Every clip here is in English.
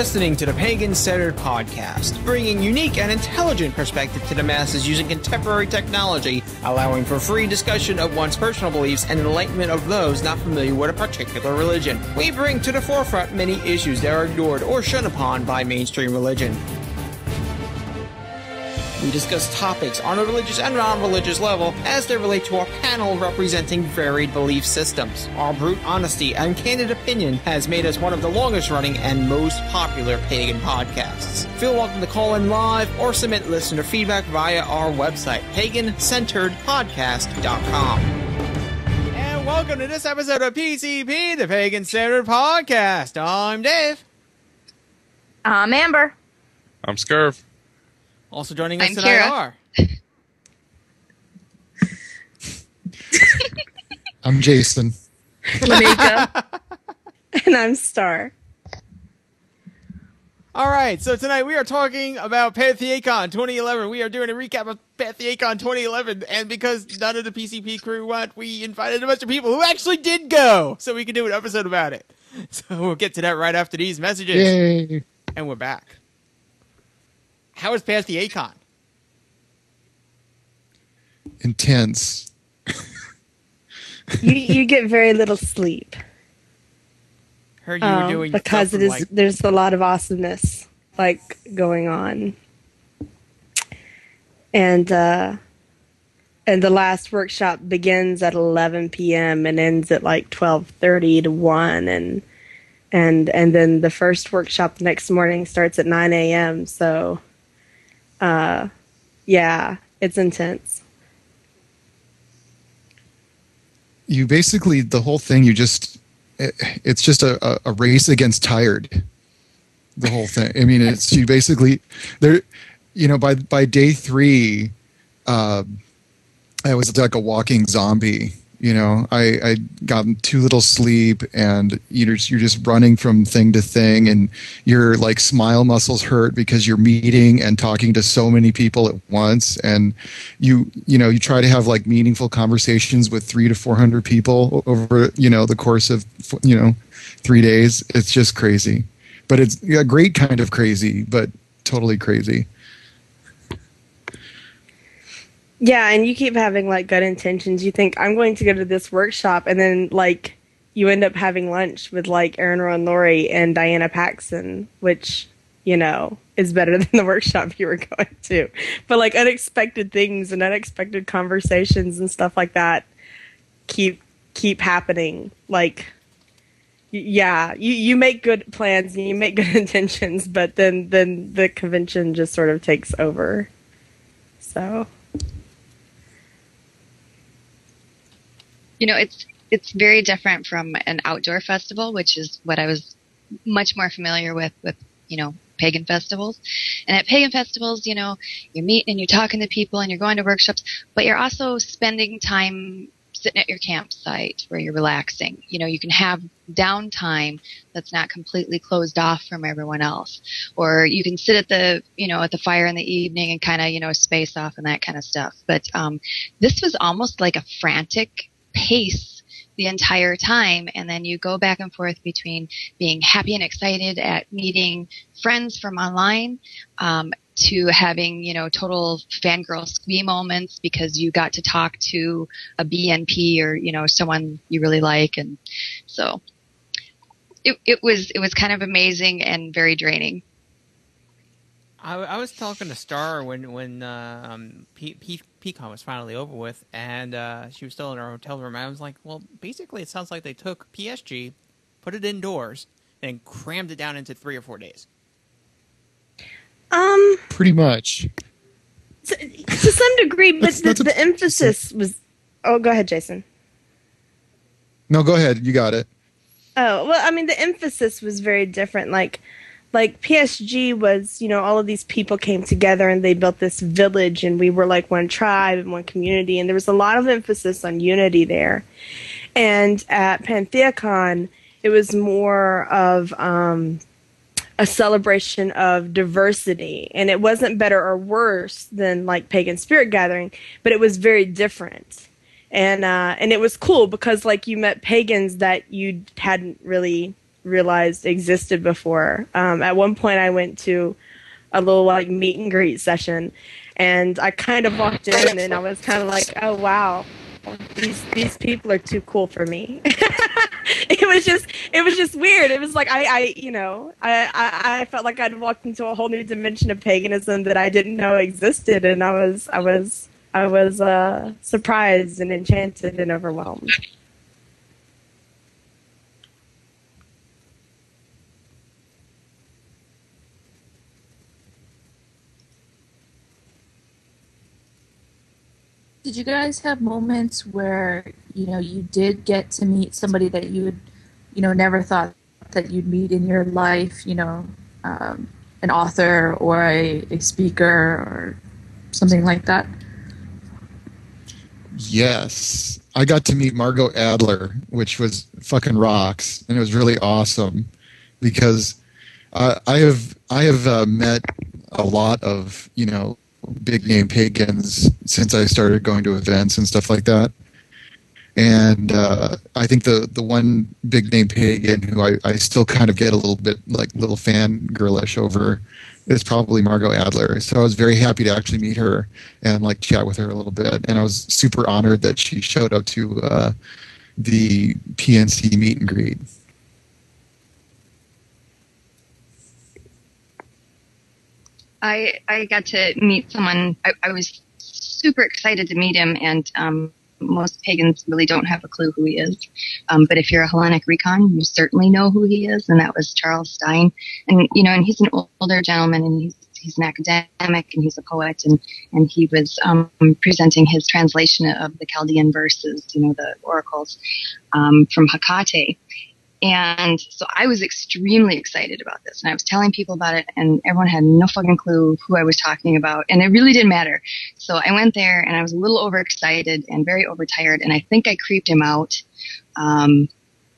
listening to the Pagan Centered Podcast, bringing unique and intelligent perspective to the masses using contemporary technology, allowing for free discussion of one's personal beliefs and enlightenment of those not familiar with a particular religion. We bring to the forefront many issues that are ignored or shunned upon by mainstream religion. We discuss topics on a religious and non-religious level as they relate to our panel representing varied belief systems. Our brute honesty and candid opinion has made us one of the longest running and most popular pagan podcasts. Feel welcome to call in live or submit listener feedback via our website, pagancenteredpodcast.com. And welcome to this episode of PCP, the Pagan Centered Podcast. I'm Dave. I'm Amber. I'm Scurv. Also joining us I'm tonight Cara. are I'm Jason. Lamika. And I'm Star. All right, so tonight we are talking about Pantheacon 2011. We are doing a recap of Pantheacon 2011, and because none of the PCP crew went, we invited a bunch of people who actually did go, so we can do an episode about it. So we'll get to that right after these messages, Yay. and we're back. How was Pantheacon? Intense. You you get very little sleep Heard you um, were doing because it is like- there's a lot of awesomeness like going on, and uh, and the last workshop begins at 11 p.m. and ends at like 12:30 to one, and and and then the first workshop the next morning starts at 9 a.m. So, uh, yeah, it's intense. You basically the whole thing. You just it, it's just a, a, race against tired. The whole thing. I mean, it's you basically there. You know, by by day three, uh, I was like a walking zombie. You know, I I got too little sleep, and you're you're just running from thing to thing, and your like smile muscles hurt because you're meeting and talking to so many people at once, and you you know you try to have like meaningful conversations with three to four hundred people over you know the course of you know three days. It's just crazy, but it's a great kind of crazy, but totally crazy. Yeah, and you keep having like good intentions. You think I'm going to go to this workshop, and then like you end up having lunch with like Erynn Rowan Laurie and Diana Paxson, which you know is better than the workshop you were going to. But like unexpected things and unexpected conversations and stuff like that keep keep happening. Like yeah, you you make good plans and you make good intentions, but then then the convention just sort of takes over. So you know, it's it's very different from an outdoor festival, which is what I was much more familiar with with, you know, pagan festivals. And at pagan festivals, you know, you're meeting and you're talking to people and you're going to workshops, but you're also spending time sitting at your campsite where you're relaxing. You know, you can have downtime that's not completely closed off from everyone else. Or you can sit at the, you know, at the fire in the evening and kind of, you know, space off and that kind of stuff. But um, this was almost like a frantic pace the entire time and then you go back and forth between being happy and excited at meeting friends from online um, to having you know total fangirl squee moments because you got to talk to a bnp or you know someone you really like. And so it, it was it was kind of amazing and very draining I, I was talking to Star when when uh, um, P, P, PCon was finally over with, and uh, she was still in her hotel room. I was like, well, basically, it sounds like they took PSG, put it indoors, and crammed it down into three or four days. Um, Pretty much. to, to some degree, but That's- the, that's a- the emphasis was. Oh, go ahead, Jason. No, go ahead. You got it. Oh well, I mean, the emphasis was very different. Like, like PSG was, you know, all of these people came together and they built this village, and we were like one tribe and one community, and there was a lot of emphasis on unity there. And at Pantheacon, it was more of um, a celebration of diversity, and it wasn't better or worse than like Pagan Spirit Gathering, but it was very different. And uh, and it was cool because like you met pagans that you hadn't really realized existed before. Um, at one point, I went to a little like meet and greet session, and I kind of walked in and I was kind of like, oh wow, these these people are too cool for me. it was just it was just weird. It was like I, I you know I, I I felt like I'd walked into a whole new dimension of paganism that I didn't know existed, and I was I was I was uh, surprised and enchanted and overwhelmed. Did you guys have moments where you know you did get to meet somebody that you would, you know, never thought that you'd meet in your life? You know, um, an author or a, a speaker or something like that. Yes, I got to meet Margot Adler, which was fucking rocks, and it was really awesome because uh, I have I have uh, met a lot of you know big name pagans since I started going to events and stuff like that. And uh, I think the the one big name pagan who I, I still kind of get a little bit like little fan girlish over is probably Margot Adler. So I was very happy to actually meet her and like chat with her a little bit. And I was super honored that she showed up to uh, the PNC meet and greet. I I got to meet someone. I, I was super excited to meet him, and um, most pagans really don't have a clue who he is. Um, but if you're a Hellenic recon, you certainly know who he is, and that was Charles Stein. And you know, and he's an older gentleman, and he's he's an academic, and he's a poet, and and he was um, presenting his translation of the Chaldean verses, you know, the oracles um, from Hecate. And so I was extremely excited about this and I was telling people about it and everyone had no fucking clue who I was talking about and it really didn't matter. So I went there and I was a little overexcited and very overtired and I think I creeped him out, um,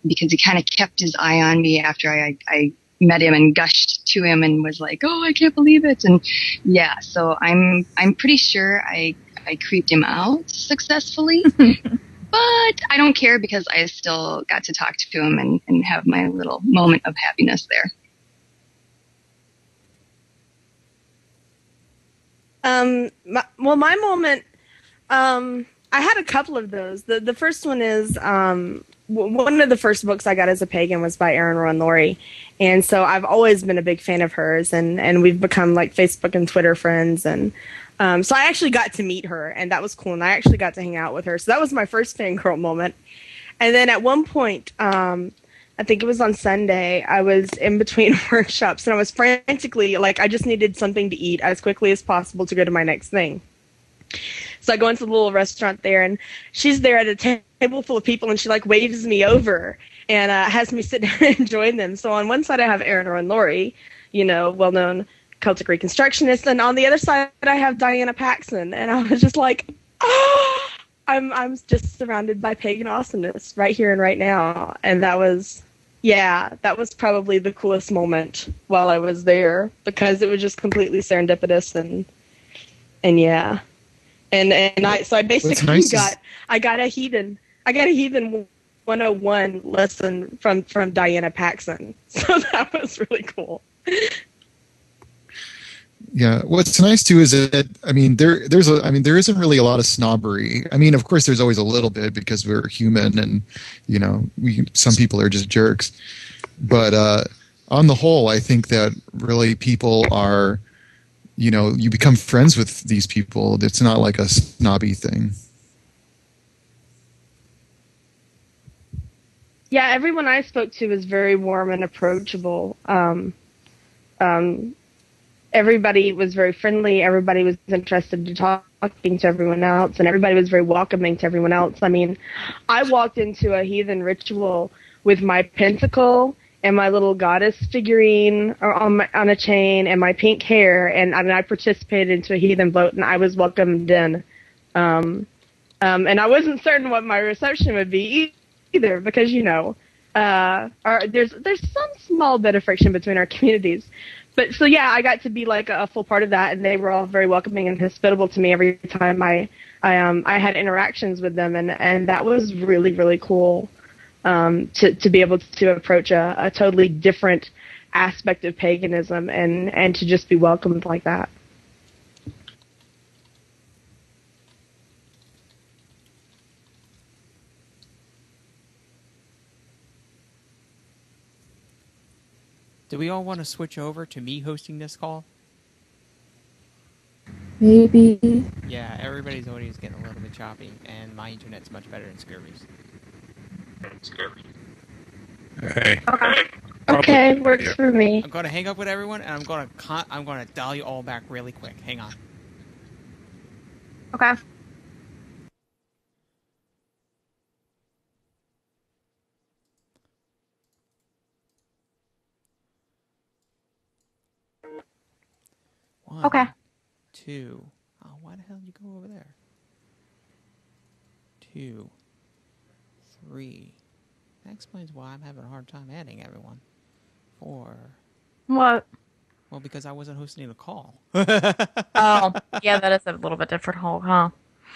because he kind of kept his eye on me after I, I met him and gushed to him and was like, "Oh, I can't believe it!" And yeah, so I'm I'm pretty sure I I creeped him out successfully. but I don't care because I still got to talk to him and, and have my little moment of happiness there. Um, my, well, my moment, um, I had a couple of those. The the first one is um, w- one of the first books I got as a pagan was by Erynn Rowan Laurie, and so I've always been a big fan of hers, and and we've become like Facebook and Twitter friends, and um, so I actually got to meet her, and that was cool. And I actually got to hang out with her. So that was my first fangirl moment. And then at one point, um, I think it was on Sunday, I was in between workshops, and I was frantically like, I just needed something to eat as quickly as possible to go to my next thing. So I go into the little restaurant there, and she's there at a table full of people, and she like waves me over and uh, has me sit down and join them. So on one side, I have Erynn Rowan Laurie, you know, well known Celtic Reconstructionist, and on the other side I have Diana Paxson, and I was just like, oh, I'm I'm just surrounded by pagan awesomeness right here and right now, and that was, yeah, that was probably the coolest moment while I was there because it was just completely serendipitous and and yeah, and and I so I basically nice got I got a heathen I got a heathen 101 lesson from from Diana Paxson, so that was really cool yeah. What's nice too is that i mean there there's a i mean there isn't really a lot of snobbery. I mean of course there's always a little bit because we're human and you know we some people are just jerks. But uh on the whole i think that really people are you know you become friends with these people. It's not like a snobby thing. Yeah everyone i spoke to was very warm and approachable. Um um everybody was very friendly. Everybody was interested to talking to everyone else, and everybody was very welcoming to everyone else. I mean, I walked into a heathen ritual with my pentacle and my little goddess figurine on my, on a chain and my pink hair, and, and I participated into a heathen vote, and I was welcomed in. Um, um, and I wasn't certain what my reception would be either, because you know, uh, our, there's there's some small bit of friction between our communities but so yeah, I got to be like a full part of that, and they were all very welcoming and hospitable to me every time I I um I had interactions with them, and and that was really really cool. um, to to be able to approach a, a totally different aspect of paganism and and to just be welcomed like that. Do we all want to switch over to me hosting this call? Maybe. Yeah, everybody's audio is getting a little bit choppy, and my internet's much better than Scurvy's. Hey. Okay, okay works yeah. for me. I'm going to hang up with everyone, and I'm going to con- I'm going to dial you all back really quick. Hang on. Okay. One, Okay. Two. Oh, why the hell did you go over there? Two. Three. That explains why I'm having a hard time adding everyone. Four. What? Well, because I wasn't hosting the call. Oh, yeah, that is a little bit different hole, huh?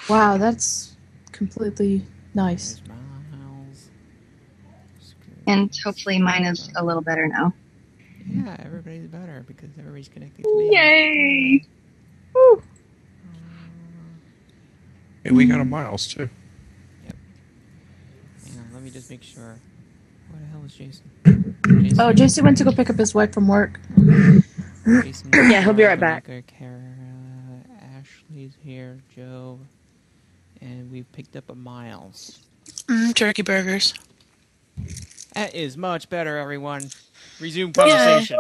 Wow, that's completely nice. There's Miles. Scurvy. And hopefully mine is a little better now. Yeah, everybody's better because everybody's connected to me. Yay! Hey, we got a Miles too. Hang on, let me just make sure. Where the hell is Jason? Jason Oh, Jason went to go pick up his wife from work. Jason, Yeah, he'll be right back. Monica, Cara, Ashley's here, Joe, and we've picked up a Miles. Mm, turkey burgers. That is much better, everyone. Resume conversation.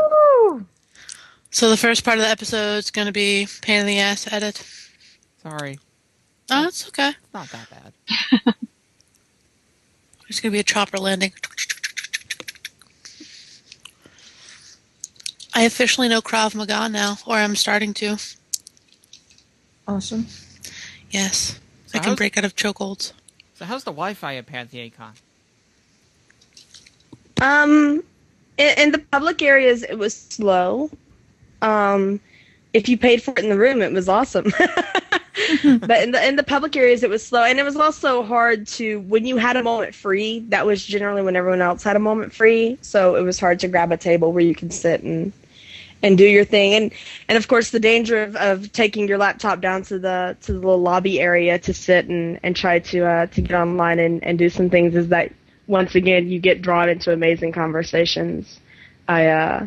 So the first part of the episode is going to be pain in the ass edit. Sorry, Oh, it's okay. it's not that bad. There's going to be a chopper landing. I officially know Krav Maga now, or I'm starting to. Awesome. Yes, So I can break out of chokeholds. So how's the Wi-Fi at PantheaCon? Um, in, in the public areas, it was slow. Um, if you paid for it in the room, it was awesome. but in the in the public areas, it was slow, and it was also hard to when you had a moment free. That was generally when everyone else had a moment free, so it was hard to grab a table where you can sit and and do your thing. And and of course, the danger of, of taking your laptop down to the to the lobby area to sit and and try to uh, to get online and and do some things is that once again you get drawn into amazing conversations. I uh,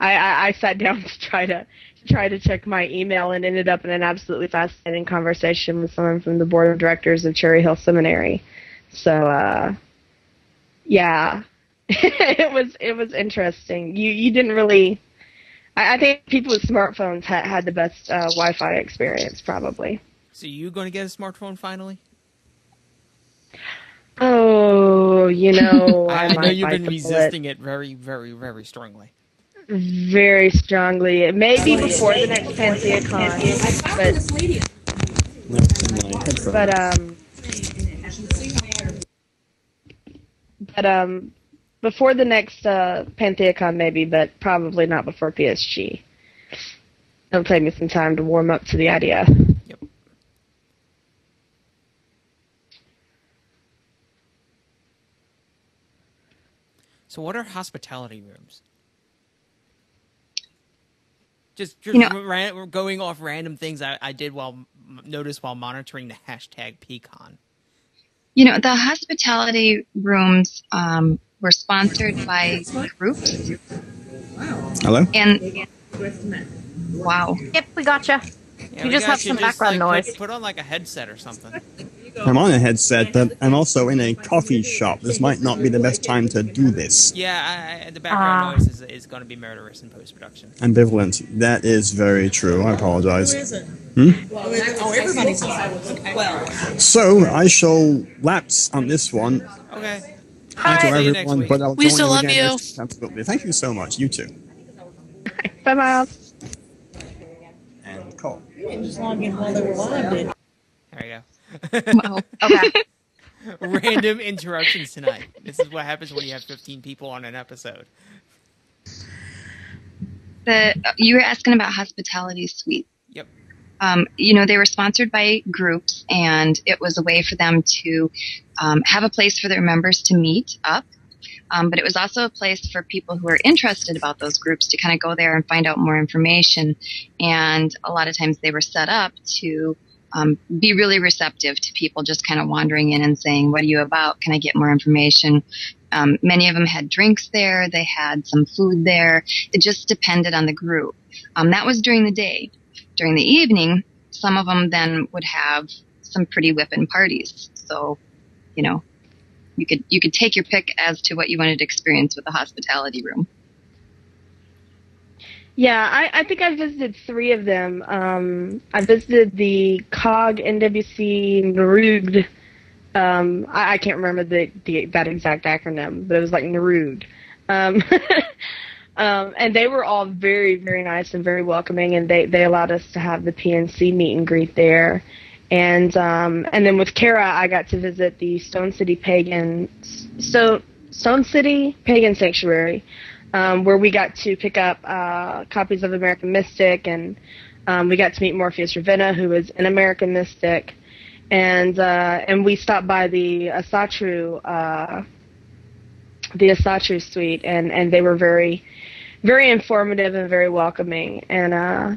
I, I, I sat down to try to try to check my email and ended up in an absolutely fascinating conversation with someone from the board of directors of Cherry Hill Seminary. So uh, yeah, it was it was interesting. You you didn't really. I, I think people with smartphones ha- had the best uh, Wi-Fi experience probably. So you going to get a smartphone finally? Oh, you know, I, I, I know you've been the resisting it very, very, very strongly. very strongly. It may be before the next PantheaCon, but but um, but um, before the next uh, PantheaCon maybe, but probably not before PSG. It'll take me some time to warm up to the idea. Yep. So what are hospitality rooms? Just, just You know- ran, going off random things I, I did while noticed while monitoring the hashtag PCon. You know, the hospitality rooms um, were sponsored by groups, Hello? and wow, Yep, we gotcha. Yeah, You just have some background like, noise. Put, put on like a headset or something. I'm on a headset, but I'm also in a coffee shop. This might not be the best time to do this. Yeah, I, I, the background Ah. noise is, is going to be murderous in post production. Ambivalent. That is very true. I apologize. Who is it? Hmm? So, I shall lapse on this one. Okay. Thank you, See you next everyone. week. But I'll We still love you. Absolutely. Thank you so much. You too. Bye, Miles. And call. There you go. wow. Okay. Random interruptions tonight. This is what happens when you have 15 people on an episode. The you were asking about hospitality suite. Yep. um, you know, they were sponsored by groups, and it was a way for them to um, have a place for their members to meet up. Um, but it was also a place for people who are interested about those groups to kind of go there and find out more information. And a lot of times they were set up to um, be really receptive to people just kind of wandering in and saying, "What are you about? Can I get more information?" Um, many of them had drinks there. They had some food there. It just depended on the group. Um, that was during the day. During the evening, some of them then would have some pretty whipping parties. So, you know, you could you could take your pick as to what you wanted to experience with the hospitality room. Yeah, I, I think I visited three of them. Um, I visited the COG NWC Narugd. Um, I, I can't remember the, the that exact acronym, but it was like Narugd. Um, um, and they were all very, very nice and very welcoming, and they, they allowed us to have the PNC meet and greet there. And um, and then with Cara, I got to visit the Stone City Pagan Stone Stone City Pagan Sanctuary um, where we got to pick up uh, copies of American Mystic, and um, we got to meet Morpheus Ravenna, who is an American Mystic, and uh, and we stopped by the Asatru, uh, the Asatru suite, and and they were very, very informative and very welcoming, and uh,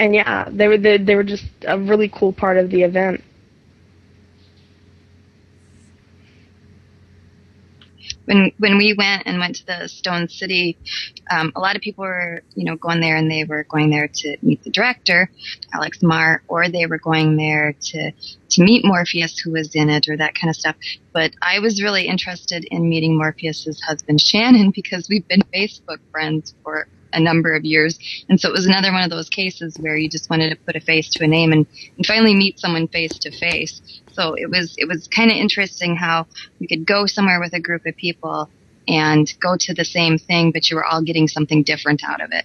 and yeah, they were they, they were just a really cool part of the event. when when we went and went to the Stone City, um, a lot of people were you know going there and they were going there to meet the director, Alex Mar, or they were going there to to meet Morpheus, who was in it, or that kind of stuff. But I was really interested in meeting Morpheus's husband Shannon because we've been Facebook friends for a number of years. And so it was another one of those cases where you just wanted to put a face to a name and, and finally meet someone face to face. So it was it was kind of interesting how you could go somewhere with a group of people and go to the same thing, but you were all getting something different out of it.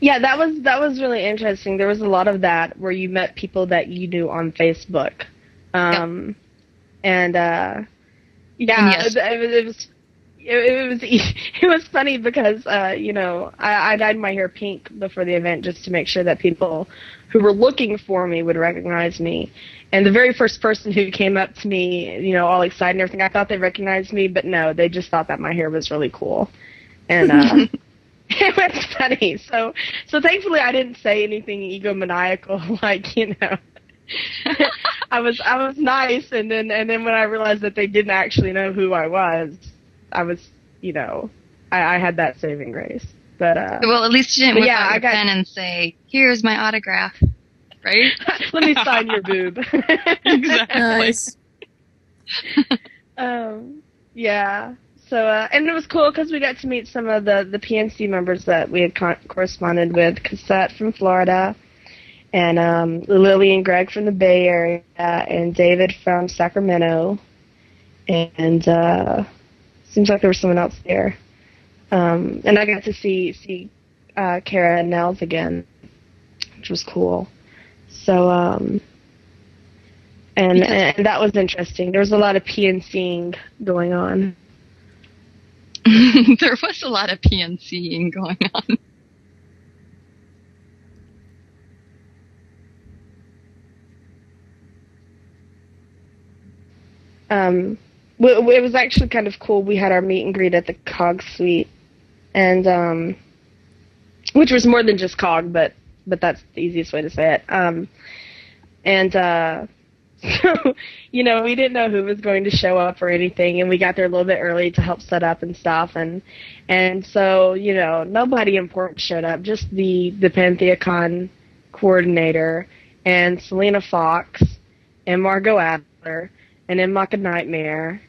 Yeah, that was that was really interesting. There was a lot of that where you met people that you knew on Facebook, um, yep. and uh, yeah, yes. it, it, was it, was it was funny because uh, you know I, I dyed my hair pink before the event just to make sure that people who were looking for me would recognize me. And the very first person who came up to me, you know, all excited and everything, I thought they recognized me, but no, they just thought that my hair was really cool. And uh it was funny. So so thankfully I didn't say anything egomaniacal like, you know I was I was nice and then and then when I realized that they didn't actually know who I was, I was you know, I, I had that saving grace. But uh, well, at least you didn't whip yeah, out your I got, pen and say, "Here's my autograph." Right? Let me sign your boob. exactly. Nice. um, yeah. So, uh, and it was cool because we got to meet some of the, the PNC members that we had con- corresponded with. Cosette from Florida, and um, Lily and Greg from the Bay Area, and David from Sacramento, and uh, seems like there was someone else there. Um, and I got to see see uh, Cara and Nels again, which was cool. So, um, and and that was interesting. There was a lot of PNCing going on. there was a lot of PNCing going on. Um, it was actually kind of cool. We had our meet and greet at the Cog Suite and um, which was more than just cog, but but that's the easiest way to say it. Um, and uh, so you know, we didn't know who was going to show up or anything, and we got there a little bit early to help set up and stuff, and and so you know, nobody important showed up, just the the PantheaCon coordinator and Selena Fox and Margot Adler and Emma Nightmare,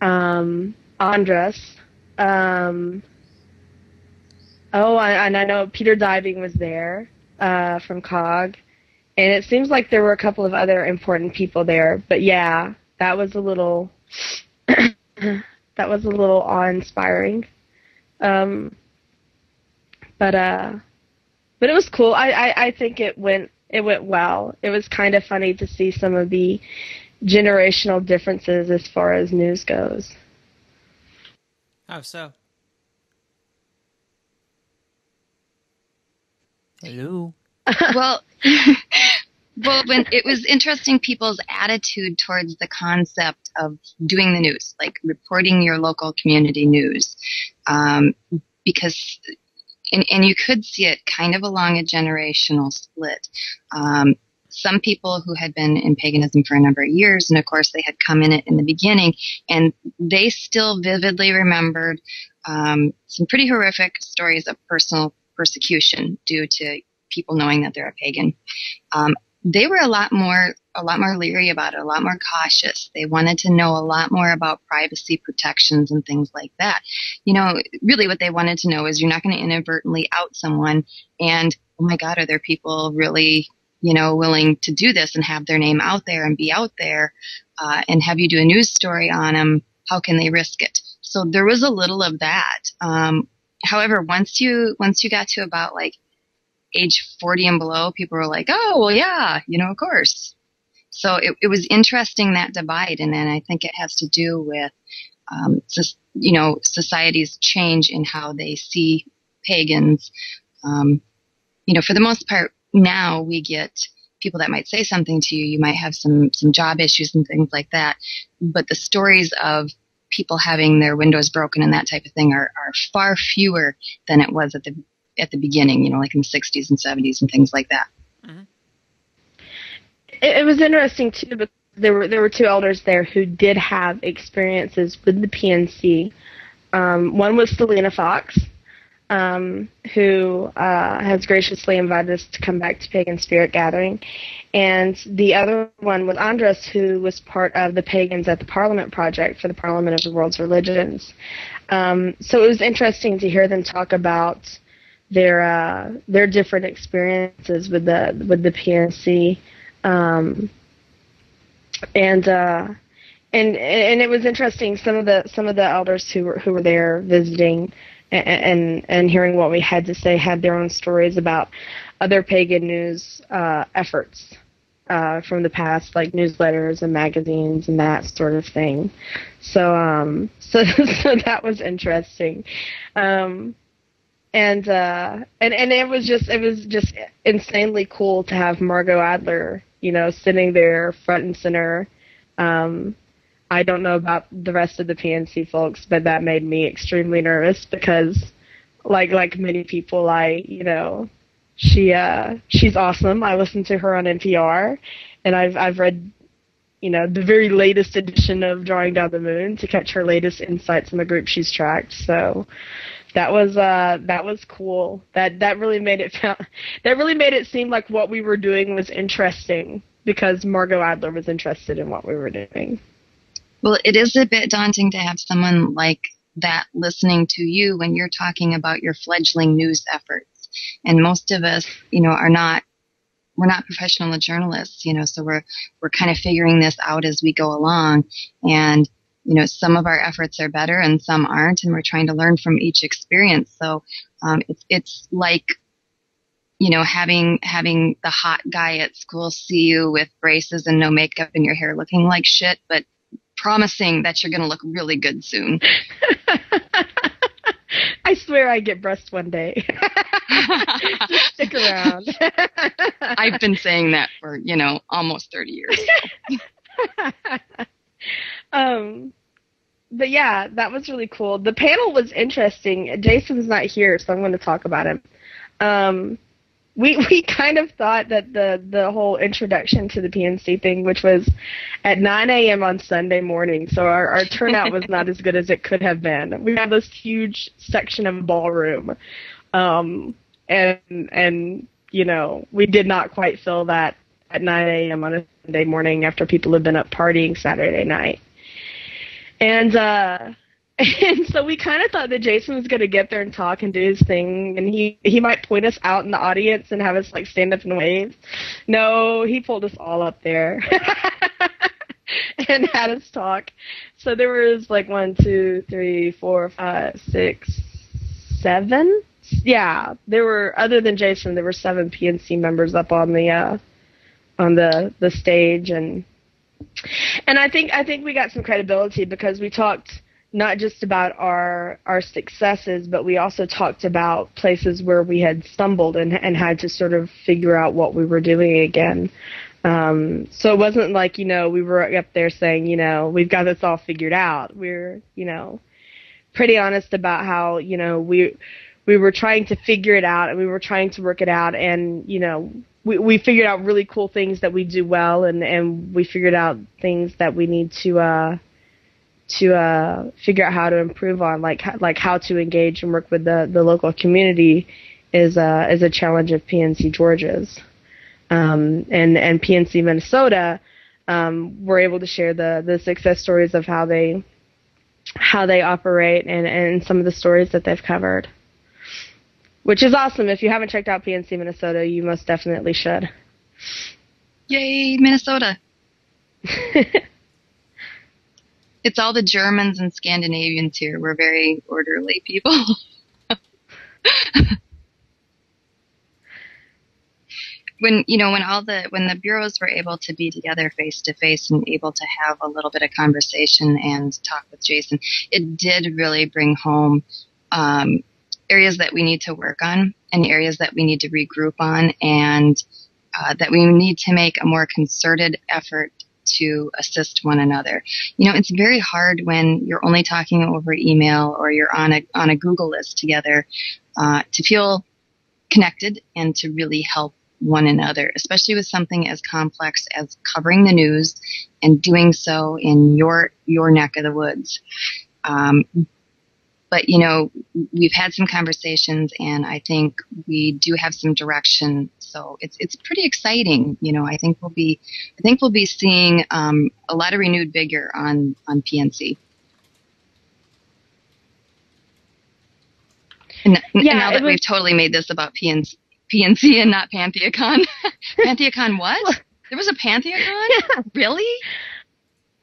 um, Andras. Um, Oh, and I know Peter Dybing was there uh, from COG, and it seems like there were a couple of other important people there. But yeah, that was a little that was a little awe-inspiring. Um, but uh, but it was cool. I, I I think it went it went well. It was kind of funny to see some of the generational differences as far as news goes. How so? Hello. well, well, when it was interesting people's attitude towards the concept of doing the news, like reporting your local community news, um, because and, and you could see it kind of along a generational split. Um, some people who had been in paganism for a number of years, and of course they had come in it in the beginning, and they still vividly remembered um, some pretty horrific stories of personal persecution due to people knowing that they're a pagan. Um, they were a lot more a lot more leery about it, a lot more cautious. They wanted to know a lot more about privacy protections and things like that. You know, really what they wanted to know is you're not going to inadvertently out someone and oh my god, are there people really you know willing to do this and have their name out there and be out there uh, and have you do a news story on them? How can they risk it? So there was a little of that. Um, however, once you once you got to about like age 40 and below, people were like, oh, well, yeah, you know, of course. So it, it was interesting that divide. And then I think it has to do with, um, just, you know, society's change in how they see pagans. Um, you know, for the most part, now we get people that might say something to you. You might have some, some job issues and things like that. But the stories of people having their windows broken and that type of thing are, are far fewer than it was at the at the beginning, you know, like in the 60s and 70s and things like that. Mm-hmm. It, it, was interesting too, because there were there were two elders there who did have experiences with the PNC. Um, one was Selena Fox, um, who uh, has graciously invited us to come back to Pagan Spirit Gathering, and the other one was Andras, who was part of the Pagans at the Parliament Project for the Parliament of the World's Religions. Um, so it was interesting to hear them talk about their uh, their different experiences with the with the PNC, um, and uh, and and it was interesting. Some of the some of the elders who were who were there visiting and and, hearing what we had to say had their own stories about other pagan news uh, efforts uh, from the past, like newsletters and magazines and that sort of thing. So um, so so that was interesting. Um, and uh, and and it was just it was just insanely cool to have Margot Adler, you know, sitting there front and center. Um, I don't know about the rest of the PNC folks, but that made me extremely nervous because, like like many people, I you know, she uh, she's awesome. I listen to her on NPR, and I've I've read you know, the very latest edition of Drawing Down the Moon to catch her latest insights in the group she's tracked. So that was uh that was cool. That that really made it that really made it seem like what we were doing was interesting because Margot Adler was interested in what we were doing. Well, it is a bit daunting to have someone like that listening to you when you're talking about your fledgling news efforts. And most of us, you know, are not we're not professional journalists, you know, so we're we're kind of figuring this out as we go along. And you know, some of our efforts are better and some aren't, and we're trying to learn from each experience. So um, it's it's like you know having having the hot guy at school see you with braces and no makeup and your hair looking like shit, but promising that you're going to look really good soon. I swear I get breasts one day. Just stick around. I've been saying that for, you know, almost 30 years. um, but yeah, that was really cool. The panel was interesting. Jason's not here, so I'm going to talk about him. Um, we we kind of thought that the the whole introduction to the PNC thing, which was at 9 a.m. on Sunday morning, so our, our turnout was not as good as it could have been. We had this huge section of ballroom, um, and and you know we did not quite fill that at 9 a.m. on a Sunday morning after people had been up partying Saturday night. And uh and so we kind of thought that Jason was going to get there and talk and do his thing, and he he might point us out in the audience and have us like stand up and wave. No, he pulled us all up there and had us talk. So there was like one, two, three, four, five, six, seven. Yeah, there were other than Jason, there were seven PNC members up on the uh, on the the stage, and and I think I think we got some credibility because we talked not just about our our successes, but we also talked about places where we had stumbled and and had to sort of figure out what we were doing again. Um, so it wasn't like you know we were up there saying you know we've got this all figured out. We're you know pretty honest about how you know we we were trying to figure it out and we were trying to work it out and you know we we figured out really cool things that we do well and and we figured out things that we need to uh to uh figure out how to improve on like like how to engage and work with the the local community is uh is a challenge of PNC Georgia's um and and PNC Minnesota um we're able to share the the success stories of how they how they operate and and some of the stories that they've covered which is awesome. If you haven't checked out PNC Minnesota, you most definitely should. Yay, Minnesota. it's all the Germans and Scandinavians here. We're very orderly people. when you know when all the when the bureaus were able to be together face to face and able to have a little bit of conversation and talk with Jason, it did really bring home um, areas that we need to work on and areas that we need to regroup on and uh, that we need to make a more concerted effort to assist one another. You know, it's very hard when you're only talking over email or you're on a on a Google list together uh, to feel connected and to really help one another, especially with something as complex as covering the news and doing so in your your neck of the woods. Um, but you know we've had some conversations and i think we do have some direction so it's it's pretty exciting you know i think we'll be i think we'll be seeing um, a lot of renewed vigor on on pnc and, Yeah, and now that was- we've totally made this about PNC, PNC and not PantheaCon. PantheaCon what? There was a PantheaCon? Really?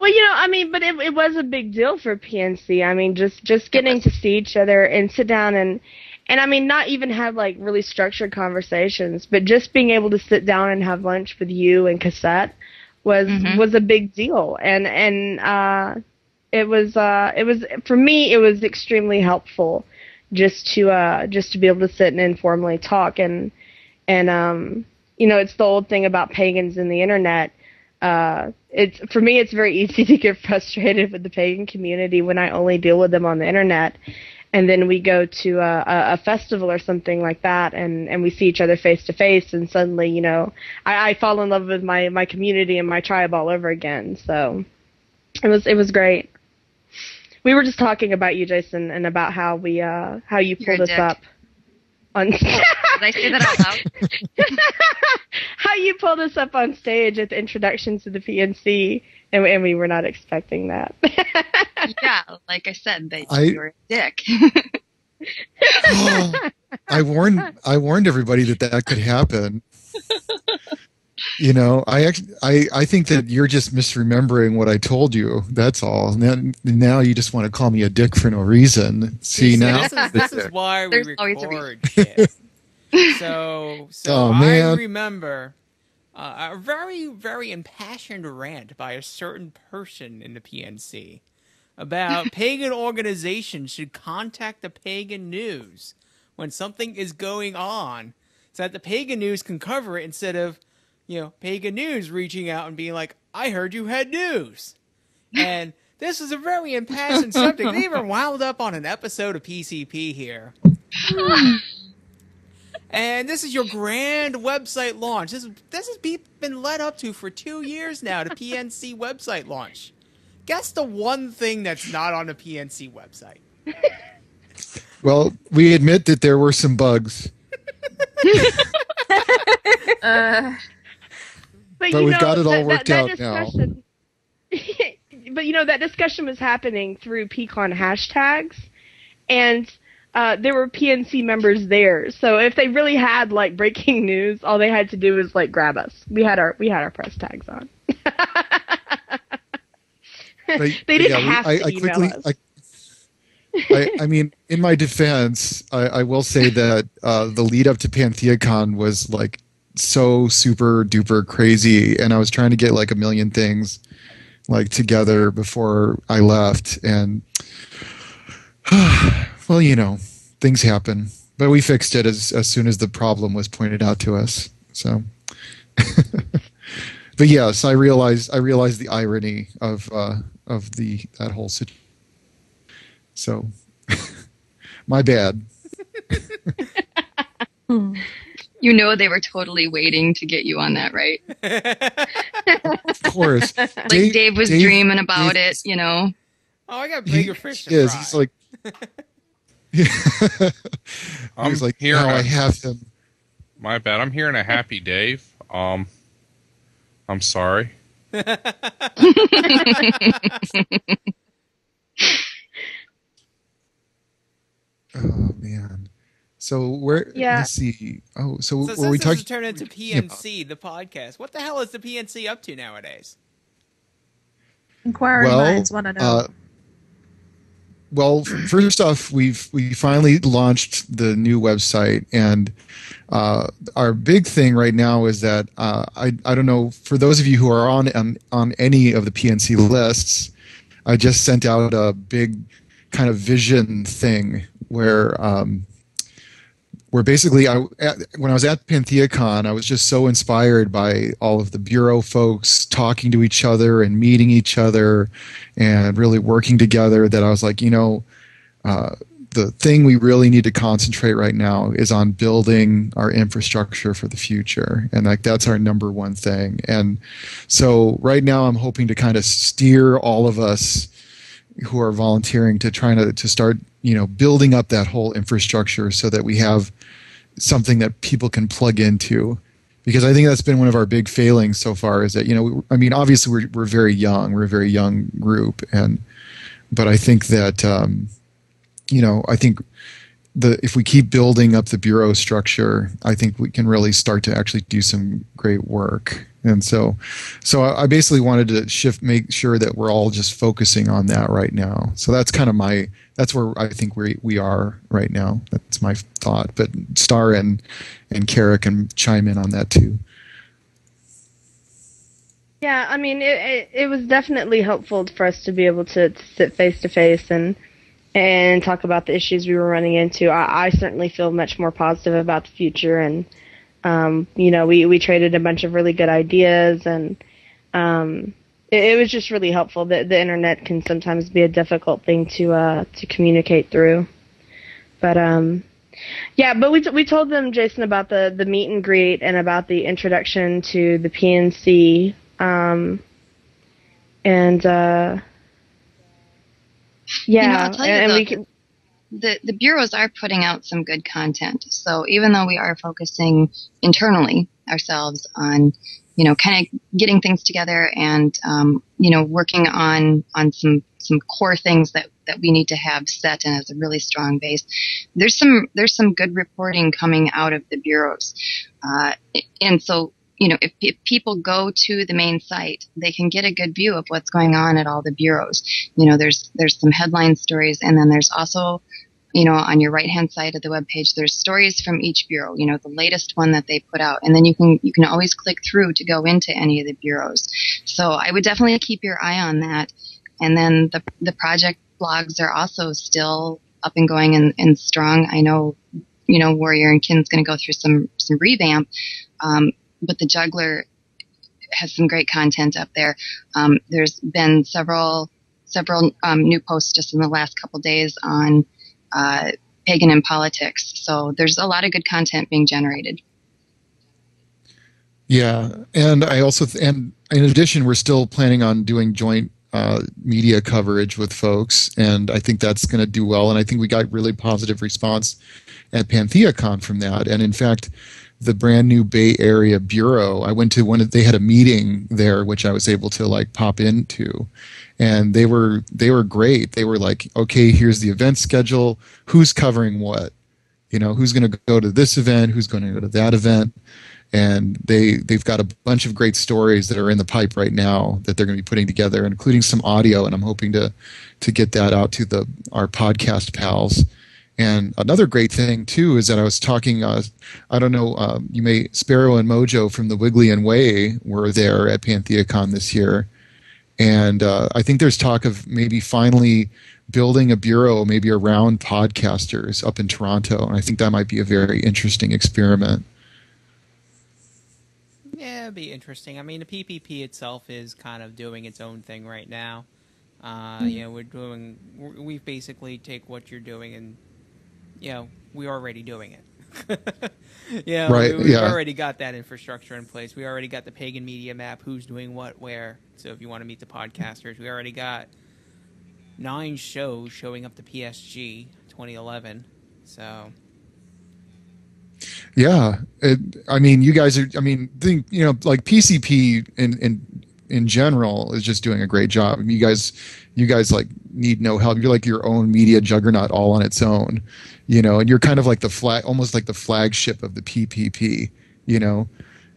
Well, you know, I mean, but it it was a big deal for PNC. I mean, just just getting to see each other and sit down and and I mean, not even have like really structured conversations, but just being able to sit down and have lunch with you and Cosette was Mhm. was a big deal. And and uh, it was uh, it was for me, it was extremely helpful just to uh, just to be able to sit and informally talk and and um, you know, it's the old thing about pagans and the internet uh, it's for me it's very easy to get frustrated with the pagan community when I only deal with them on the internet. And then we go to a, a, festival or something like that and, and we see each other face to face and suddenly you know I, I fall in love with my, my community and my tribe all over again. So it was it was great. We were just talking about you Jason and about how we uh how you You're pulled us up on I say that out loud? how you pulled us up on stage at the introduction to the PNC, and, and we were not expecting that. yeah, like I said, that I- you're a dick. Oh, I warned I warned everybody that that could happen. You know, I actually I I think that you're just misremembering what I told you. That's all. Now, now you just want to call me a dick for no reason. See so now. this is, this is why we There's always a record shit. So, so Oh, I remember uh, a very, very impassioned rant by a certain person in the PNC about pagan organizations should contact the pagan news when something is going on, so that the pagan news can cover it instead of, you know, pagan news reaching out and being like, "I heard you had news," and. This is a very impassioned subject. They even wound up on an episode of PCP here. And this is your grand website launch. This this has been led up to for two years now. The PNC website launch. Guess the one thing that's not on the PNC website. Well, we admit that there were some bugs, Uh, but But you we've know, got it all that, worked that, that out now. discussion, but you know that discussion was happening through PCon hashtags, and uh, there were PNC members there. So if they really had like breaking news, all they had to do was like grab us. We had our we had our press tags on. But- they didn't yeah, have I, to I email quickly, us. I, I, I mean, in my defense, I, I will say that uh, the lead up to PantheaCon was like so super duper crazy, and I was trying to get like a million things like together before I left, and well, you know, things happen, but we fixed it as as soon as the problem was pointed out to us. So, but yes, I realized I realized the irony of uh, of the that whole situation. So, my bad. You know they were totally waiting to get you on that, right? Of course, Like Dave, was dreaming about Dave- it, you know. Oh, I got He bigger fish to is. fry. He's like. I'm He's like, here. now I a- have him. My bad. I'm hearing a happy Dave. Um, I'm sorry. Oh man. So where? Yeah. Let's see. Oh, so, so were we this talking? has turned into PNC, the podcast, what the hell is the PNC up to nowadays? Inquiring Well, minds want to know. uh, well, first off, we've we finally launched the new website, and uh, our big thing right now is that uh, I I don't know for those of you who are on on, on any of the PNC lists, I just sent out a big kind of vision thing where um, where basically I when I was at PantheaCon, I was just so inspired by all of the bureau folks talking to each other and meeting each other and really working together that I was like, you know, uh, the thing we really need to concentrate right now is on building our infrastructure for the future, and like that's our number one thing. And so right now, I'm hoping to kind of steer all of us who are volunteering to trying to to start you know building up that whole infrastructure so that we have something that people can plug into. Because I think that's been one of our big failings so far is that you know I mean obviously we're we're very young we're a very young group. And but I think that um, you know I think the if we keep building up the bureau structure I think we can really start to actually do some great work and so so I basically wanted to shift make sure that we're all just focusing on that right now. So that's kind of my that's where I think we we are right now. That's my thought but Star and and Cara can chime in on that too. Yeah, I mean, it, it it was definitely helpful for us to be able to, to sit face to face and and talk about the issues we were running into. I, I certainly feel much more positive about the future, and um, you know, we we traded a bunch of really good ideas, and um, it, it was just really helpful. The the internet can sometimes be a difficult thing to uh to communicate through, but um. Yeah, but we t- we told them Jason about the the meet and greet and about the introduction to the PNC um, and uh, You know, yeah, you and, and we can, the the bureaus are putting out some good content. So even though we are focusing internally ourselves on, you know, kind of getting things together and um, you know working on on some some core things that that we need to have set and as a really strong base. There's some there's some good reporting coming out of the bureaus, uh, and so you know if, if people go to the main site, they can get a good view of what's going on at all the bureaus. You know, there's there's some headline stories, and then there's also you know, on your right hand side of the web page, there's stories from each bureau, you know, the latest one that they put out. And then you can, you can always click through to go into any of the bureaus. So I would definitely keep your eye on that. And then the, the project blogs are also still up and going and, and strong. I know, you know, Warrior and Kin's going to go through some, some revamp. Um, but the juggler has some great content up there. Um, there's been several, several, um, new posts just in the last couple days on, uh, pagan in politics. So there's a lot of good content being generated. Yeah, and I also th- and in addition, we're still planning on doing joint uh, media coverage with folks, and I think that's going to do well. And I think we got really positive response at PantheaCon from that. And in fact, the brand new Bay Area bureau, I went to one. of- They had a meeting there, which I was able to like pop into, and they were they were great. They were like, okay, here's the event schedule. Who's covering what? You know, who's going to go to this event? Who's going to go to that event? and they they've got a bunch of great stories that are in the pipe right now that they're going to be putting together, including some audio. And I'm hoping to to get that out to the our podcast pals. And another great thing too is that I was talking. Uh, I don't know. Um, you may Sparrow and Mojo from the Wigglian Way were there at PantheaCon this year, and uh, I think there's talk of maybe finally building a bureau, maybe around podcasters up in Toronto, and I think that might be a very interesting experiment. Yeah, it'd be interesting. I mean, the PPP itself is kind of doing its own thing right now. Uh, Hmm. You know, we're doing. We basically take what you're doing, and you know, we're already doing it. yeah, Right, We, we've yeah. already got that infrastructure in place. We already got the pagan media map. Who's doing what, where? So if you want to meet the podcasters, we already got nine shows showing up to PSG 2011. So Yeah, it, I mean, you guys are. I mean, think you know, like PCP in in in general is just doing a great job. I mean, you guys, you guys like need no help. You're like your own media juggernaut all on its own, you know, and you're kind of like the flag, almost like the flagship of the PPP. You know,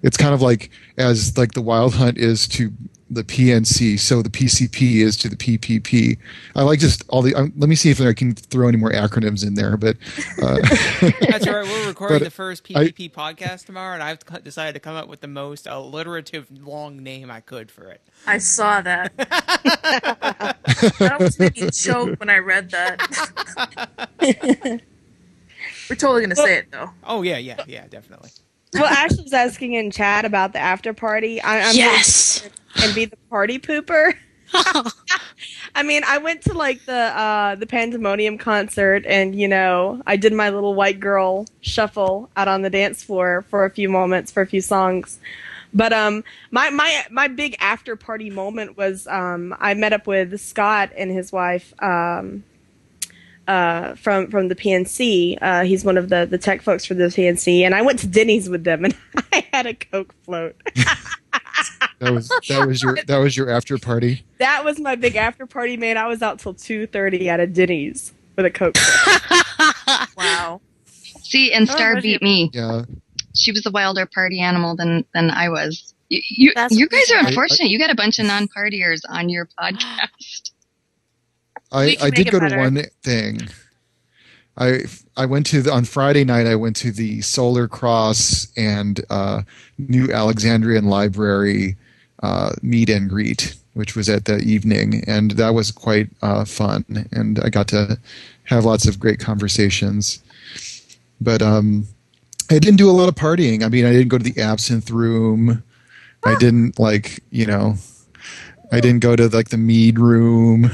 it's kind of like as like the Wild Hunt is to the PNC, so the PCP is to the PPP. I like just all the. Um, let me see if I can throw any more acronyms in there, but. Uh, That's all right. We're recording the first I- PPP podcast tomorrow, and I've decided to come up with the most alliterative long name I could for it. I saw that. that almost made me choke when I read that. We're totally gonna say it though. Oh yeah, yeah, yeah, definitely. well, Ash was asking in chat about the after party. I, I'm Yes. and be the party pooper. I mean, I went to like the uh, the Pandemonium concert, and you know, I did my little white girl shuffle out on the dance floor for a few moments for a few songs. But um, my my my big after party moment was um, I met up with Scott and his wife um, uh, from from the PNC. Uh, he's one of the the tech folks for the PNC, and I went to Denny's with them, and I had a Coke float. that was that was your that was your after party. That was my big after party, man. I was out till two thirty at a Denny's with a Coke. Wow. See, and Oh, Star was beat you- me. Yeah, She was a wilder party animal than than I was. You, you, you guys are I- I- unfortunate. you got a bunch of non-partiers on your podcast. I, I did go to one thing. I I went to the on Friday night. I went to the Solar Cross and uh, New Alexandrian Library uh, meet and greet, which was at the evening, and that was quite uh, fun. And I got to have lots of great conversations. But um, I didn't do a lot of partying. I mean, I didn't go to the absinthe room. I didn't like you know. I didn't go to like the mead room.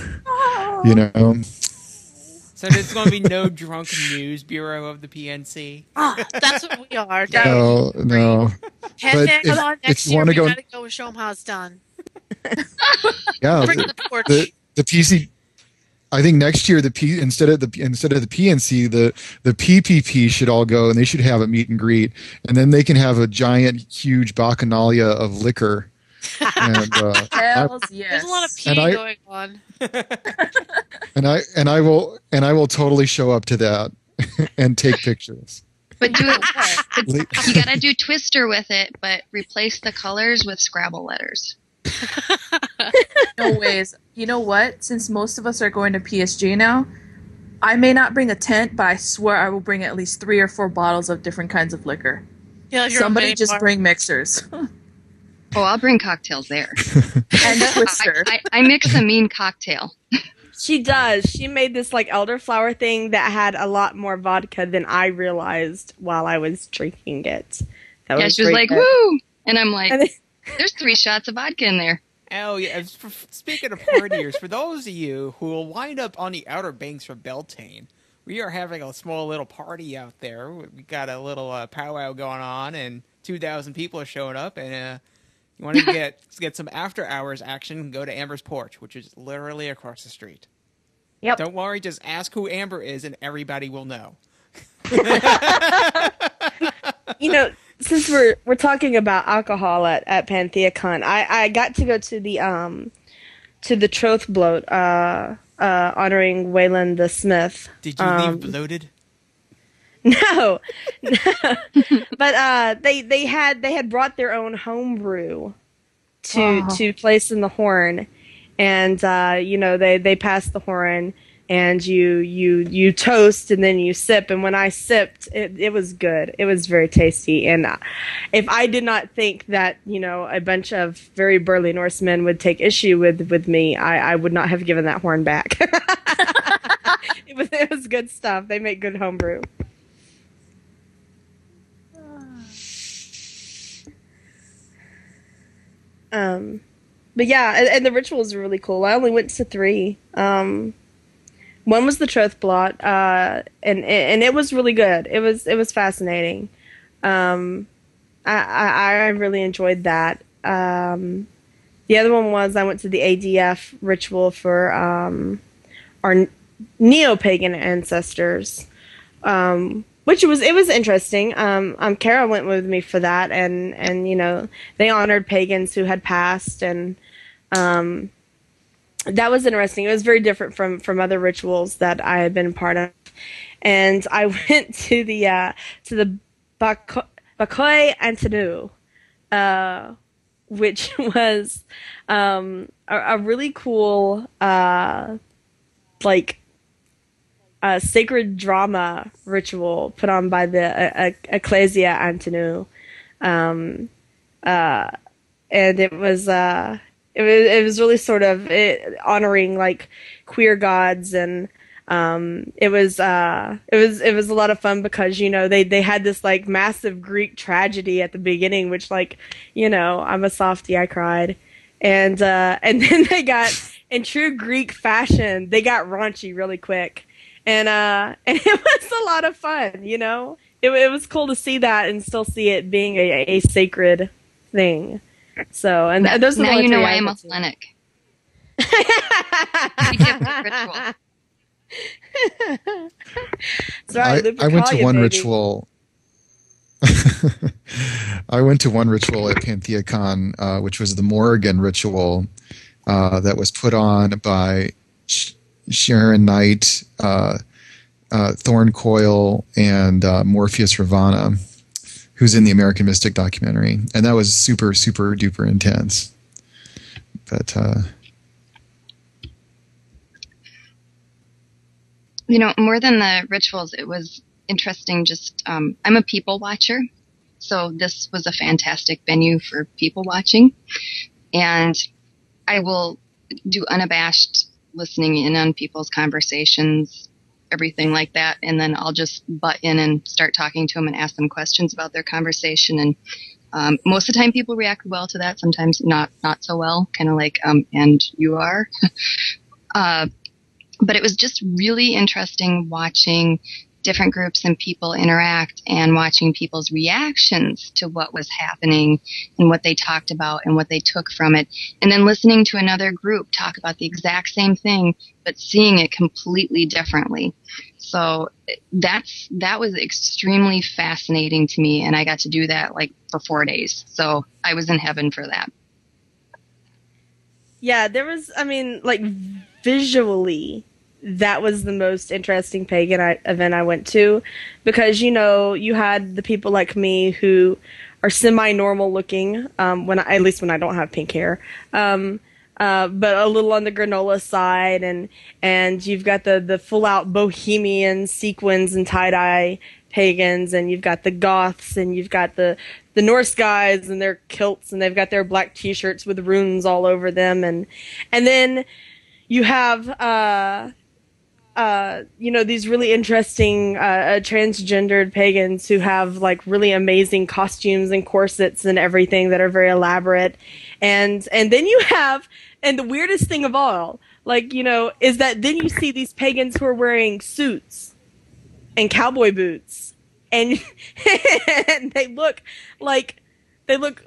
You know. So there's going to be no drunk news bureau of the PNC. Oh, ah, that's what we are. Yeah. No, no. Head But if- on if you year. wanna We go- gotta go and show them how it's done. Yeah, Bring the, the torch. the the PC. I think next year the P instead of the instead of the PNC the the PPP should all go and they should have a meet and greet and then they can have a giant huge bacchanalia of liquor and uh, Hells yes. There's a lot of pee I- going on. and I and I will and I will totally show up to that and take pictures. But do it. You gotta do Twister with it, but replace the colors with Scrabble letters. no ways. You know what? Since most of us are going to PSG now, I may not bring a tent, but I swear I will bring at least three or four bottles of different kinds of liquor. Yeah, like Somebody just bar. bring mixers Oh, I'll bring cocktails there. and a Twister. I, I, I mix a mean cocktail. she does. She made this like elderflower thing that had a lot more vodka than I realized while I was drinking it. That Yeah, was she was like, good. "Woo!" and I'm like, And then- "There's three shots of vodka in there." Oh yeah. for- Speaking of partiers, for those of you who will wind up on the Outer Banks for Beltane, we are having a small little party out there. We got a little uh, powwow going on, and two thousand people are showing up. And uh, you want to get get some after hours action? Go to Amber's porch, which is literally across the street. Yep. Don't worry, just ask who Amber is, and everybody will know. you know, since we're we're talking about alcohol at at PantheaCon, I I got to go to the um to the Troth blot uh uh honoring Wayland the Smith. Did you Um, leave bloated? No, but uh, they they had they had brought their own homebrew to Wow. to place in the horn, and uh, you know they they passed the horn and you you you toast and then you sip. And when i sipped it, it was good. It was very tasty. And uh, if i did not think that you know a bunch of very burly norsemen would take issue with with me i, I would not have given that horn back. It was it was good stuff. They make good homebrew um but yeah and, and the rituals are really cool i only went to three um one was the Troth Blot, uh, and and it was really good. It was it was fascinating. Um, I, I, I really enjoyed that. Um, the other one was I went to the ADF ritual for um, our neo pagan ancestors, um, which was it was interesting. Um, um, Cara went with me for that, and and you know they honored pagans who had passed, and um, that was interesting. It was very different from from other rituals that I had been part of, and I went to the uh, to the Bako- Bakoy Antanu, uh, which was um, a, a really cool uh, like a sacred drama ritual put on by the uh, Ekklesia Antinoou, um, uh, and it was uh, it was it was really sort of it, honoring like queer gods and um it was uh it was it was a lot of fun because you know they they had this like massive greek tragedy at the beginning which like you know i'm a softie i cried. And uh and then they got in true greek fashion they got raunchy really quick and uh and it was a lot of fun you know it, it was cool to see that and still see it being a, a sacred thing so, and now, those are now the you know I I am a went to. Hellenic. We give the ritual. That's right, I, I went to Lupercalia, one baby. ritual. I went to one ritual at PantheaCon, uh, which was the Morrigan ritual uh, that was put on by Sh- Sharon Knight, uh, uh, Thorn Coyle, and uh, Morpheus Ravenna, who's in the American Mystic documentary. And that was super, super duper intense. But uh, You know, more than the rituals, it was interesting. Just um, I'm a people watcher, so this was a fantastic venue for people watching, and I will do unabashed listening in on people's conversations, everything like that, and then I'll just butt in and start talking to them and ask them questions about their conversation and. Um, most of the time, people react well to that. Sometimes not, not so well. Kind of like, um, and you are. uh, but it was just really interesting watching different groups and people interact and watching people's reactions to what was happening and what they talked about and what they took from it. And then listening to another group talk about the exact same thing, but seeing it completely differently. So that's, that was extremely fascinating to me. And I got to do that like for four days. So I was in heaven for that. Yeah, there was. I mean, like visually, that was the most interesting pagan I, event I went to, because you know you had the people like me who are semi-normal looking. Um, when I, at least when I don't have pink hair. Um, uh, but a little on the granola side, and and you've got the the full out bohemian sequins and tie dye pagans, and you've got the goths, and you've got the the Norse guys and their kilts, and they've got their black t-shirts with runes all over them, and and then you have uh uh you know these really interesting uh, uh transgendered pagans who have like really amazing costumes and corsets and everything that are very elaborate. And and then you have and the weirdest thing of all like you know is that then you see these pagans who are wearing suits and cowboy boots and, and they look like they look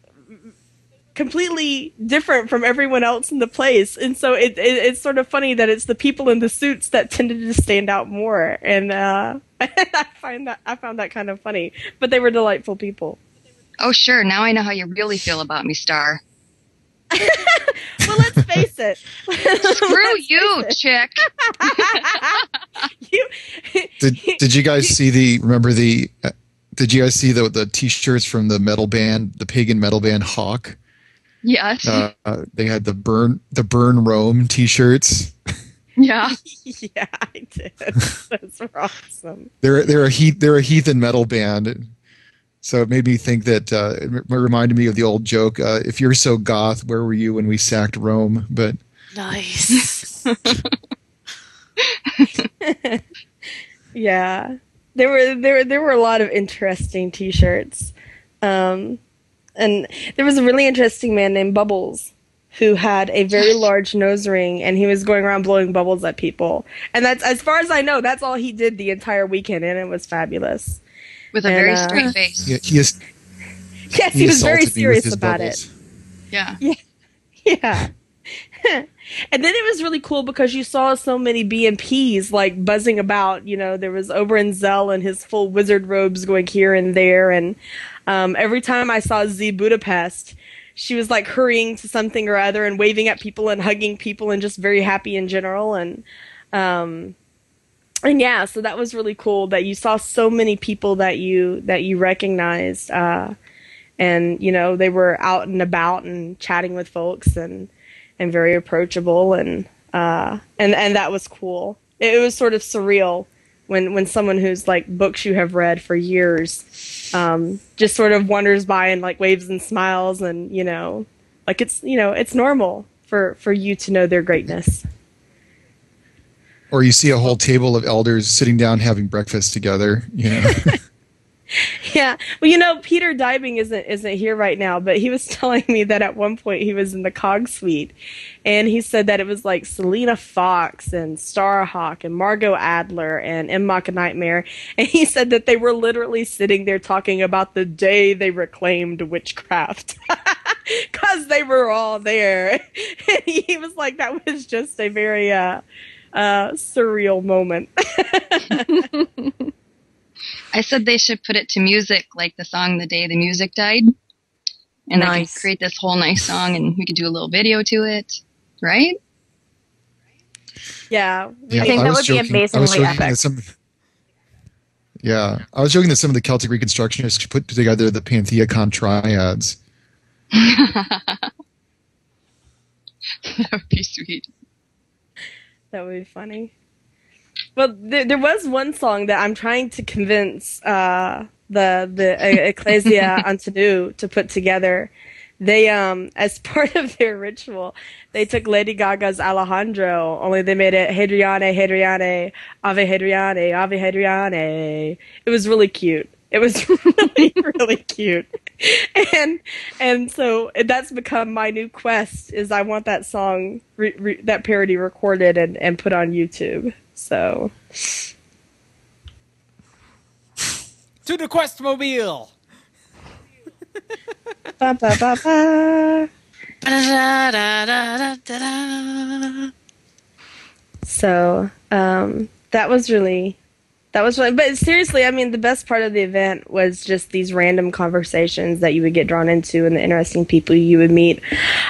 completely different from everyone else in the place and so it, it it's sort of funny that it's the people in the suits that tended to stand out more and uh i find that i found that kind of funny but they were delightful people Oh, sure. Now I know how you really feel about me, Star. well let's face it Screw you, chick. you did did you guys see the remember the uh, did you guys see the the t-shirts from the metal band the pagan metal band Hawk? Yes. Uh, uh, they had the burn the burn Rome t-shirts. Yeah. yeah, I did. That's awesome. They're they're a heath they're a heathen metal band. So it made me think that uh, it reminded me of the old joke: uh, "If you're so goth, where were you when we sacked Rome?" But Nice. Yeah, there were there were there were a lot of interesting T-shirts, um, and there was a really interesting man named Bubbles who had a very large nose ring, and he was going around blowing bubbles at people. And that's as far as I know, that's all he did the entire weekend, and it was fabulous. With a And, very uh, straight face. he, he, is, Yes, he, was very assaulted me with serious about bubbles. it. Yeah. Yeah. Yeah. and then it was really cool because you saw so many BNPs like buzzing about. You know, there was Oberon Zell in his full wizard robes going here and there. And um, every time I saw Z Budapest, she was like hurrying to something or other and waving at people and hugging people and just very happy in general. And, um, and yeah, so that was really cool that you saw so many people that you, that you recognized. Uh, and you know they were out and about and chatting with folks and and very approachable and uh and and that was cool it, was sort of surreal when when someone who's like books you have read for years um just sort of wanders by and like waves and smiles and you know like it's you know it's normal for for you to know their greatness or you see a whole table of elders sitting down having breakfast together. You know, Yeah. Well, you know, Peter Dybing isn't isn't here right now, but he was telling me that at one point he was in the Cog Suite, and he said that it was like Selena Fox and Starhawk and Margot Adler and. Macha NightMare, and he said that they were literally sitting there talking about the day they reclaimed witchcraft. Because they were all there, and he was like, "That was just a very uh, uh, surreal moment." I said they should put it to music, like the song "The Day the Music Died," and I Nice. could create this whole nice song, and we could do a little video to it, right? yeah, yeah, think that would be joking- I was amazingly joking epic. some- yeah, I was joking that some of the Celtic Reconstructionists put together the Pantheacon triads. that would be sweet. That would be funny. Well, there, there was one song that I'm trying to convince uh, the the uh, Ekklesia Antinoou to put together. They, um, as part of their ritual, they took Lady Gaga's Alejandro. Only they made it Hadriane, Hadriane, Ave Hadriane, Ave Hadriane. It was really cute. It was really, really cute. And and so that's become my new quest. Is I want that song, re, re, that parody recorded and and put on YouTube. So To the Questmobile! ba ba ba ba. Ba-da-da-da-da-da-da. So um, that was really that was fun. But seriously, I mean, the best part of the event was just these random conversations that you would get drawn into and the interesting people you would meet.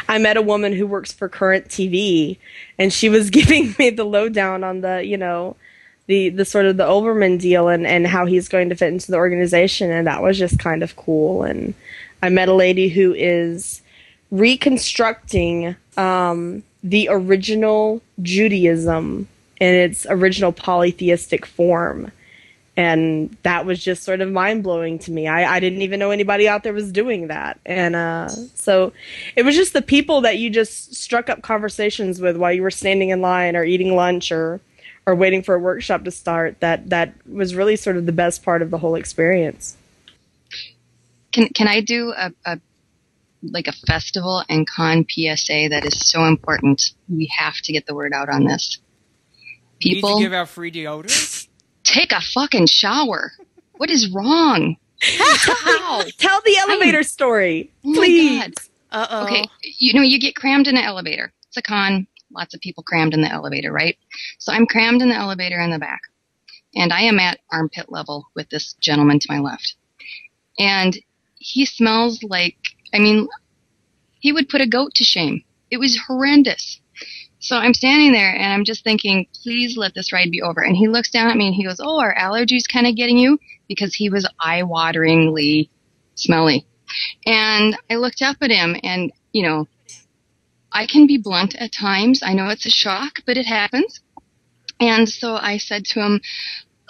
I met a woman who works for Current TV, and she was giving me the lowdown on the you know the the sort of the Olbermann deal and and how he's going to fit into the organization, and that was just kind of cool. And I met a lady who is reconstructing um, the original Judaism in its original polytheistic form. And that was just sort of mind blowing to me. I, I didn't even know anybody out there was doing that. And uh, so it was just the people that you just struck up conversations with while you were standing in line or eating lunch or or waiting for a workshop to start that that was really sort of the best part of the whole experience. Can can I do a, a like a festival and con PSA that is so important? We have to get the word out on this. You need People to give out free deodorant? take a fucking shower. What is wrong? How? Tell the elevator story, Oh my please. God. Uh-oh. Okay, you know, you get crammed in the elevator. It's a con. Lots of people crammed in the elevator, right? So I'm crammed in the elevator in the back. And I am at armpit level with this gentleman to my left. And he smells like, I mean, he would put a goat to shame. It was horrendous. So I'm standing there and I'm just thinking, please let this ride be over. And he looks down at me and he goes, Oh, are allergies kind of getting you? Because he was eye wateringly smelly. And I looked up at him and, you know, I can be blunt at times. I know it's a shock, but it happens. And so I said to him,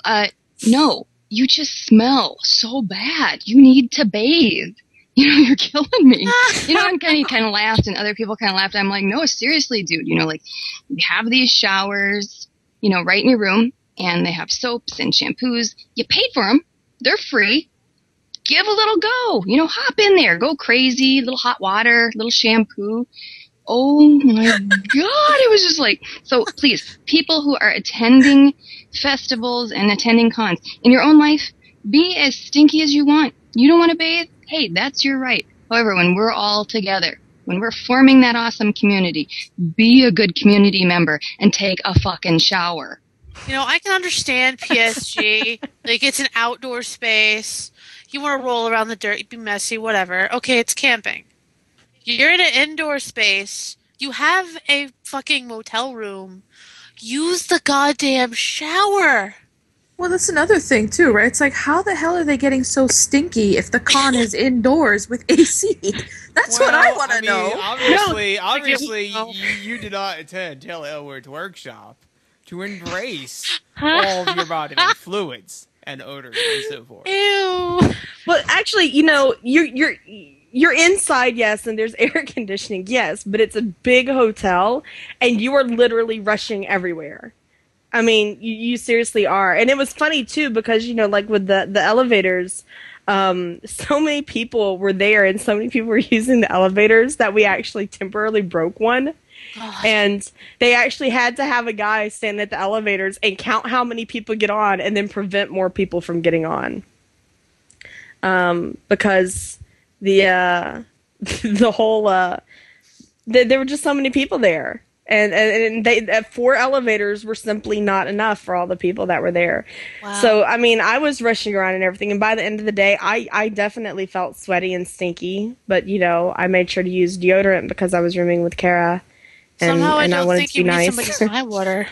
uh, no, you just smell so bad. You need to bathe. You know, you're killing me. you know, and kind of kind of laughed, and other people kind of laughed. I'm like, no, seriously, dude. You know, like we have these showers, you know, right in your room, and they have soaps and shampoos. You paid for them; they're free. Give a little go. You know, hop in there, go crazy. Little hot water, little shampoo. Oh my god, it was just like so. Please, people who are attending festivals and attending cons in your own life, be as stinky as you want. You don't want to bathe? Hey, that's your right. However, when we're all together, when we're forming that awesome community, be a good community member and take a fucking shower. You know, I can understand PSG. like, it's an outdoor space. You want to roll around the dirt, be messy, whatever. Okay, it's camping. You're in an indoor space. You have a fucking motel room. Use the goddamn shower. Well, that's another thing too, right? It's like, how the hell are they getting so stinky if the con is indoors with AC? That's what I want to mean, know. Obviously, obviously, you, you did not attend Taylor Ellwood's workshop to embrace all of your bodily fluids and odors and so forth. Ew. Well, actually, you know, you're you're you're inside, yes, and there's air conditioning, yes, but it's a big hotel, and you are literally rushing everywhere. I mean, you, you seriously are, and it was funny too because you know, like with the the elevators, um, so many people were there, and so many people were using the elevators that we actually temporarily broke one. And they actually had to have a guy stand at the elevators and count how many people get on and then prevent more people from getting on. Um, because the uh, the whole uh, th- there were just so many people there. And, and they uh, four elevators were simply not enough for all the people that were there. Wow. So I mean, I was rushing around and everything, and by the end of the day, I I definitely felt sweaty and stinky. But you know, I made sure to use deodorant because I was rooming with Cara, and Somehow and I I, don't wanted think to be you need nice. somebody's my water.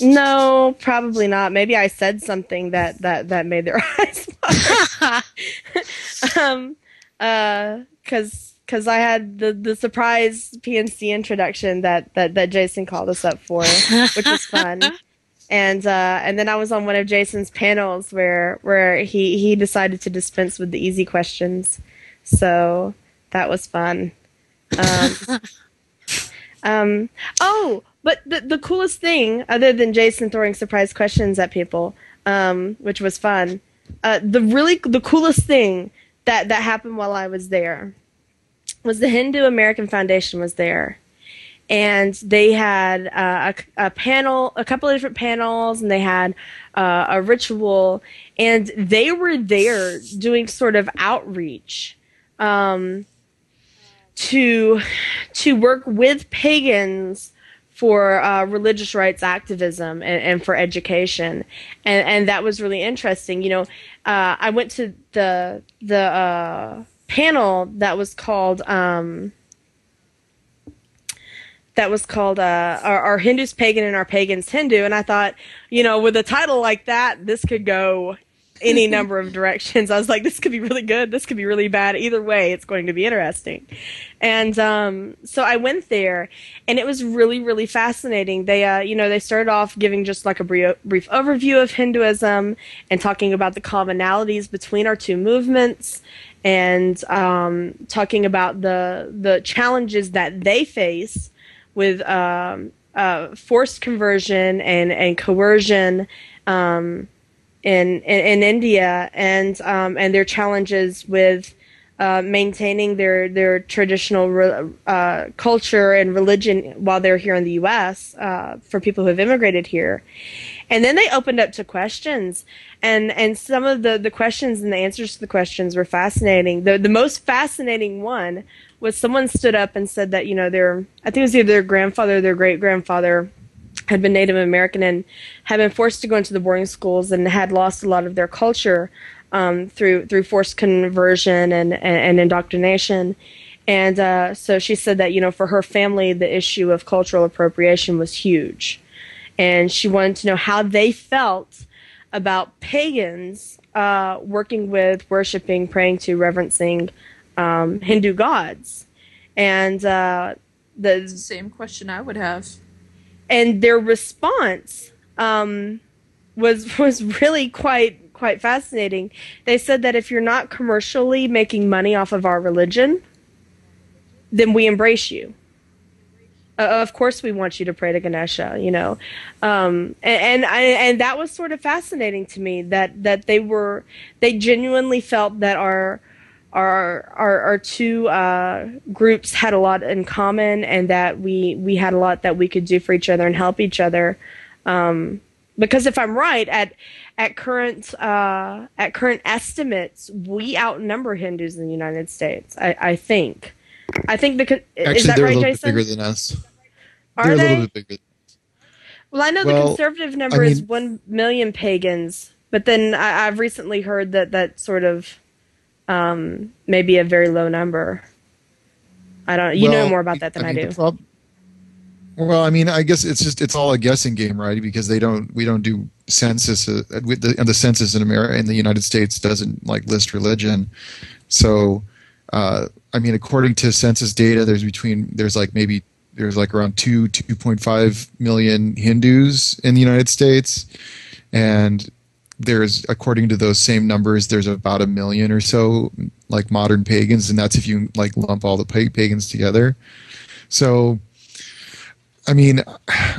no, probably not. Maybe I said something that that that made their eyes. um, uh, because because I had the the surprise PNC introduction that that that Jason called us up for, which was fun. And uh, and then I was on one of Jason's panels where where he he decided to dispense with the easy questions, so that was fun. Um, um, oh, but the the coolest thing, other than Jason throwing surprise questions at people, um, which was fun, uh, the really the coolest thing that that happened while I was there was the Hindu American Foundation was there, and they had uh, a, a panel, a couple of different panels, and they had uh, a ritual, and they were there doing sort of outreach. Um, to to work with pagans for uh, religious rights activism and, and for education, and and that was really interesting. You know, uh, I went to the the uh, panel that was called um, that was called uh, our, our Hindus pagan and our pagans Hindu, and I thought, you know, with a title like that, this could go any number of directions. I was like, this could be really good. This could be really bad. Either way, it's going to be interesting. And um, so I went there, and it was really, really fascinating. They, uh, you know, they started off giving just like a brief, brief overview of Hinduism and talking about the commonalities between our two movements, and um, talking about the the challenges that they face with um, uh, forced conversion and and coercion. Um, in, in, in India and um, and their challenges with uh, maintaining their their traditional re- uh, culture and religion while they're here in the U.S. Uh, for people who have immigrated here, and then they opened up to questions, and and some of the the questions and the answers to the questions were fascinating. The the most fascinating one was someone stood up and said that you know their I think it was either their grandfather or their great grandfather had been Native American and had been forced to go into the boarding schools and had lost a lot of their culture um, through through forced conversion and, and, and indoctrination. And uh, so she said that you know for her family the issue of cultural appropriation was huge, and she wanted to know how they felt about pagans uh, working with worshiping, praying to, reverencing um, Hindu gods, and uh, the Same question I would have. and their response um, was was really quite quite fascinating. They said that if you're not commercially making money off of our religion, then we embrace you. Uh, of course, we want you to pray to Ganesha, you know, um, and and, I, and that was sort of fascinating to me that that they were they genuinely felt that our our our, our two uh, groups had a lot in common and that we we had a lot that we could do for each other and help each other. Um, because if I'm right, at at current uh, at current estimates, we outnumber Hindus in the United States. I, I think. I think because Actually, is that they're right, a little Jason? bigger than us. Are they're they? a little bit bigger. Well, I know the conservative number I is one million pagans, but then I, I've recently heard that that sort of um, may be a very low number. I don't. You know more about that than I, mean, do. prob- well, I mean, I guess it's just it's all a guessing game, right? Because they don't we don't do census uh, with the and the census in America in the United States doesn't like list religion. So, uh, I mean, according to census data, there's between there's like maybe there's like around two two point five million Hindus in the United States, and there's according to those same numbers there's about a million or so like modern pagans. And that's if you like lump all the pa- pagans together. So i mean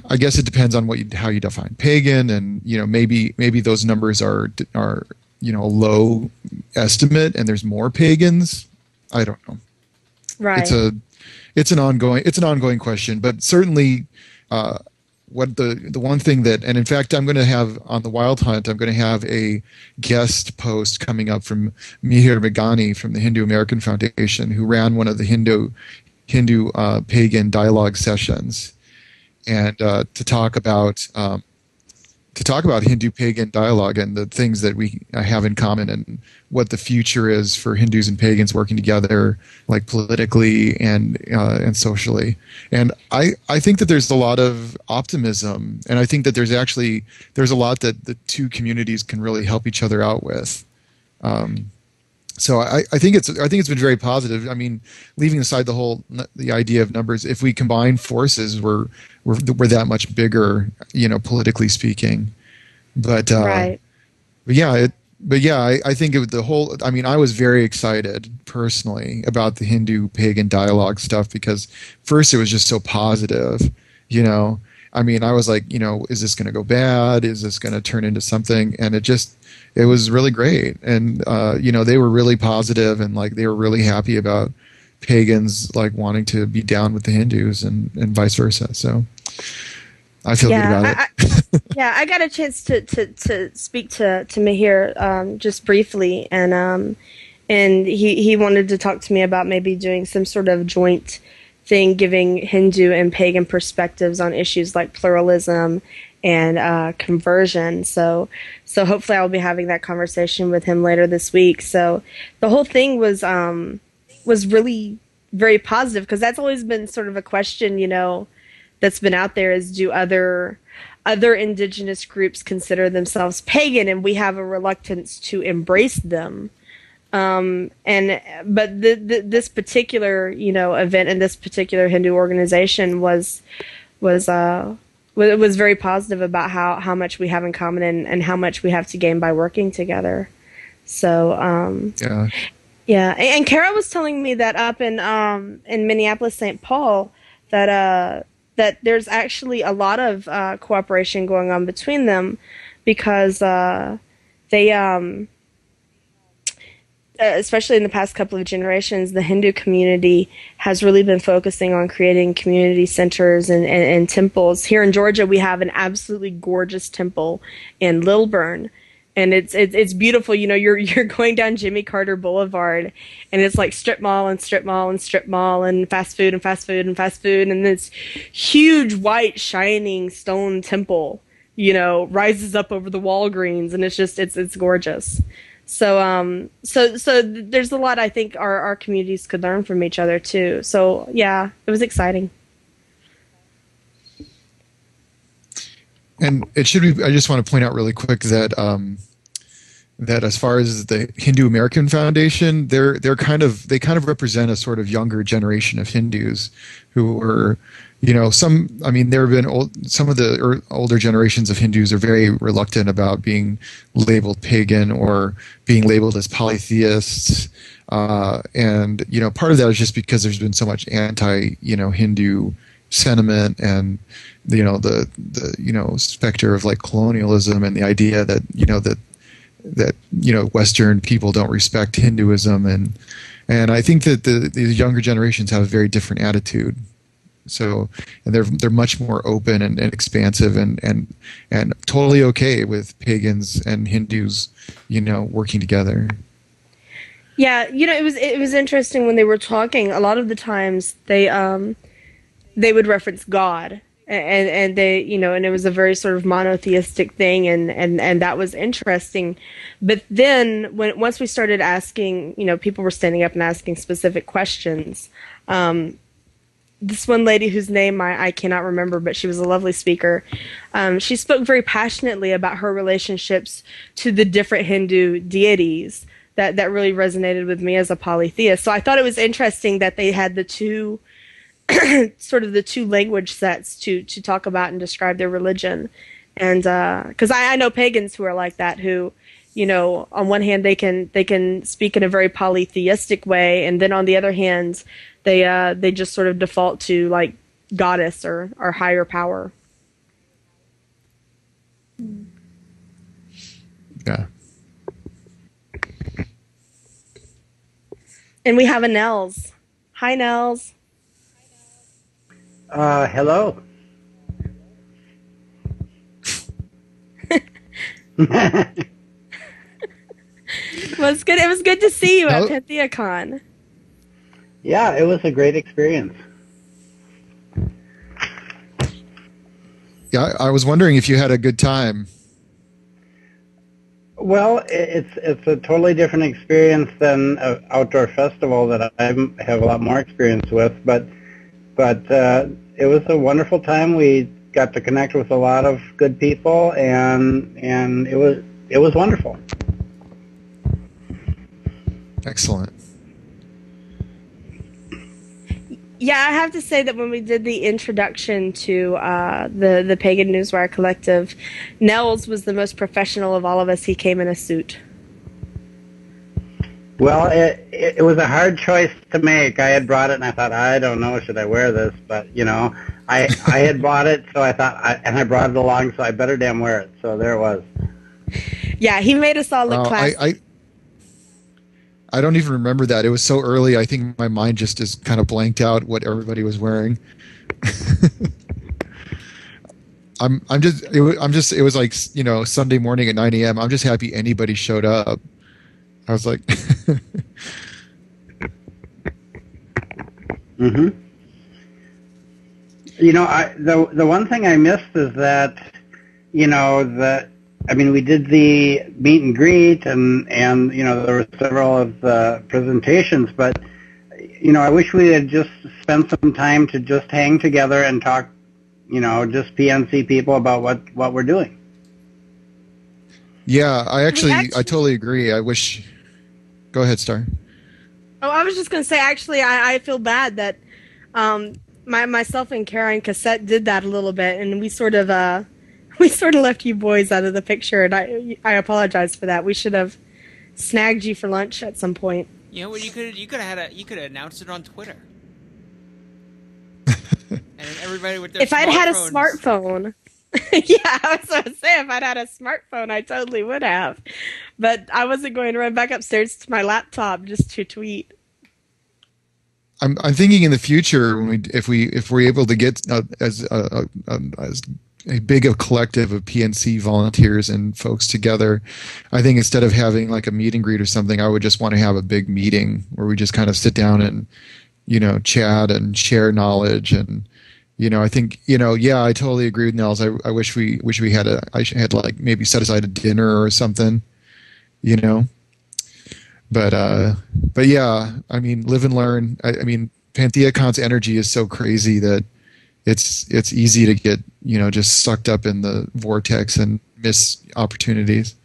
i guess it depends on what you how you define pagan. And you know maybe maybe those numbers are are you know a low estimate and there's more pagans. I don't know. Right. it's a it's an ongoing it's an ongoing question but certainly uh, what the the one thing that and in fact i'm going to have on the wild hunt i'm going to have a guest post coming up from Mihir Meghani from the hindu american foundation who ran one of the hindu hindu uh, pagan dialogue sessions and uh, to talk about um, to talk about Hindu pagan dialogue and the things that we have in common and what the future is for Hindus and pagans working together, like politically and uh, and socially. And I I think that there's a lot of optimism, and I think that there's actually there's a lot that the two communities can really help each other out with. Um, so I, I think it's I think it's been very positive. I mean, leaving aside the whole the idea of numbers, if we combine forces, we're we're we're that much bigger, you know, politically speaking. But uh, right. but yeah, it, but yeah, I, I think it, the whole. I mean, I was very excited personally about the Hindu pagan dialogue stuff because first it was just so positive, you know. I mean, I was like, you know, is this going to go bad? Is this going to turn into something? And it just, it was really great. And uh, you know, they were really positive and like they were really happy about pagans like wanting to be down with the Hindus and and vice versa. So I feel good about I, it. I, yeah, I got a chance to, to, to speak to to Mihir um, just briefly, and um, and he he wanted to talk to me about maybe doing some sort of joint thing, giving Hindu and pagan perspectives on issues like pluralism and uh, conversion. So so hopefully I'll be having that conversation with him later this week. So the whole thing was um, was really very positive because that's always been sort of a question, you know that's been out there is do other other indigenous groups consider themselves pagan and we have a reluctance to embrace them um, and but the, the, this particular you know event and this particular Hindu organization was was uh was, was very positive about how how much we have in common and, and how much we have to gain by working together so um yeah. yeah, and, and Cara was telling me that up in um in Minneapolis, St. Paul, that uh that there's actually a lot of uh, cooperation going on between them because uh, they um Uh, especially in the past couple of generations, the Hindu community has really been focusing on creating community centers and, and, and temples. Here in Georgia, we have an absolutely gorgeous temple in Lilburn and it's it's it's beautiful. You know, you're you're going down Jimmy Carter Boulevard, and it's like strip mall and strip mall and strip mall and fast food and fast food and fast food, and this huge white shining stone temple, you know, rises up over the Walgreens, and it's just it's it's gorgeous. So um so so there's a lot I think our our communities could learn from each other too. So yeah, it was exciting. And it should be. I just want to point out really quick that um, that as far as the Hindu American Foundation, they're they're kind of they kind of represent a sort of younger generation of Hindus who were, you know, some. I mean, there have been old, some of the er, older generations of Hindus are very reluctant about being labeled pagan or being labeled as polytheists, uh, and you know, part of that is just because there's been so much anti, you know, Hindu sentiment and you know the the you know specter of like colonialism and the idea that you know that that you know Western people don't respect Hinduism and and I think that the the younger generations have a very different attitude. So and they're they're much more open and, and expansive and, and and totally okay with pagans and Hindus, you know, working together. Yeah, you know, it was it was interesting when they were talking. A lot of the times they um they would reference God and and they you know and it was a very sort of monotheistic thing and and and that was interesting but then when once we started asking you know people were standing up and asking specific questions um, this one lady whose name I, I cannot remember, but she was a lovely speaker. Um, she spoke very passionately about her relationships to the different Hindu deities. That that really resonated with me as a polytheist. So I thought it was interesting that they had the two sort of the two language sets to to talk about and describe their religion and because uh, I, I know pagans who are like that who you know on one hand they can they can speak in a very polytheistic way and then on the other hand they uh they just sort of default to like goddess or or higher power Yeah. and we have a nels hi nels Uh, hello. it was good it was good to see you Hello? at PantheaCon. yeah, it was a great experience. Yeah, I, I was wondering if you had a good time. Well, it's it's a totally different experience than an outdoor festival that I have a lot more experience with, but but uh, it was a wonderful time. We got to connect with a lot of good people, and and it was it was wonderful. Excellent. Yeah, I have to say that when we did the introduction to uh, the the Pagan Newswire Collective, Nels was the most professional of all of us. He came in a suit. Well, it, it it was a hard choice to make. I had brought it, and I thought, I don't know, should I wear this? But you know, I I had bought it, so I thought, I, and I brought it along, so I better damn wear it. So there it was. Yeah, he made us all look Wow, classy. I, I I don't even remember that. It was so early. I think my mind just is kind of blanked out what everybody was wearing. I'm I'm just it, wa- I'm just it was like you know Sunday morning at 9 a.m. I'm just happy anybody showed up. I was like, mm-hmm. You know, I, the the one thing I missed is that, you know, the I mean, we did the meet and greet, and and you know, there were several of the presentations, but you know, I wish we had just spent some time to just hang together and talk, you know, just PNC people about what what we're doing. yeah, I actually, I actually- totally agree. I wish. Go ahead, Star. Oh, I was just gonna say. Actually, I, I feel bad that um, my myself and Cara and Cosette did that a little bit, and we sort of uh, we sort of left you boys out of the picture, and I I apologize for that. We should have snagged you for lunch at some point. You know what? You could you could have had a you could have announced it on Twitter. and everybody with their If I'd had a smartphone. yeah, I was going to say if I'd had a smartphone, I totally would have. But I wasn't going to run back upstairs to my laptop just to tweet. I'm I'm thinking in the future when we if we if we're able to get uh, as uh, uh, as a big collective of PNC volunteers and folks together, I think instead of having like a meet and greet or something, I would just want to have a big meeting where we just kind of sit down and you know chat and share knowledge and you know I think you know yeah I totally agree with Nels. I I wish we wish we had a I had like maybe set aside a dinner or something, you know? But uh but yeah i mean live and learn. I, I mean pantheacon's energy is so crazy that it's it's easy to get you know just sucked up in the vortex and miss opportunities.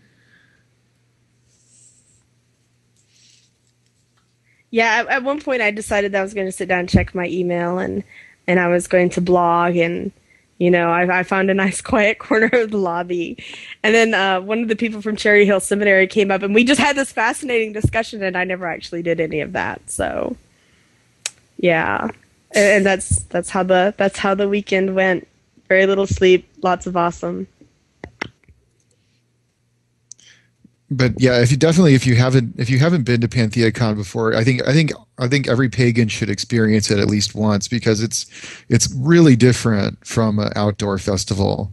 Yeah, at, one point I decided that I was going to sit down and check my email and and I was going to blog and you know I, I found a nice quiet corner of the lobby and then uh, one of the people from cherry hill seminary came up and we just had this fascinating discussion and i never actually did any of that so yeah and, and that's that's how the that's how the weekend went. Very little sleep lots of awesome. But yeah, if you definitely if you haven't if you haven't been to PantheaCon before, I think I think I think every pagan should experience it at least once because it's it's really different from an outdoor festival,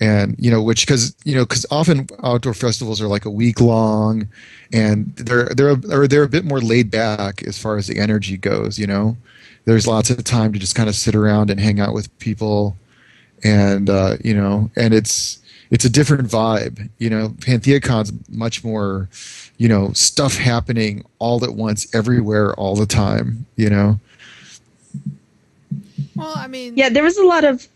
and you know which because you know because often outdoor festivals are like a week long, and they're they're or they're a bit more laid back as far as the energy goes. You know, there's lots of time to just kind of sit around and hang out with people, and uh, you know, and it's it's a different vibe. You know, PantheaCon's much more, you know, stuff happening all at once, everywhere, all the time. You know. Well, I mean, yeah, there was a lot of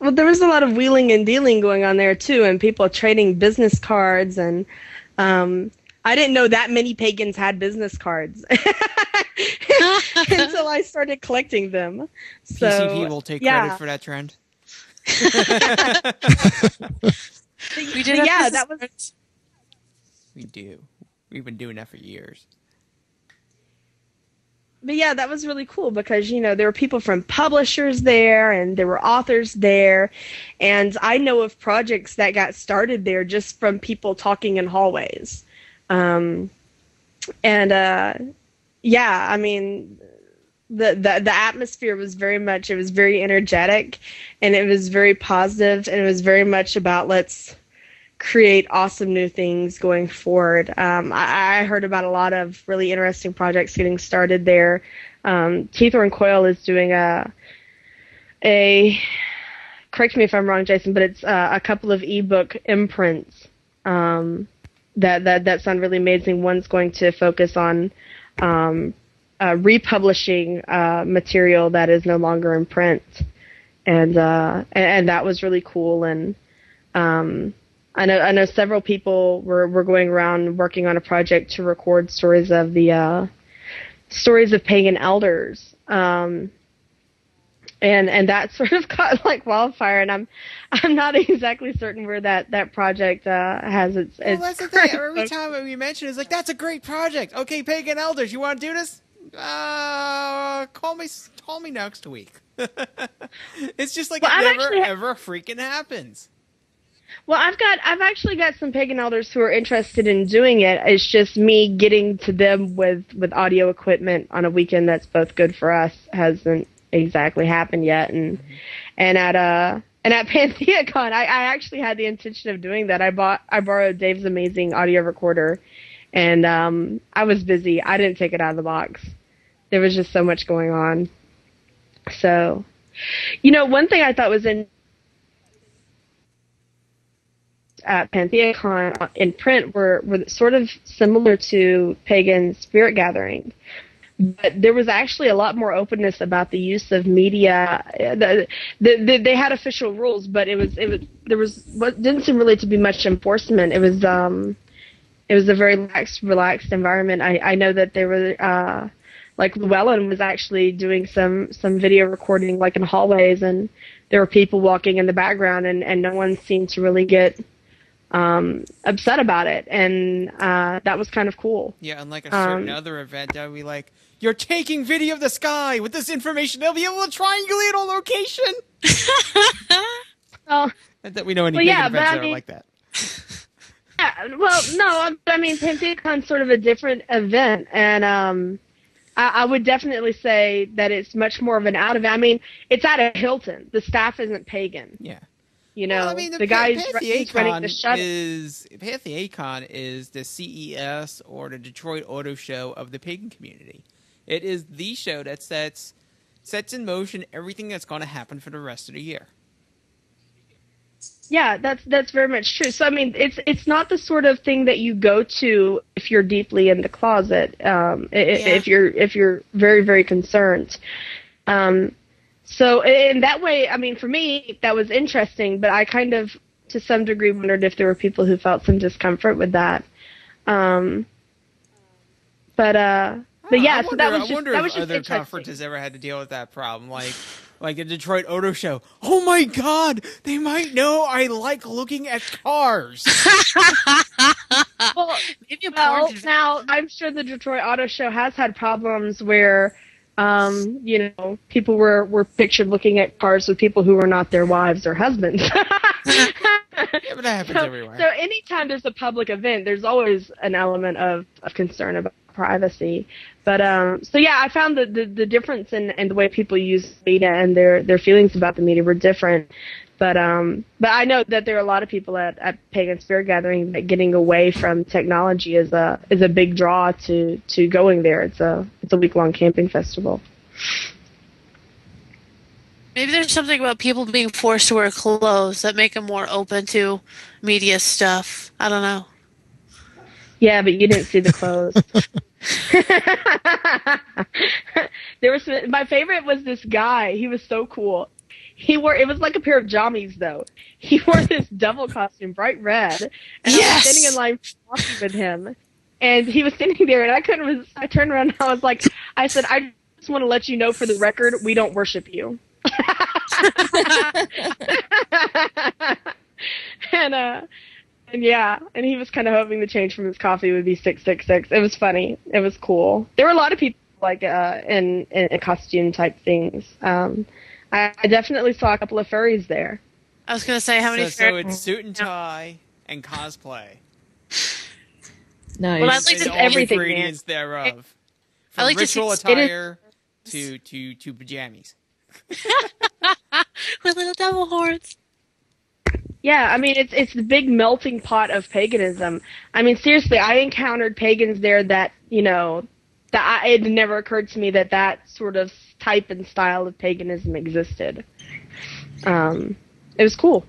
well, there was a lot of wheeling and dealing going on there too, and people trading business cards, and um, I didn't know that many pagans had business cards until I started collecting them. So, PCP will take yeah. credit for that trend. We did. Yeah, that was cards. We do. We've been doing that for years. but yeah, that was really cool because you know there were people from publishers there and there were authors there, and I know of projects that got started there just from people talking in hallways, um, and uh, yeah, I mean the, the the atmosphere was very much it was very energetic, and it was very positive and it was very much about let's create awesome new things going forward. Um, I, I heard about a lot of really interesting projects getting started there. Um, T. Thorn Coyle is doing a a correct me if I'm wrong, Jason, but it's uh, a couple of ebook imprints um, that that that sound really amazing. One's going to focus on um, uh, republishing uh, material that is no longer in print, and uh, and, and that was really cool. And um, I know I know several people were were going around working on a project to record stories of the uh, stories of pagan elders. Um, and and that sort of caught like wildfire, and I'm I'm not exactly certain where that that project uh, has its. Well, its that's the thing. Every time we mention it, it's like, that's a great project. Okay, Pagan Elders, you want to do this? Uh, call me, call me next week. it's just like Well, it I've never, actually ever freaking happens. Well, I've got I've actually got some pagan elders who are interested in doing it. It's just me getting to them with with audio equipment on a weekend that's both good for us hasn't exactly happened yet. And and at uh and at PantheaCon, I, I actually had the intention of doing that. I bought I borrowed Dave's amazing audio recorder, and um I was busy. I didn't take it out of the box. There was just so much going on. So, you know, one thing I thought was in at PantheaCon in print were, were sort of similar to pagan spirit gathering. But there was actually a lot more openness about the use of media. The, the, the, they had official rules, but it was it was there was what didn't seem really to be much enforcement. It was um, it was a very relaxed, relaxed environment. I, I know that there were uh, like Llewellyn was actually doing some some video recording like in hallways, and there were people walking in the background, and and no one seemed to really get um, upset about it, and uh, that was kind of cool. Yeah, unlike a certain Um, other event that we like, you're taking video of the sky with this information. They'll be able to triangulate a location. Oh, Not that we know any Well, yeah, events I mean- like that. yeah, well, no, I mean PantheaCon's sort of a different event, and um, I, I would definitely say that it's much more of an out of. I mean, it's out of Hilton. The staff isn't pagan. Yeah. You know, well, I mean, the, the he's running the shuttle. is PantheaCon is the CES or the Detroit Auto Show of the pagan community. It is the show that sets sets in motion everything that's going to happen for the rest of the year. Yeah, that's that's very much true. So I mean, it's it's not the sort of thing that you go to if you're deeply in the closet. Um, i- if you're if you're very very concerned. Um, so in that way, I mean, for me that was interesting, but I kind of to some degree wondered if there were people who felt some discomfort with that. Um, but uh, But yeah, I so wonder, that was I wonder that was if just other conferences ever had to deal with that problem, like like the Detroit Auto Show. Oh my God, they might know I like looking at cars. well, well, now I'm sure the Detroit Auto Show has had problems where, um, you know, people were were pictured looking at cars with people who were not their wives or husbands. yeah, but that happens so, everywhere. so anytime there's a public event, there's always an element of, of concern about privacy. But um, so yeah, I found that the, the difference in, in the way people use media and their, their feelings about the media were different. But um, but I know that there are a lot of people at, at Pagan Spirit Gathering that getting away from technology is a is a big draw to, to going there. It's a it's a week long camping festival. Maybe there's something about people being forced to wear clothes that make them more open to media stuff. I don't know. Yeah, but you didn't see the clothes. there was some, my favorite was this guy. He was so cool. He wore it was like a pair of jammies though. He wore this devil costume, bright red, and I was standing in line coffee with him. And he was sitting there, and I couldn't. I turned around and I was like, I said, I just want to let you know for the record, we don't worship you. and uh, and yeah, and he was kind of hoping the change from his coffee would be six six six. It was funny. It was cool. There were a lot of people like uh in in costume type things. Um, I, I definitely saw a couple of furries there. I was gonna say how many. so, so fair- it's suit and tie and cosplay. Nice. Well, I'd like And to- all everything, man. ingredients thereof. From I like to see- ritual it is- attire to to to pajamas. with little devil horns. Yeah, I mean it's it's the big melting pot of paganism. I mean seriously, I encountered pagans there that you know that I, it never occurred to me that that sort of type and style of paganism existed. Um, it was cool.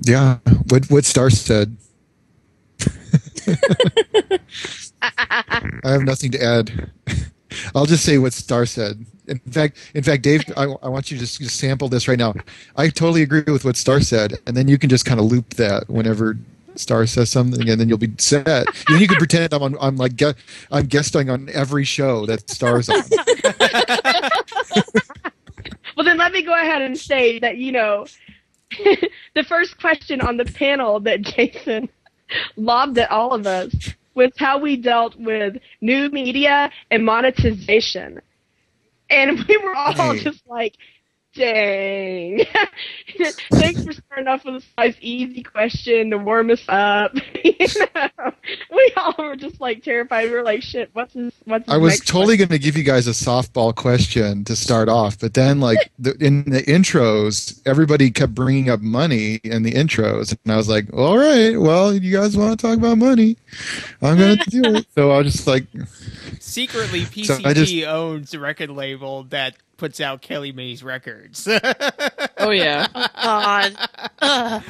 Yeah, what what Star said. I have nothing to add. I'll just say what Star said. In fact, in fact, Dave, I, I want you to just, just sample this right now. I totally agree with what Star said, and then you can just kind of loop that whenever Star says something, and then you'll be set. then you can pretend I'm on, I'm like I'm guesting on every show that Star's on. Well, then let me go ahead and say that, you know, the first question on the panel that Jason lobbed at all of us was how we dealt with new media and monetization. And we were all Hey. just like, dang. Thanks for starting off with a nice, easy question to warm us up. you know, we all were just like terrified. We were like, shit, what's this? What's this I was next totally going to give you guys a softball question to start off, but then like the, in the intros, everybody kept bringing up money in the intros, and I was like, "All right, well, you guys want to talk about money? I'm going to do it." So I was just like, Secretly, So PCP I just- owns a record label that puts out Kelly May's records. Oh yeah, God. Ugh.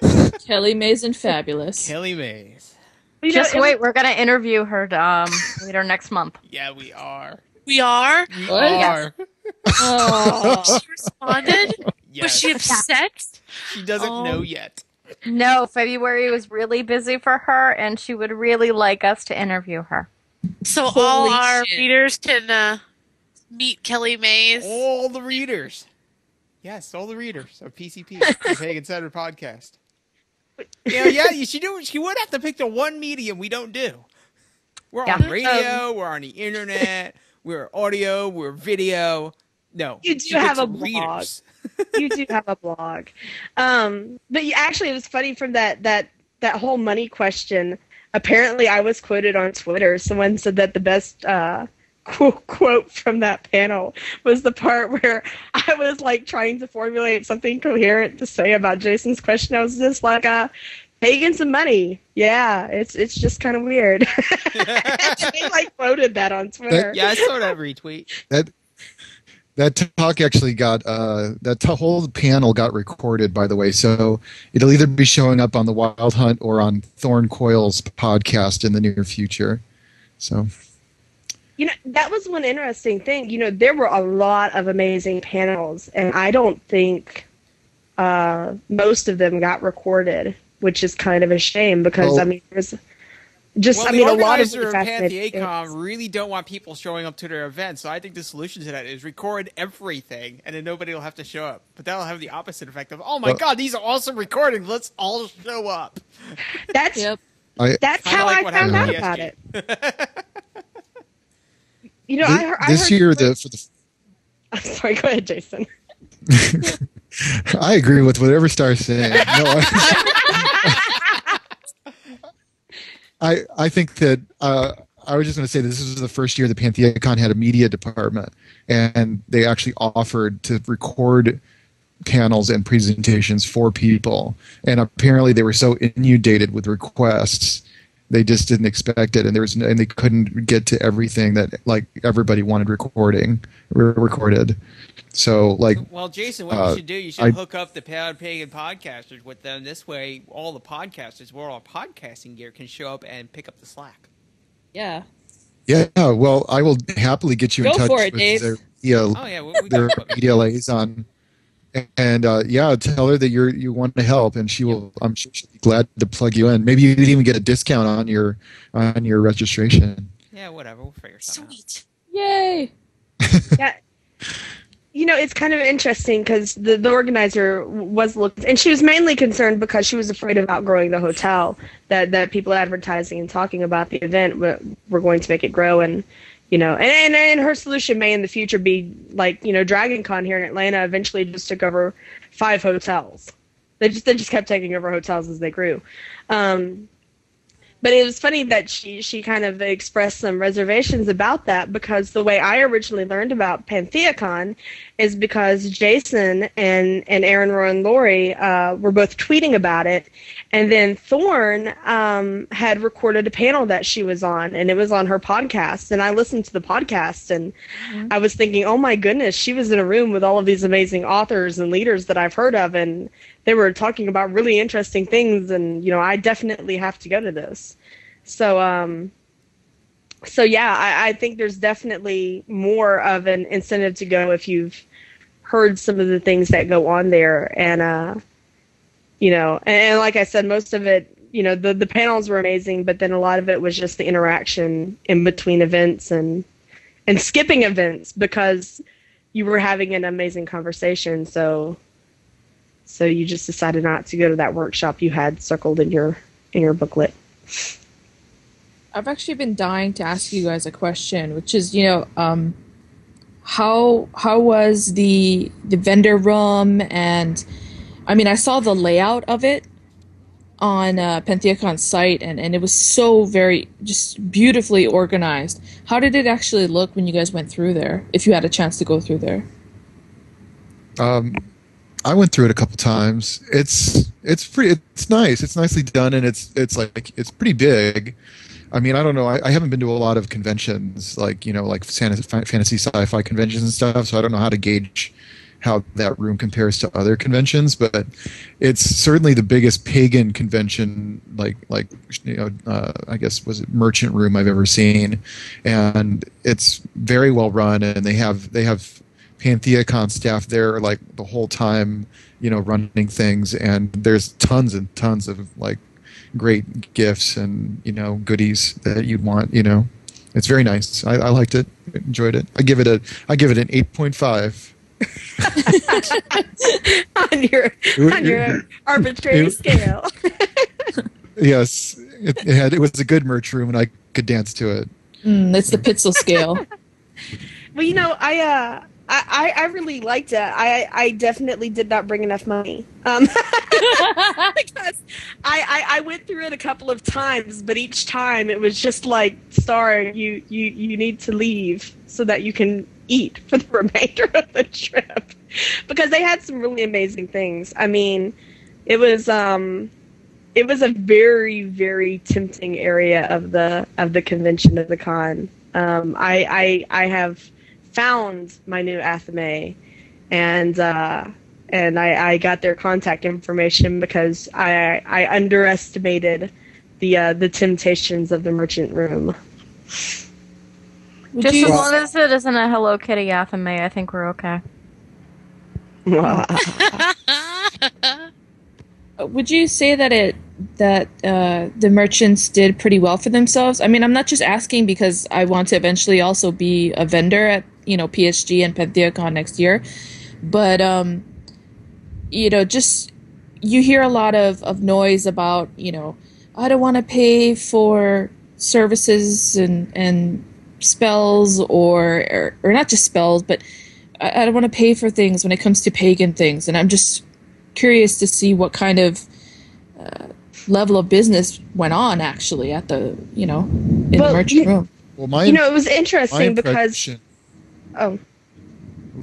Kelly Mays and Fabulous. Kelly Mays. You Just it wait, we're gonna interview her um, later next month. Yeah, we are. we are. We What? are. Oh, She responded. Yes. Was she upset? She doesn't Oh. know yet. No, February was really busy for her, and she would really like us to interview her. So all our shit. readers can uh, meet Kelly Mays. All the readers. Yes, all the readers of PCP, the Pagan Centered podcast. Yeah, yeah, you should do. She would have to pick the one medium we don't do. We're on Yeah. radio. we're on the internet. We're audio. We're video. No, You do have a blog. you do have a blog. Um, but you, actually, it was funny from that that that whole money question. Apparently, I was quoted on Twitter. Someone said that the best uh, quote, quote from that panel was the part where I was like trying to formulate something coherent to say about Jason's question. I was just like, uh, pagans some money. Yeah, it's it's just kind of weird. they like quoted that on Twitter. Yeah, I saw that retweet. that that talk actually got uh, that t- whole panel got recorded by the way so it'll either be showing up on the wild hunt or on Thorn Coyle's podcast in the near future so You know, that was one interesting thing. You know, there were a lot of amazing panels, and I don't think uh, most of them got recorded, which is kind of a shame because Oh. I mean, there's just Well, I mean, a lot of organizer of fascinating PantheaCon really don't want people showing up to their events, so I think the solution to that is record everything, and then nobody will have to show up. But that'll have the opposite effect of, oh my Well- god, these are awesome recordings. Let's all show up. That's Yep. I, that's Kinda how like I found out about it. You know, I, heard, I this year, the for the I'm sorry. Go ahead, Jason. I agree with whatever Star's saying. No, I, I, I think that uh, I was just going to say this is the first year the PantheaCon had a media department, and they actually offered to record panels and presentations for people. And apparently, they were so inundated with requests, they just didn't expect it, and there was no, and they couldn't get to everything that like everybody wanted recording re- recorded. So like Well, Jason, what Uh, you should do, you should I- hook up the Proud Pagan podcasters with them. This way, all the podcasters, with all podcasting gear, can show up and pick up the slack. Yeah. Yeah, well, I will happily get you in touch for it, with Dave. their media, Oh yeah, we, we their media liaison, and uh, yeah, tell her that you're you want to help, and she will. I'm sure she'll be glad to plug you in. Maybe you could even get a discount on your on your registration. Yeah, whatever. We'll figure something Sweet. Yay. yeah. You know, it's kind of interesting because the, the organizer was looking, and she was mainly concerned because she was afraid of outgrowing the hotel. That that people advertising and talking about the event were, were going to make it grow, and you know, and, and and her solution may in the future be like you know, Dragon Con here in Atlanta eventually just took over five hotels. They just they just kept taking over hotels as they grew. Um, but it was funny that she she kind of expressed some reservations about that because the way I originally learned about PantheaCon is because Jason and and Erynn Rowan Laurie uh, were both tweeting about it, and then Thorn um, had recorded a panel that she was on, and it was on her podcast, and I listened to the podcast, and I was thinking, oh my goodness, she was in a room with all of these amazing authors and leaders that I've heard of, and they were talking about really interesting things, and you know, I definitely have to go to this. So, um, so yeah, I, I think there's definitely more of an incentive to go if you've heard some of the things that go on there, and uh, you know, and, and like I said, most of it, you know, the the panels were amazing, but then a lot of it was just the interaction in between events and and skipping events because you were having an amazing conversation. So, so you just decided not to go to that workshop you had circled in your in your booklet. I've actually been dying to ask you guys a question, which is, you know, um, how how was the the vendor room? And I mean, I saw the layout of it on uh, site, and and it was so very just beautifully organized. How did it actually look when you guys went through there? If you had a chance to go through there. Um, I went through it a couple times. It's it's pretty. It's nice. It's nicely done, and it's it's like it's pretty big. I mean, I don't know. I, I haven't been to a lot of conventions, like you know, like fantasy sci-fi conventions and stuff. So I don't know how to gauge how that room compares to other conventions, but it's certainly the biggest pagan convention, like like you know, uh, I guess was it merchant room I've ever seen, and it's very well run, and they have they have PantheaCon staff there like the whole time, you know, running things, and there's tons and tons of like great gifts and you know goodies that you'd want. You know, it's very nice. I, I liked it, enjoyed it. I give it a I give it an eight point five. on your on your arbitrary it- scale. Yes, it, it had it was a good merch room, and I could dance to it. Mm, it's the Pitzl scale. Well, you know, I uh, I, I really liked it. I I definitely did not bring enough money. Um, because I, I I went through it a couple of times, but each time it was just like, Star, you you you need to leave so that you can eat for the remainder of the trip, because they had some really amazing things. I mean, it was um. It was a very, very tempting area of the of the convention of the con. Um, I, I I have found my new Athame, and uh, and I, I got their contact information because I I underestimated the uh, the temptations of the merchant room. Just as long as it isn't a Hello Kitty Athame, I think we're okay. would you say that it that uh, the merchants did pretty well for themselves. I mean, I'm not just asking because I want to eventually also be a vendor at you know PSG and PantheaCon next year, but um, you know, just you hear a lot of, of noise about you know I don't want to pay for services and and spells or or, or not just spells, but I, I don't want to pay for things when it comes to pagan things, and I'm just curious to see what kind of uh, level of business went on actually at the you know in Well, the merchant you- room. Well, my you know, it was my interesting because impression- oh,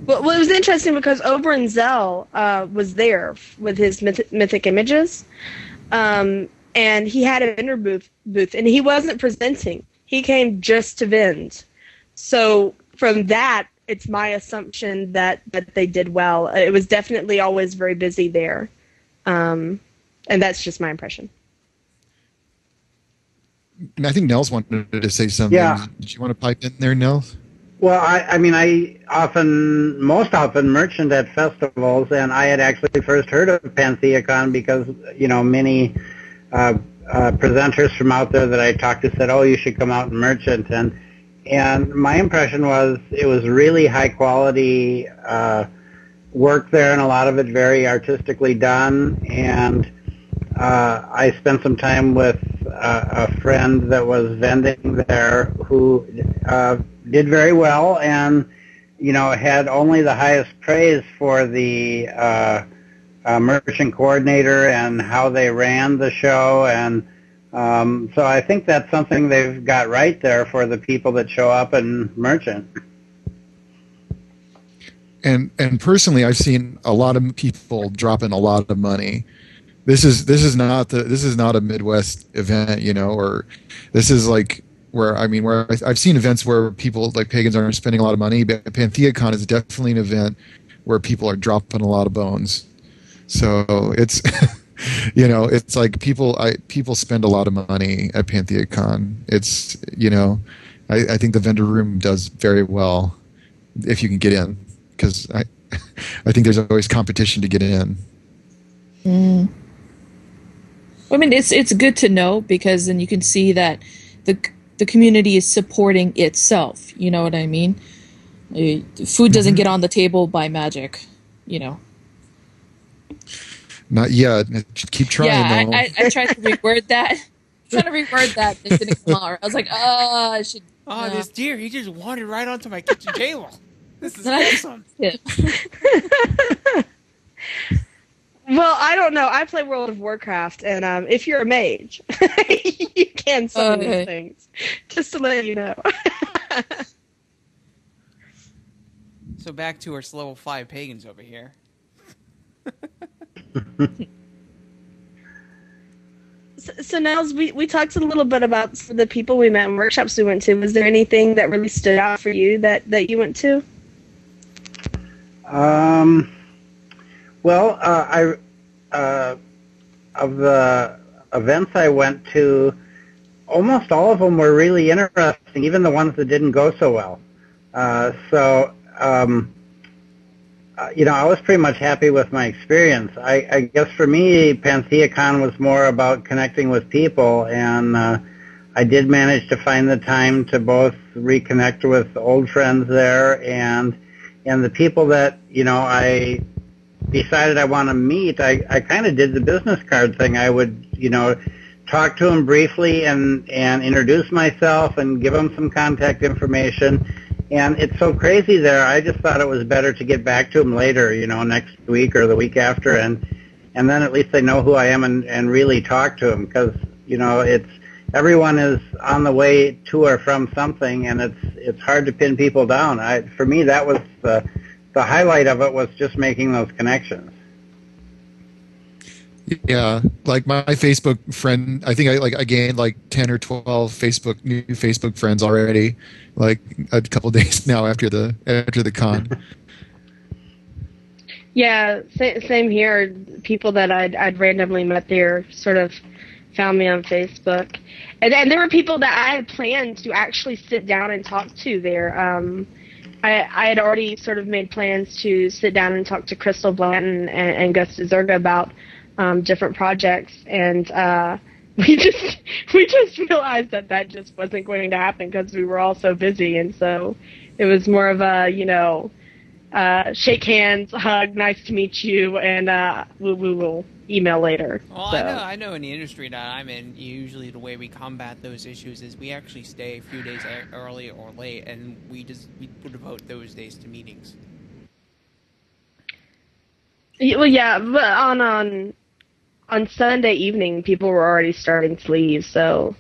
well, well, it was interesting because Oberon Zell uh, was there with his myth- mythic images, um, and he had a vendor booth, booth, and he wasn't presenting. He came just to vend. So from that, it's my assumption that that they did well. It was definitely always very busy there, um, and that's just my impression. I think Nels wanted to say something. Yeah. Did you want to pipe in there, Nels? Well, I, I mean, I often, most often merchant at festivals, and I had actually first heard of PantheaCon because, you know, many uh, uh, presenters from out there that I talked to said, oh, you should come out and merchant. And, and my impression was it was really high quality uh, work there and a lot of it very artistically done. And uh, I spent some time with uh, a friend that was vending there who uh, did very well and you know had only the highest praise for the uh, uh, merchant coordinator and how they ran the show and um, so I think that's something they've got right there for the people that show up and merchant. and and personally i've seen a lot of people dropping a lot of money this is this is not the this is not a midwest event you know or this is like where i mean where I- i've seen events where people like pagans aren't spending a lot of money but pantheacon is definitely an event where people are dropping a lot of bones so it's you know it's like people i people spend a lot of money at pantheacon it's you know i, I think the vendor room does very well if you can get in because I, I think there's always competition to get in. Mm. I mean, it's it's good to know because then you can see that the the community is supporting itself. You know what I mean? Uh, Food doesn't get on the table by magic. You know. Not yet. Keep trying. yeah. I, I, I tried to reword that. I'm trying to reword that. It didn't come out. I was like, oh, I should. Oh, no. this deer, he just wandered right onto my kitchen table. This is Then awesome. Yeah. Well, I don't know. I play World of Warcraft, and um, if you're a mage, you can summon Okay. these things. Just to let you know. So back to our level five pagans over here. so, so now we we talked a little bit about the people we met and workshops we went to. Was there anything that really stood out for you that that you went to? Um, well, uh, I uh, of the events I went to, almost all of them were really interesting, even the ones that didn't go so well. Uh, so, um, uh, you know, I was pretty much happy with my experience. I, I guess for me, PantheaCon was more about connecting with people, and uh, I did manage to find the time to both reconnect with old friends there and and the people that you know I decided I want to meet, I, I kind of did the business card thing. I would you know talk to them briefly and and introduce myself and give them some contact information. And it's so crazy there. I just thought it was better to get back to them later, you know, next week or the week after, and and then at least they know who I am and and really talk to them because you know it's everyone is on the way to or from something, and it's it's hard to pin people down. I, for me, that was the the highlight of it was just making those connections. yeah, like my Facebook friend, I think I like I gained like ten or twelve Facebook new Facebook friends already, like a couple days now after the after the con. Yeah, sa- same here. People that I'd, I'd randomly met there sort of found me on Facebook, and and there were people that I had planned to actually sit down and talk to there. Um, I I had already sort of made plans to sit down and talk to Crystal Blanton and, and Gus diZerega about um, different projects, and uh, we just we just realized that that just wasn't going to happen because we were all so busy, and so it was more of a you know uh, shake hands, hug, nice to meet you, and uh, we, we will email later. Well, so. I know, I know in the industry that I'm in, usually the way we combat those issues is we actually stay a few days early or late, and we just we devote those days to meetings. Yeah, Well, yeah, but on on on Sunday evening, people were already starting to leave. So,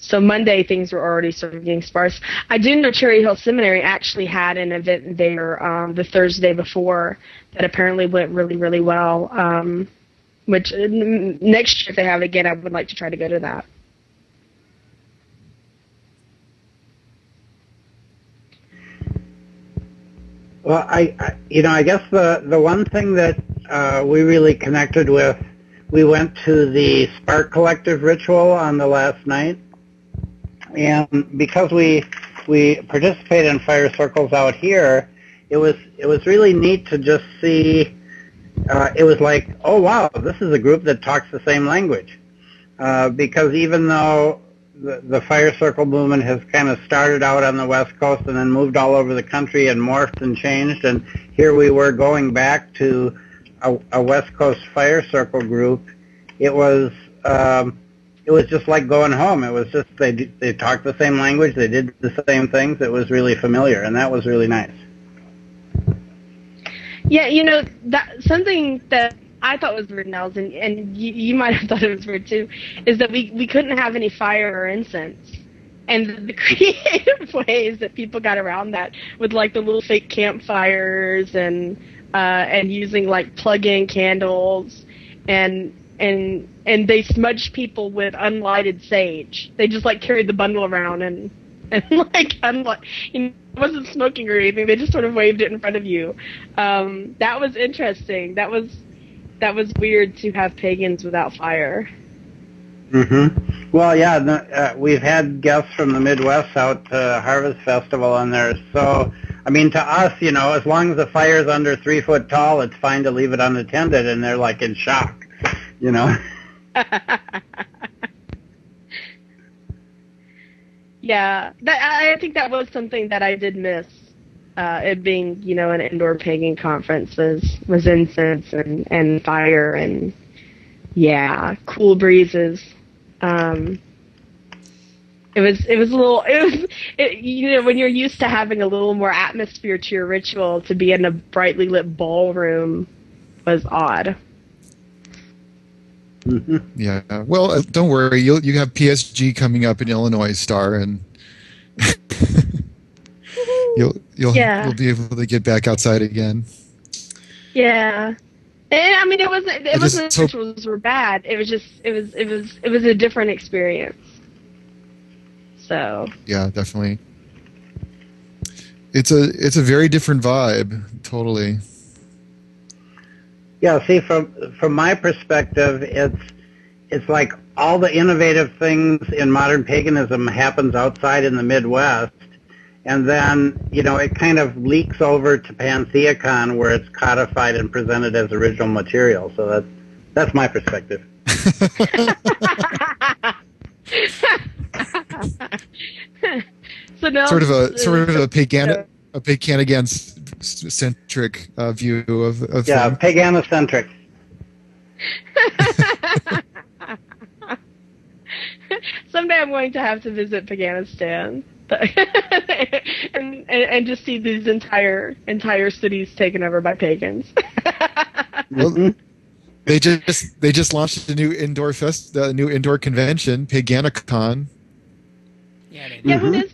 so Monday things were already sort of getting sparse. I do know Cherry Hill Seminary actually had an event there um, the Thursday before that apparently went really really well. Um, which uh, next year if they have it again, I would like to try to go to that. Well, I, I you know, I guess the the one thing that uh, we really connected with, we went to the Spark Collective ritual on the last night, and because we we participate in fire circles out here, it was it was really neat to just see. Uh, it was like, oh wow, this is a group that talks the same language, uh, because even though the, the fire circle movement has kind of started out on the west coast and then moved all over the country and morphed and changed and here we were going back to a, a west coast fire circle group it was um, it was just like going home. It was just they they talked the same language they did the same things it was really familiar and that was really nice. Yeah, you know that something that I thought was weird, Nels, and and you, you might have thought it was weird too, is that we we couldn't have any fire or incense, and the, creative ways that people got around that with like the little fake campfires and uh, and using like plug-in candles, and and and they smudged people with unlighted sage. They just like carried the bundle around and and like unli- you know, it wasn't smoking or anything. They just sort of waved it in front of you. Um, that was interesting. That was that was weird to have pagans without fire. hmm Well, yeah, no, uh, we've had guests from the Midwest out to Harvest Festival, and they're so. I mean, to us, you know, as long as the fire's under three foot tall, it's fine to leave it unattended, and they're like in shock, you know. Yeah, that I think that was something that I did miss. Uh, it being, you know, an indoor pagan conference was was incense and and fire and yeah, cool breezes. Um, it was it was a little it was it, you know when you're used to having a little more atmosphere to your ritual to be in a brightly lit ballroom was odd. Yeah. Well, uh, don't worry. You'll you have PSG coming up in Illinois Star, and you'll you'll Yeah. you'll be able to get back outside again. Yeah. And I mean, it wasn't. It just wasn't that hope- rituals were bad. It was just. It was. It was. It was a different experience. So Yeah, definitely. It's a it's a very different vibe. Totally. Yeah, see, from from my perspective, it's it's like all the innovative things in modern paganism happens outside in the Midwest, and then you know it kind of leaks over to Pantheacon where it's codified and presented as original material. So that's that's my perspective. so now sort of a sort of a pagan a pagan centric uh, view of, of Yeah, things. paganocentric. Someday I'm going to have to visit Paganistan. and, and and just see these entire entire cities taken over by pagans. Well, they just they just launched a new indoor fest, the new indoor convention, Paganicon. Yeah, they yeah, who Mhm. is?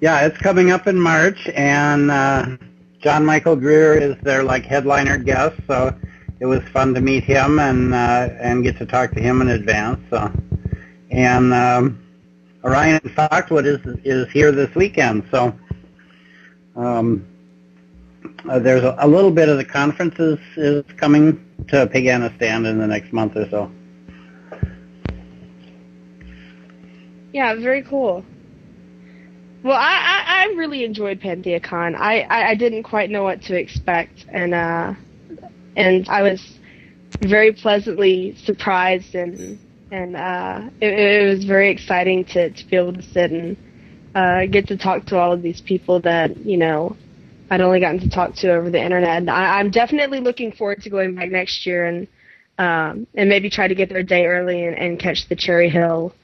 Yeah, it's coming up in March, and uh, John Michael Greer is their like headliner guest. So it was fun to meet him and uh, and get to talk to him in advance. So and um, Orion Foxwood is is here this weekend. So um, uh, there's a, a little bit of the conferences is is coming to Paganistan in the next month or so. Yeah, very cool. Well, I, I, I really enjoyed PantheaCon. I, I, I didn't quite know what to expect, and uh, and I was very pleasantly surprised and and uh, it, it was very exciting to to be able to sit and uh, get to talk to all of these people that you know I'd only gotten to talk to over the internet. And I, I'm definitely looking forward to going back next year and um, and maybe try to get there a day early and, and catch the Cherry Hill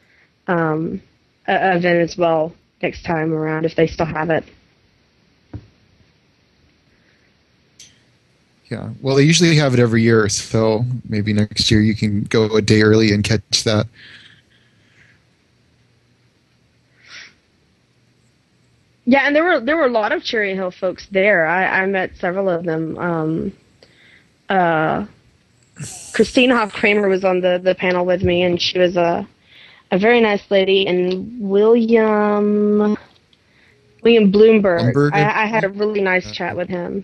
um, event as well next time around if they still have it. Yeah. Well, they usually have it every year, so maybe next year you can go a day early and catch that. Yeah, and there were there were a lot of Cherry Hill folks there. I, I met several of them. Um, uh, Christine Hoff Kramer was on the, the panel with me, and she was a a very nice lady. And William William Bloomberg? I, I had a really nice chat with him.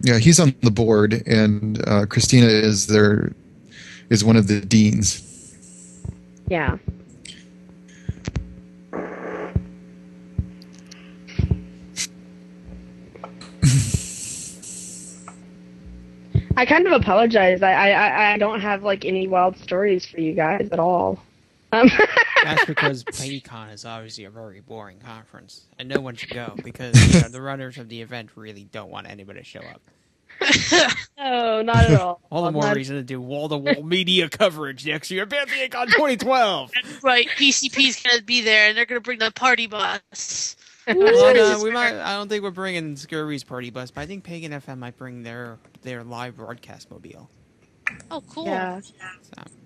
Yeah, he's on the board, and uh, Christina is their is one of the deans. Yeah. I kind of apologize. I, I I don't have like any wild stories for you guys at all. Um, That's because PCon is obviously a very boring conference, and no one should go because you know, the runners of the event really don't want anybody to show up. no, not at all. All the more Not- reason to do wall-to-wall media coverage next year. PCon 2012. Right, PCP is gonna be there, and they're gonna bring the party bus. Well, no, we might. I don't think we're bringing Scurry's party bus, but I think Pagan FM might bring their their live broadcast mobile. Oh, cool. Yeah. So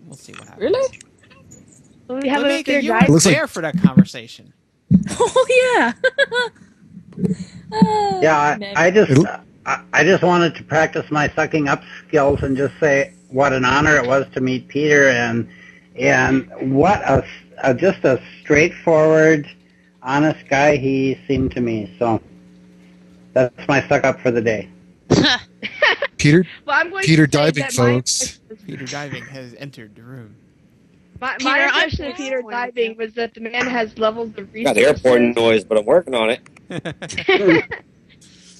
we'll see what happens. Really? We have a Lamika, good you guy. were there for that conversation. Oh yeah. Ah, Yeah, I. I just It'll- I, I just wanted to practice my sucking up skills and just say what an honor it was to meet Peter and and what a, a just a straightforward, honest guy he seemed to me. So that's my suck up for the day. Peter Well, I'm going Peter to diving, that my- folks. Peter Dybing has entered the room. My, Peter, my I'm impression of Peter Dybing was that the man has levels of Got airport noise, but I'm working on it.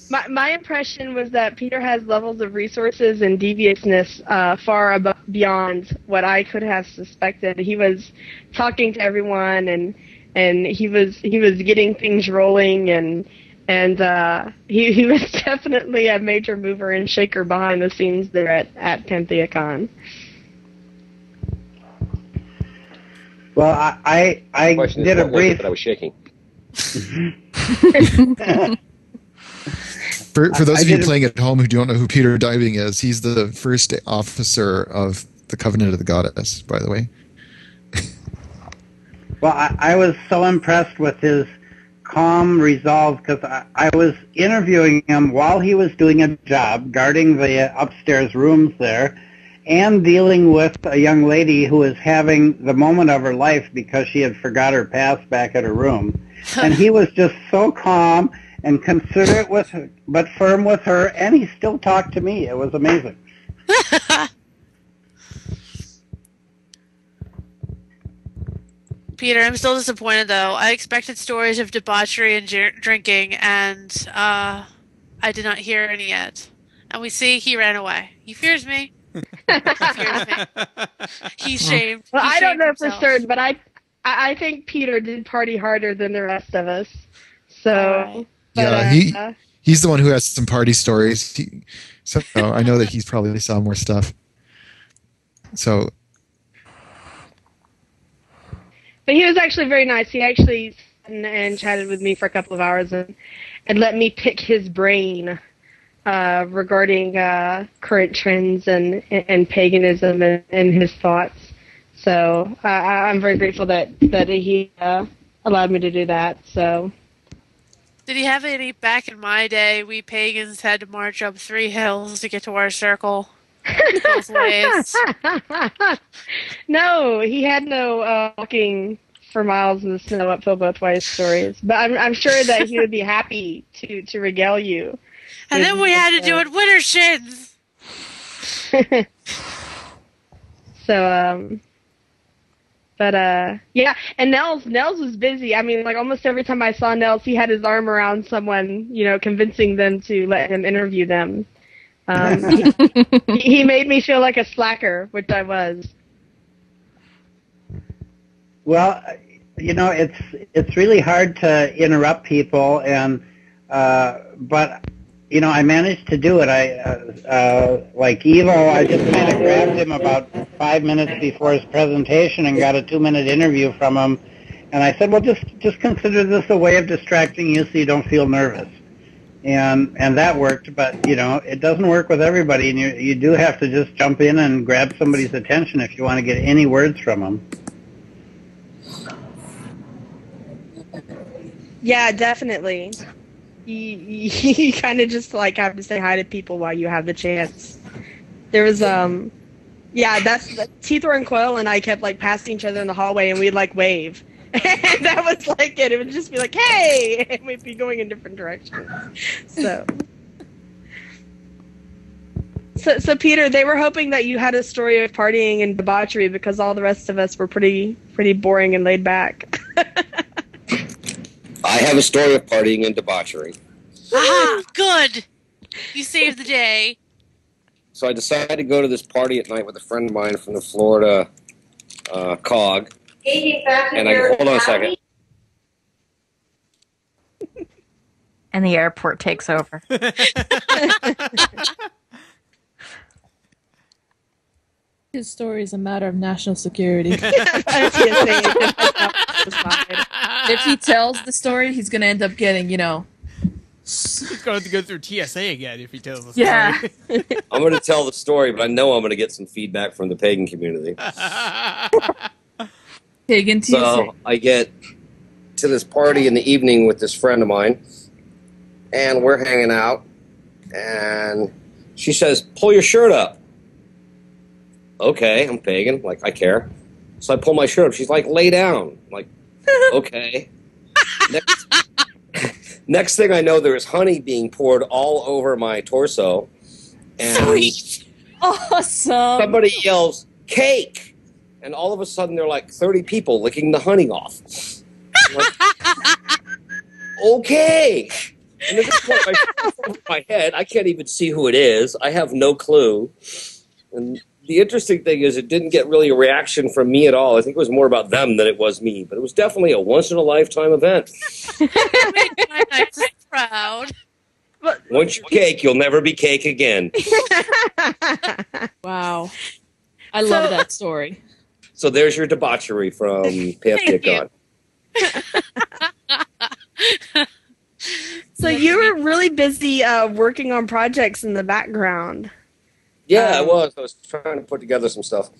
my, my impression was that Peter has levels of resources and deviousness uh, far above, beyond what I could have suspected. He was talking to everyone, and and he was he was getting things rolling, and and uh, he he was definitely a major mover and shaker behind the scenes there at at PantheaCon. Well, I I, I Question did a what was it brief. that I was shaking? For, for those I of you did a- playing at home who don't know who Peter Dybing is, he's the first officer of the Covenant of the Goddess, by the way. Well, I, I was so impressed with his calm resolve because I, I was interviewing him while he was doing a job guarding the upstairs rooms there and dealing with a young lady who was having the moment of her life because she had forgot her pass back at her room. and he was just so calm and considerate with her, but firm with her, and he still talked to me. It was amazing. Peter, I'm still disappointed though. I expected stories of debauchery and jer- drinking, and uh, I did not hear any yet. And we see he ran away. He fears me. he fears me. He's shamed. Well, He I don't shamed know for himself. certain, but I I I think Peter did party harder than the rest of us. So, Alright. but, Yeah, uh, he- uh, He's the one who has some party stories. He, so I know that he's probably saw more stuff. So but he was actually very nice. He actually sat and, and chatted with me for a couple of hours and and let me pick his brain uh, regarding uh, current trends and and paganism and, and his thoughts. So uh, I'm very grateful that that he uh, allowed me to do that. So. Did he have any back in my day? We pagans had to march up three hills to get to our circle. Both ways. no, he had no uh, walking for miles in the snow up uphill both ways stories. But I'm I'm sure that he would be happy to to regale you. And then we had to do it winter shins. so um, But uh, yeah, and Nels Nels was busy. I mean, like almost every time I saw Nels, he had his arm around someone, you know, convincing them to let him interview them. Um, he, he made me feel like a slacker, which I was. Well, you know, it's it's really hard to interrupt people, and uh, but you know, I managed to do it. I uh, uh, like Evo. I just kind of grabbed him about five minutes before his presentation and got a two-minute interview from him. And I said, well, just just consider this a way of distracting you so you don't feel nervous. And and that worked, but you know, it doesn't work with everybody, and you you do have to just jump in and grab somebody's attention if you want to get any words from them. Yeah, definitely. You, you, kind of just like have to say hi to people while you have the chance. There was um, yeah, that's T. Thorn Coyle and I kept like passing each other in the hallway, and we'd like wave. And that was like it. It would just be like, "Hey," and we'd be going in different directions. So. So, so Peter, they were hoping that you had a story of partying and debauchery because all the rest of us were pretty, pretty boring and laid back. I have a story of partying and debauchery. Aha! Good. You saved the day. So I decided to go to this party at night with a friend of mine from the Florida uh, COG. And I hold on a second. And the airport takes over. His story is a matter of national security. if he tells the story, he's going to end up getting, you know. He's going to go through TSA again if he tells the story. Yeah. I'm going to tell the story, but I know I'm going to get some feedback from the pagan community. Pagan TSA. So I get to this party in the evening with this friend of mine, and we're hanging out, and she says, "Pull your shirt up." Okay, I'm pagan, like I care. So I pull my shirt up. She's like, "Lay down." I'm like, okay. next, next thing I know, there is honey being poured all over my torso, and Awesome. somebody yells, "Cake!" And all of a sudden they're like 30 people licking the honey off. Like, okay. And at this point, my my head. I can't even see who it is. I have no clue. And the interesting thing is, it didn't get really a reaction from me at all. I think it was more about them than it was me. But it was definitely a once in a lifetime event. My nice and proud. Once you cake, you'll never be cake again. Wow. I love that story. So there's your debauchery from you. Gone. so you were really busy uh, working on projects in the background. Yeah, I Um, was. I was trying to put together some stuff.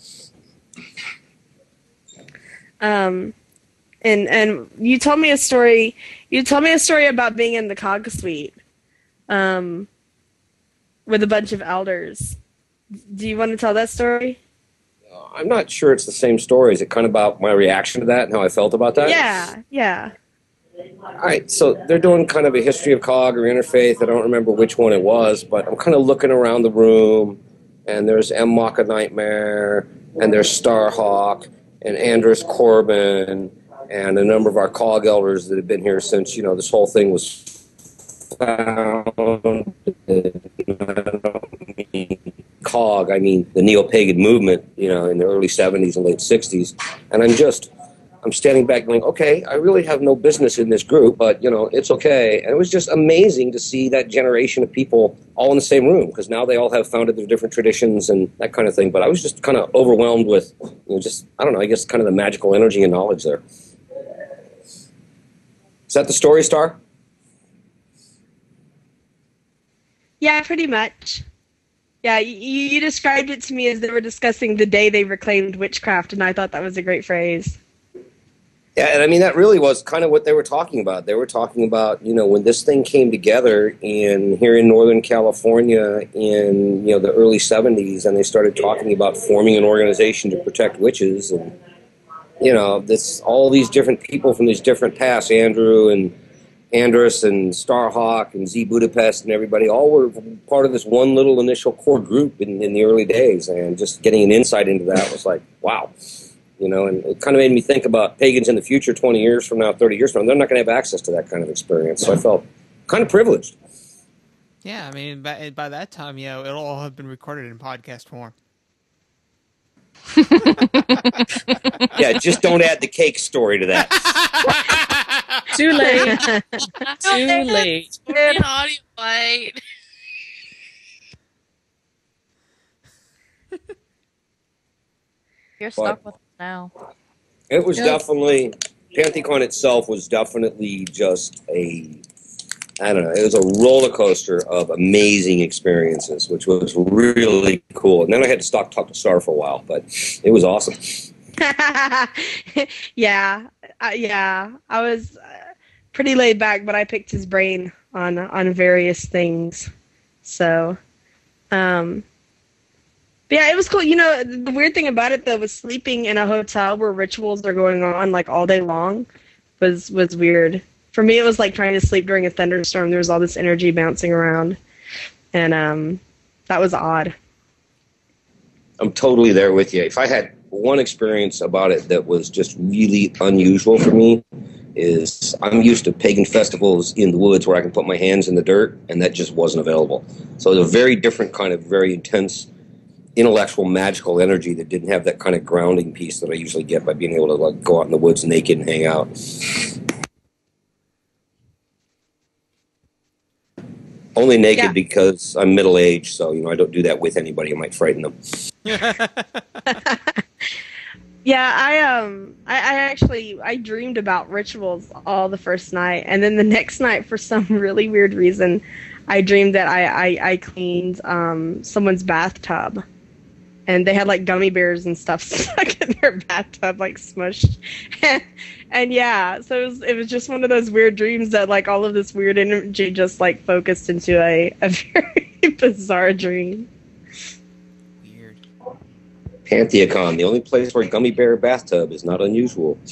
Um, and and you told me a story. You told me a story about being in the cog suite, um, with a bunch of elders. Do you want to tell that story? I'm not sure it's the same story. Is it kind of about my reaction to that and how I felt about that? Yeah, yeah. All right, so they're doing kind of a history of COG or interfaith. I don't remember which one it was, but I'm kind of looking around the room, and there's M. Macha NightMare, and there's Starhawk, and Andras Corban, and a number of our COG elders that have been here since, you know, this whole thing was founded. COG, I mean the neo-pagan movement, you know, in the early 70s and late 60s. And I'm just, I'm standing back going, okay, I really have no business in this group, but, you know, it's okay. And it was just amazing to see that generation of people all in the same room because now they all have founded their different traditions and that kind of thing. But I was just kind of overwhelmed with, you know, just, I don't know, I guess kind of the magical energy and knowledge there. Is that the story, Star? Yeah, pretty much. Yeah, you, you described it to me as they were discussing the day they reclaimed witchcraft, and I thought that was a great phrase. Yeah, and I mean that really was kind of what they were talking about. They were talking about you know when this thing came together in here in Northern California in you know the early '70s, and they started talking about forming an organization to protect witches, and you know this all these different people from these different paths, Andrew and Andras and Starhawk and Z Budapest and everybody, all were part of this one little initial core group in, in the early days, and just getting an insight into that was like, wow you know, and it kind of made me think about pagans in the future, 20 years from now, 30 years from now. They're not going to have access to that kind of experience. So I felt kind of privileged. Yeah, I mean, by, by that time, you know, it'll all have been recorded in podcast form. Yeah, just don't add the cake story to that. Too late. Too late. Scorpion audio bite. You're stuck with us now. It was Yep. definitely PantheaCon itself was definitely just a I don't know. It was a roller coaster of amazing experiences, which was really cool. And then I had to stop talk to Star for a while, but it was awesome. yeah, uh, yeah. I was uh, pretty laid back, but I picked his brain on on various things. So, um, but yeah, it was cool. You know, the weird thing about it though was sleeping in a hotel where rituals are going on like all day long was was weird. For me, it was like trying to sleep during a thunderstorm. There was all this energy bouncing around, and um, that was odd. I'm totally there with you. If I had one experience about it that was just really unusual for me, is I'm used to pagan festivals in the woods where I can put my hands in the dirt, and that just wasn't available. So it was a very different kind of very intense intellectual magical energy that didn't have that kind of grounding piece that I usually get by being able to like go out in the woods naked and hang out. Only naked Yeah. because I'm middle aged, so you know I don't do that with anybody. I might frighten them. Yeah, I um I, I actually I dreamed about rituals all the first night and then the next night for some really weird reason I dreamed that I, I, I cleaned um someone's bathtub and they had like gummy bears and stuff stuck in their bathtub like smushed and, and yeah so it was it was just one of those weird dreams that like all of this weird energy just like focused into a, a very bizarre dream. Pantheacon, the only place where gummy bear bathtub is not unusual.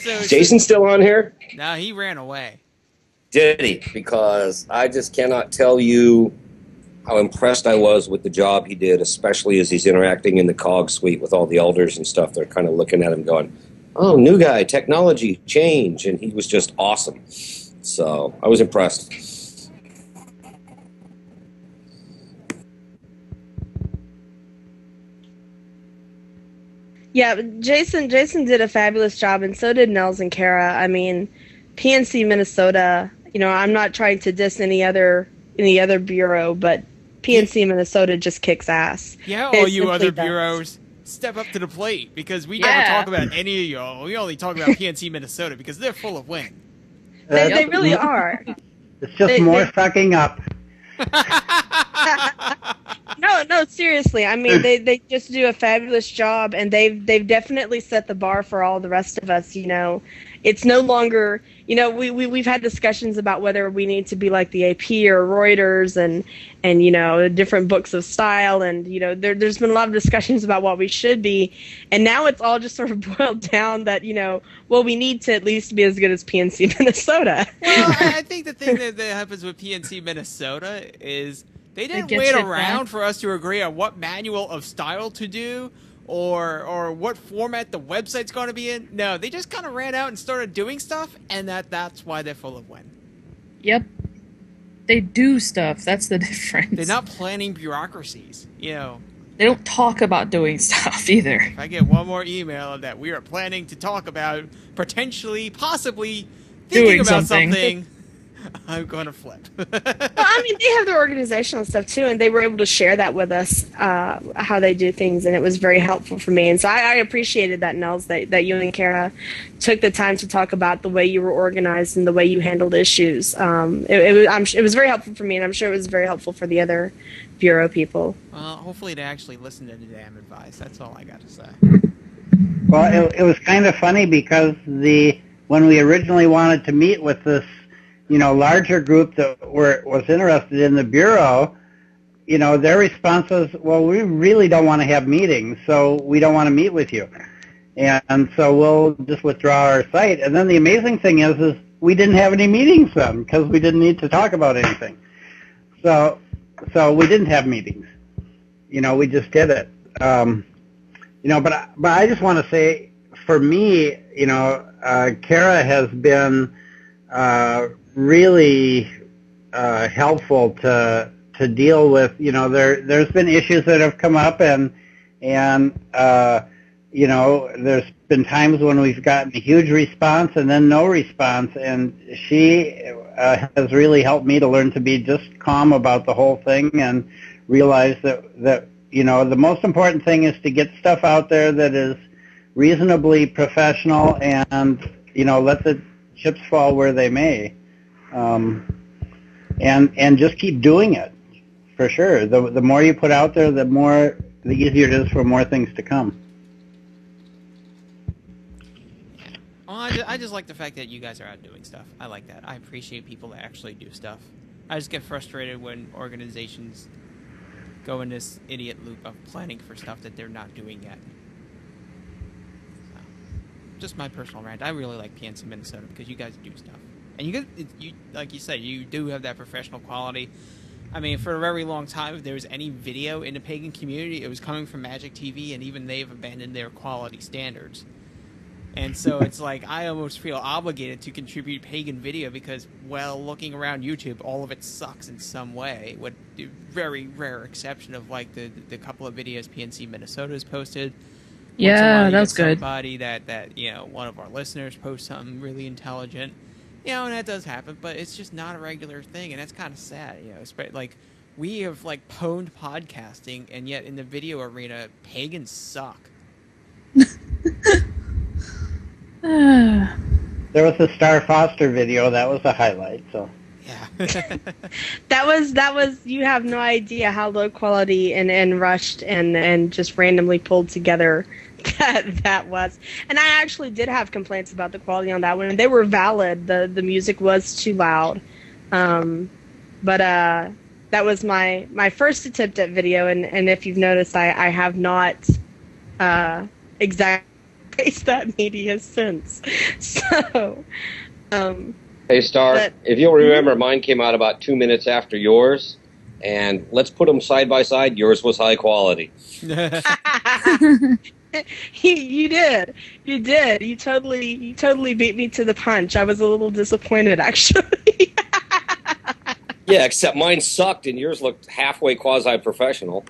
So Jason still on here? No, he ran away. Did he? Because I just cannot tell you how impressed I was with the job he did, especially as he's interacting in the cog suite with all the elders and stuff. They're kind of looking at him going, oh, new guy, technology, change. And he was just awesome. So I was impressed. Yeah, Jason Jason did a fabulous job, and so did Nels and Cara. I mean, PNC Minnesota. You know, I'm not trying to diss any other any other bureau, but PNC Minnesota just kicks ass. Yeah, It all you simply other does. bureaus, step up to the plate because we Yeah. never talk about any of y'all. We only talk about PNC Minnesota because they're full of wind. Uh, they, they really are. It's just They- more they- sucking up. no, no, seriously. I mean, they, they just do a fabulous job, and they've they've definitely set the bar for all the rest of us. You know, it's no longer. You know, we, we we've had discussions about whether we need to be like the AP or Reuters, and and you know, different books of style, and you know, there there's been a lot of discussions about what we should be, and now it's all just sort of boiled down that you know, well, we need to at least be as good as PNC Minnesota. Well, I I think the thing that, that happens with PNC Minnesota is they didn't wait around done. for us to agree on what manual of style to do or or what format the website's going to be in. No, they just kind of ran out and started doing stuff, and that that's why they're full of wind. Yep. They do stuff. That's the difference. They're not planning bureaucracies. You know, They don't talk about doing stuff either. if I get one more email that we are planning to talk about potentially, possibly thinking Doing about something. something, I'm going to flip. well, I mean, they have their organizational stuff too, and they were able to share that with us, uh, how they do things, and it was very helpful for me. And so I, I appreciated that, Nels, that, that you and Cara took the time to talk about the way you were organized and the way you handled issues. Um, it, it, was, I'm, it was very helpful for me, and I'm sure it was very helpful for the other bureau people. Well, hopefully they actually listen to the damn advice. That's all I got to say. Well, it, it was kind of funny because the when we originally wanted to meet with this, you know, larger group that were was interested in the bureau, you know, their response was, "Well, we really don't want to have meetings, so we don't want to meet with you, and, so we'll just withdraw our site." And then the amazing thing is, is we didn't have any meetings then because we didn't need to talk about anything. So, so we didn't have meetings. you know, we just did it. Um, you know, but but I just want to say, for me, you know, uh, Cara has been uh, really uh, helpful to to deal with. You know, there there's been issues that have come up, and and uh, you know, there's been times when we've gotten a huge response and then no response, and she uh, has really helped me to learn to be just calm about the whole thing and realize that that you know the most important thing is to get stuff out there that is reasonably professional and you know let the chips fall where they may um, and and just keep doing it for sure the the more you put out there the more the easier it is for more things to come Well, I just, I just like the fact that you guys are out doing stuff. I like that. I appreciate people that actually do stuff. I just get frustrated when organizations go in this idiot loop of planning for stuff that they're not doing yet. Just my personal rant. I really like PNC Minnesota because you guys do stuff, and you get you like you said you do have that professional quality. I mean, for a very long time, if there was any video in the pagan community, it was coming from Magic TV, and even they've abandoned their quality standards. And so it's like I almost feel obligated to contribute pagan video because, well, looking around YouTube, all of it sucks in some way. With the very rare exception of like the the couple of videos PNC Minnesota has posted. Once in a Yeah, that's good. Somebody that that you know one of our listeners posts something really intelligent, you know, and that does happen, but it's just not a regular thing, and that's kind of sad, you know. It's like we have like pwned podcasting, and yet in the video arena, pagans suck. there was a star foster video that was a highlight so Yeah. That was that was you have no idea how low quality and, and rushed and and just randomly pulled together that that was. And I actually did have complaints about the quality on that one. and They were valid. The the music was too loud. Um but uh that was my my first attempt at video and, and if you've noticed I, I have not uh exactly faced that media since. So um Hey, Star, But- if you'll remember, mine came out about two minutes after yours, and let's put them side by side. Yours was high quality. you, you did. You did. You totally you totally beat me to the punch. I was a little disappointed actually. Yeah, except mine sucked, and yours looked halfway quasi professional.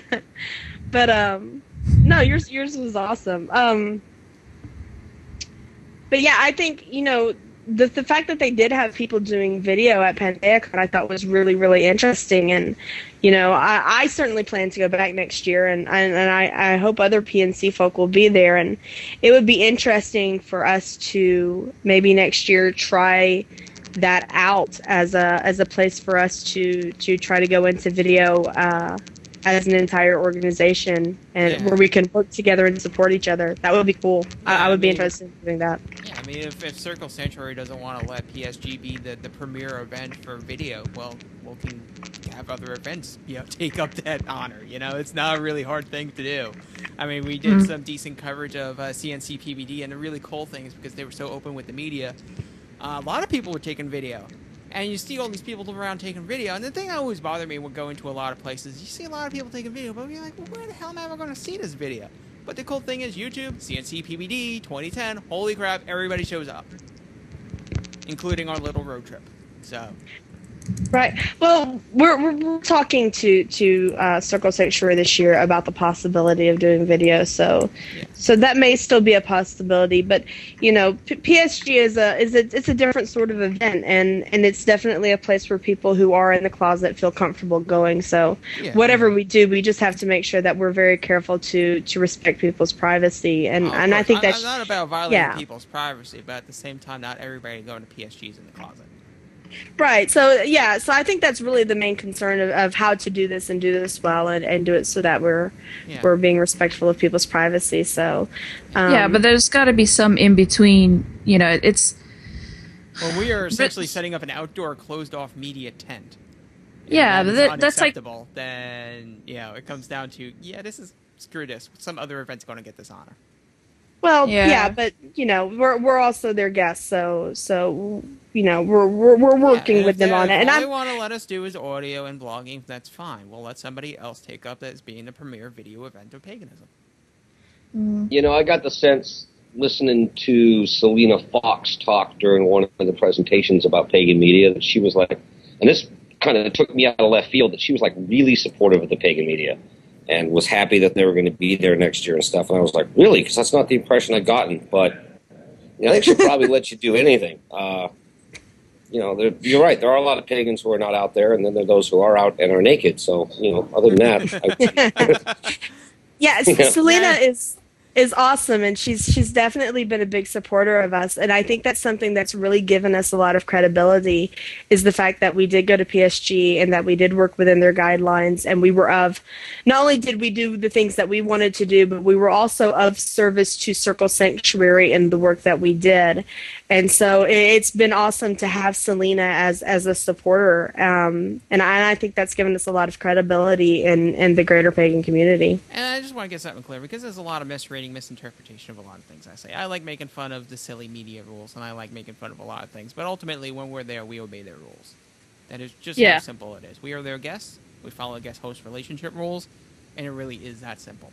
but um no, yours yours was awesome. Um but yeah, I think, you know, the the fact that they did have people doing video at PantheaCon I thought was really, really interesting. And you know, I, I certainly plan to go back next year and, and, and I, I hope other PNC folk will be there. And it would be interesting for us to maybe next year try that out as a as a place for us to to try to go into video uh, as an entire organization and Yeah. where we can work together and support each other. That would be cool. I, Yeah, I would I be interested in doing that. Yeah, I mean, if, if Circle Sanctuary doesn't want to let PSG be the, the premier event for video, well, we can have other events, you know, take up that honor. You know, it's not a really hard thing to do. I mean, we did Mhm. some decent coverage of uh, CNC PBD, and the really cool thing is because they were so open with the media, uh, a lot of people were taking video. And you see all these people around taking video, and the thing that always bothered me when going to a lot of places, you see a lot of people taking video, but you're like, well, where the hell am I ever going to see this video? But the cool thing is YouTube, CNC PBD 2010, holy crap, everybody shows up, including our little road trip. So, Right. Well, we're, we're, we're talking to to uh, Circle Sanctuary this year about the possibility of doing video. So, so that may still be a possibility. But you know, P- PSG is a is a it's a different sort of event, and and it's definitely a place where people who are in the closet feel comfortable going. So, Yeah. whatever we do, we just have to make sure that we're very careful to to respect people's privacy. And Oh, and I think I'm- that's I'm not about violating yeah. people's privacy, but at the same time, not everybody going to PSG is in the closet. Right. So yeah. So I think that's really the main concern of, of how to do this and do this well and, and do it so that we're Yeah. we're being respectful of people's privacy. So um, yeah, but there's got to be some in between. You know, it's Well, we are essentially setting up an outdoor closed-off media tent. Yeah, that but is that- that's like- unacceptable, then you know it comes down to yeah, this is screw this. Some other event's going to get this honor. Well, Yeah. yeah. but you know, we're we're also their guests, so so you know, we're we're, we're working And with them on it, and all I'm they want to let us do is audio and blogging. That's fine. We'll let somebody else take up that as being the premier video event of paganism. You know, I got the sense listening to Selena Fox talk during one of the presentations about pagan media that she was like, and this kind of took me out of left field, that she was like really supportive of the pagan media and was happy that they were going to be there next year and stuff. And I was like, really? Because that's not the impression I'd gotten. But you know, they should probably let you do anything. Uh, you know, there- you're right. There are a lot of pagans who are not out there, and then there are those who are out and are naked. So, you know, other than that, I, Yeah, Yeah. Selena is is awesome, and she's she's definitely been a big supporter of us, and I think that's something that's really given us a lot of credibility. Is the fact that we did go to PSG and that we did work within their guidelines, and we were of. Not only did we do the things that we wanted to do, but we were also of service to Circle Sanctuary and the work that we did, and so it- it's been awesome to have Selena as as a supporter, um, and I, and I think that's given us a lot of credibility in in the greater pagan community. And I just want to get something clear because there's a lot of misreading, misinterpretation of a lot of things I say. I like making fun of the silly media rules, and I like making fun of a lot of things. But ultimately, when we're there, we obey their rules. That is just Yeah. how simple it is. We are their guests. We follow guest-host relationship rules, and it really is that simple.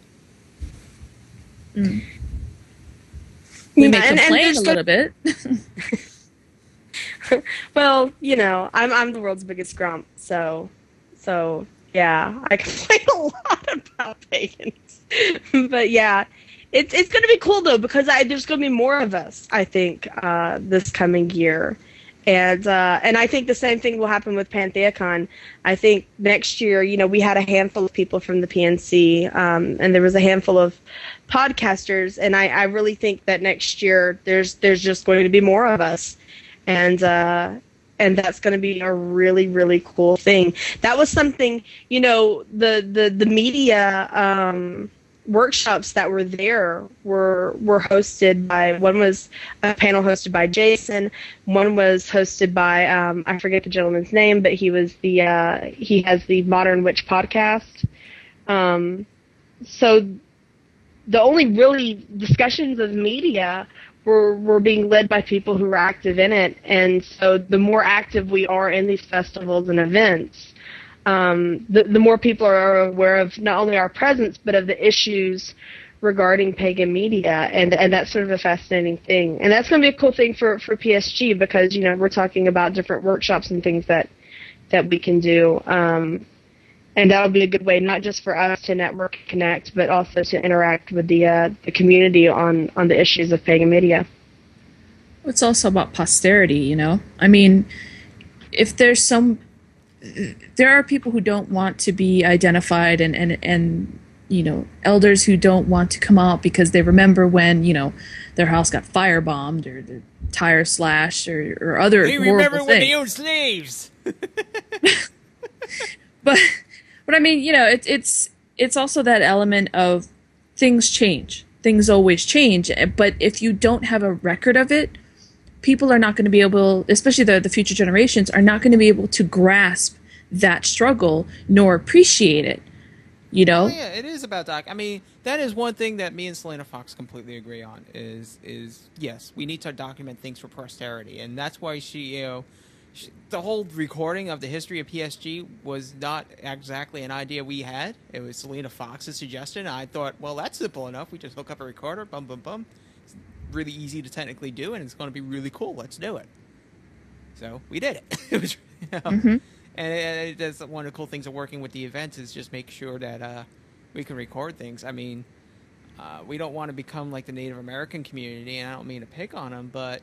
Mm. We Yeah, may and- and complain there's a little bit. Well, you know, I'm I'm the world's biggest grump, so so yeah, I complain a lot about pagans. but yeah, it's it's gonna be cool though because I, there's gonna be more of us. I think uh, this coming year, and uh, and I think the same thing will happen with PantheaCon. I think next year, you know, we had a handful of people from the PNC, um, and there was a handful of podcasters, and I, I really think that next year there's there's just going to be more of us and uh, and that's going to be a really really cool thing. That was something you know the the the media um, workshops that were there were were hosted by one was a panel hosted by Jason, one was hosted by um, I forget the gentleman's name, but he was the uh, he has the Modern Witch podcast. Um, so the only really discussions of media were were being led by people who were active in it, and so the more active we are in these festivals and events, um, the the more people are aware of not only our presence but of the issues regarding pagan media, and and that's sort of a fascinating thing, and that's going to be a cool thing for for PSG because you know we're talking about different workshops and things that that we can do. Um, and that'll be a good way not just for us to network and connect, but also to interact with the uh, the community on on the issues of pagan media. It's also about posterity, you know? I mean, if there's some. There are people who don't want to be identified and, and, and, you know, elders who don't want to come out because they remember when, you know, their house got firebombed or their tire slashed or, or other We horrible remember when they owned slaves. but but I mean, you know, it's it's it's also that element of things change. Things always change. But if you don't have a record of it, people are not going to be able, especially the the future generations, are not going to be able to grasp that struggle nor appreciate it. You know? Oh, yeah, it is about doc. I mean, that is one thing that me and Selena Fox completely agree on. Is is yes, we need to document things for posterity, and that's why she, you know, she, the whole recording of the history of PSG was not exactly an idea we had. It was Selena Fox's suggestion. I thought, well, that's simple enough. We just hook up a recorder, bum bum bum. It's really easy to technically do, and it's going to be really cool. Let's do it. So we did it. it was, you know, Mhm. and it, that's one of the cool things of working with the events is just make sure that uh, we can record things. I mean, uh, we don't want to become like the Native American community, and I don't mean to pick on them, but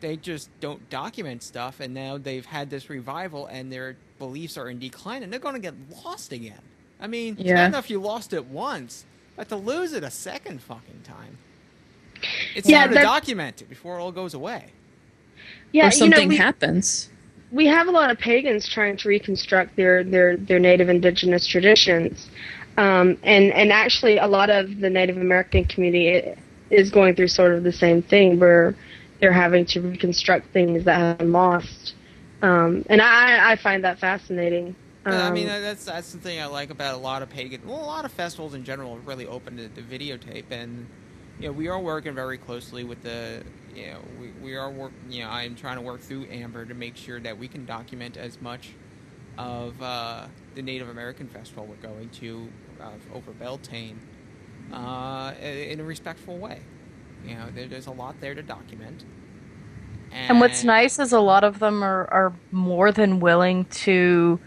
they just don't document stuff, and now they've had this revival, and their beliefs are in decline, and they're going to get lost again. I mean, it's Yeah. not enough you lost it once, but to lose it a second fucking time. It's Yeah, time to document it before it all goes away. Yeah, or something you know, we, happens. we have a lot of pagans trying to reconstruct their their their native indigenous traditions, um, and and actually a lot of the Native American community is going through sort of the same thing where they're having to reconstruct things that have been lost, um, and I I find that fascinating. Yeah, I mean, Um, uh, that's that's the thing I like about a lot of pagan. Well, a lot of festivals in general are really open to, to videotape, and you know, we are working very closely with the, you know, we, we are work, you know, I'm trying to work through Amber to make sure that we can document as much of uh, the Native American festival we're going to uh, over Beltane uh, in a respectful way. You know, there, there's a lot there to document. And what's nice is a lot of them are, are more than willing to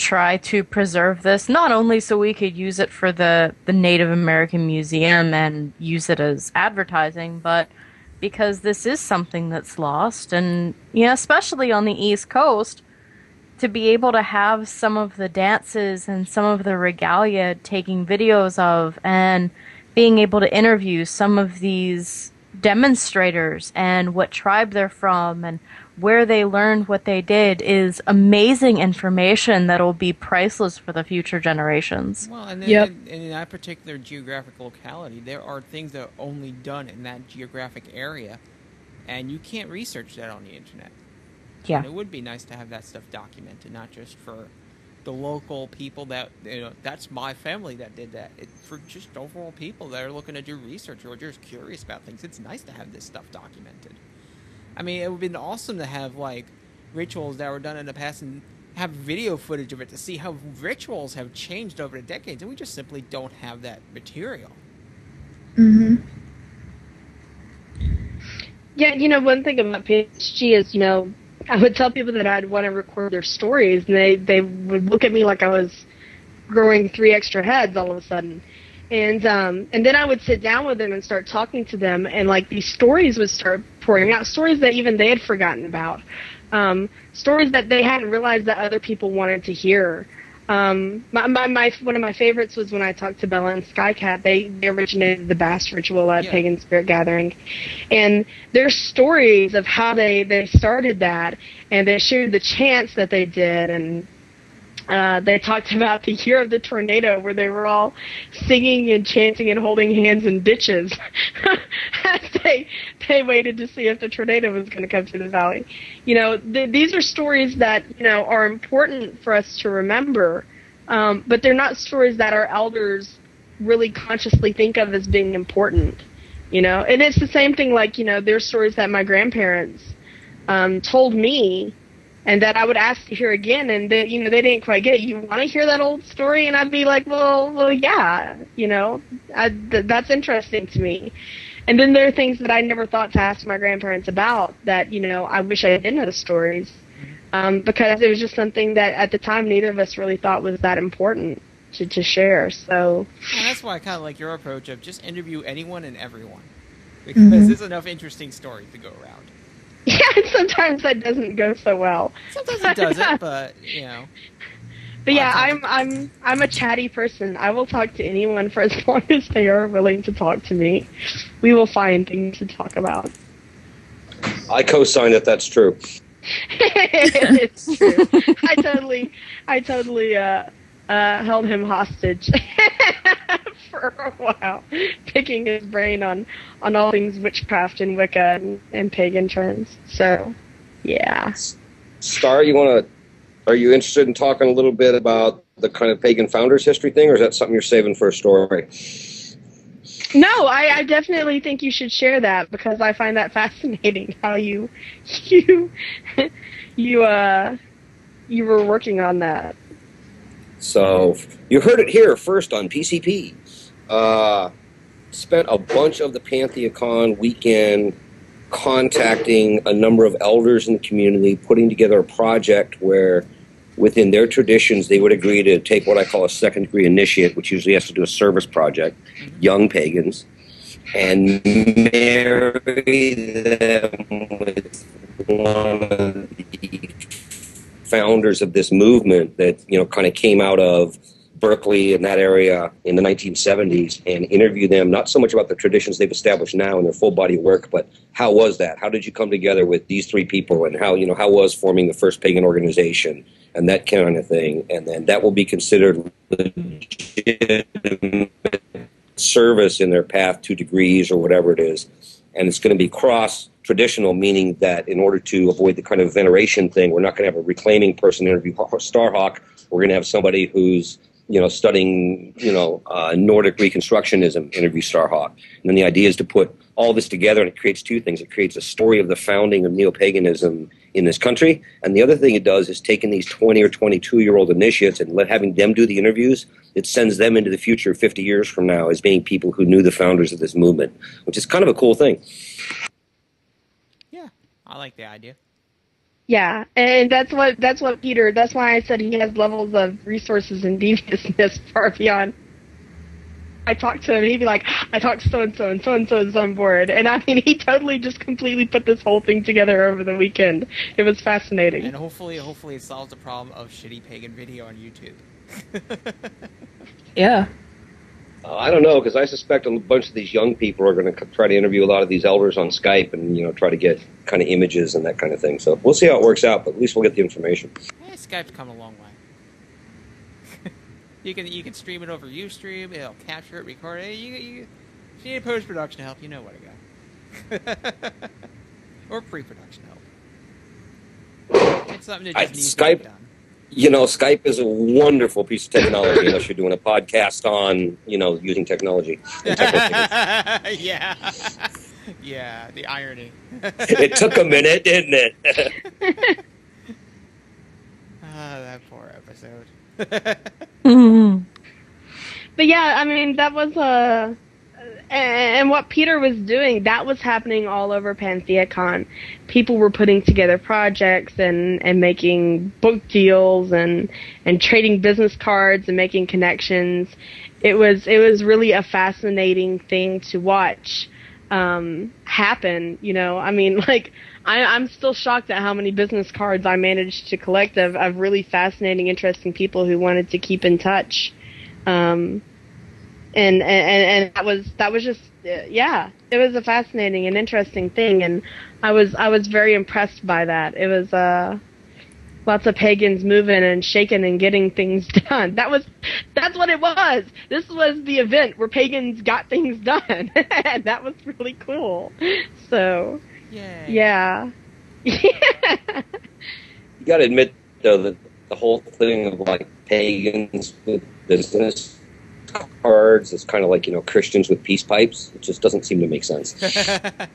try to preserve this, not only so we could use it for the, the Native American Museum and use it as advertising, but because this is something that's lost. And, you know, especially on the East Coast, to be able to have some of the dances and some of the regalia taking videos of and being able to interview some of these demonstrators and what tribe they're from and where they learned what they did is amazing information that'll be priceless for the future generations. Well, and, then, yep. in, in that particular geographic locality, there are things that are only done in that geographic area, and you can't research that on the internet. Yeah. And it would be nice to have that stuff documented, not just for the local people that you know that's my family that did that it, for just overall people that are looking to do research or just curious about things it's nice to have this stuff documented i mean it would have been awesome to have like rituals that were done in the past and have video footage of it to see how rituals have changed over the decades and we just simply don't have that material mm-hmm yeah you know one thing about psg is you know I would tell people that I'd want to record their stories, and they they would look at me like I was growing three extra heads all of a sudden. And um, and then I would sit down with them and start talking to them, and like these stories would start pouring out, stories that even they had forgotten about, um, stories that they hadn't realized that other people wanted to hear. Um, my, my, my, one of my favorites was when I talked to Bella and Skycat. They, they originated the Basque ritual at yeah. Pagan Spirit Gathering. And their stories of how they, they started that, and they shared the chants that they did, and uh, they talked about the year of the tornado where they were all singing and chanting and holding hands in ditches as they they waited to see if the tornado was going to come through the valley. You know, th- these are stories that you know are important for us to remember, um, but they're not stories that our elders really consciously think of as being important. You know, and it's the same thing. Like you know, there's stories that my grandparents um, told me and that I would ask to hear again, and they, you know they didn't quite get. It. You want to hear that old story, and I'd be like, well, well, yeah, you know, I, th- that's interesting to me. And then there are things that I never thought to ask my grandparents about that you know I wish I did know the stories, um, because it was just something that at the time neither of us really thought was that important to to share. So and that's why I kind of like your approach of just interview anyone and everyone, because mm-hmm. there's enough interesting stories to go around. Yeah, sometimes that doesn't go so well. Sometimes it doesn't, but you know. But yeah, I'm I'm I'm a chatty person. I will talk to anyone for as long as they are willing to talk to me. We will find things to talk about. I co-sign that that's true. it's true. I totally I totally uh, uh, held him hostage for a while, picking his brain on on all things witchcraft and Wicca and, and pagan trends. So, yeah. Star, you want to? Are you interested in talking a little bit about the kind of pagan founders history thing, or is that something you're saving for a story? No, I, I definitely think you should share that because I find that fascinating. How you you you uh you were working on that. So you heard it here first on PCP. Uh, spent a bunch of the PantheaCon weekend contacting a number of elders in the community, putting together a project where within their traditions they would agree to take what I call a second degree initiate, which usually has to do a service project, young pagans, and marry them with one of the founders of this movement that you know kind of came out of Berkeley and that area in the 1970s and interview them not so much about the traditions they've established now in their full body work, but how was that? How did you come together with these three people, and how you know how was forming the first pagan organization and that kind of thing, and then that will be considered service in their path to degrees or whatever it is, and it's going to be cross traditional, meaning that in order to avoid the kind of veneration thing, we're not going to have a reclaiming person interview Starhawk. We're going to have somebody who's you know, studying, you know, uh, Nordic Reconstructionism, interview Starhawk. And then the idea is to put all this together, and it creates two things. It creates a story of the founding of neo-paganism in this country, and the other thing it does is taking these 20 or 22 year old initiates and let, having them do the interviews. It sends them into the future 50 years from now as being people who knew the founders of this movement, which is kind of a cool thing. Yeah, I like the idea. Yeah, and that's what that's what Peter. That's why I said he has levels of resources and deviousness far beyond. I talked to him, and he'd be like, ah, "I talked to so and so, and so and so is on board." And I mean, he totally just completely put this whole thing together over the weekend. It was fascinating. And hopefully, hopefully, it solves the problem of shitty pagan video on YouTube. Yeah. Uh, I don't know because I suspect a bunch of these young people are going to try to interview a lot of these elders on Skype and you know try to get kind of images and that kind of thing. So we'll see how it works out, but at least we'll get the information. Eh, Skype's come a long way. you can you can stream it over UStream. It'll capture it, record it. You, you, if you need post production help, you know where to go. or pre production help. It's something that I, just needs to be Skype, done. You know, Skype is a wonderful piece of technology unless you're doing a podcast on you know using technology. And yeah. yeah, the irony. it took a minute, didn't it? Ah, that poor episode. But yeah, I mean that was uh and, what Peter was doing, that was happening all over PantheaCon. People were putting together projects and and making book deals and and trading business cards and making connections. It was it was really a fascinating thing to watch um, happen. You know, I mean, like I, I'm still shocked at how many business cards I managed to collect of, of really fascinating, interesting people who wanted to keep in touch. Um, and, and and that was that was just uh, yeah, it was a fascinating and interesting thing, and I was I was very impressed by that. It was uh, lots of pagans moving and shaking and getting things done. That was that's what it was. This was the event where pagans got things done, and that was really cool. So Yay. yeah. you got to admit though that the whole thing of like pagans with business cards is kind of like you know Christians with peace pipes. It just doesn't seem to make sense.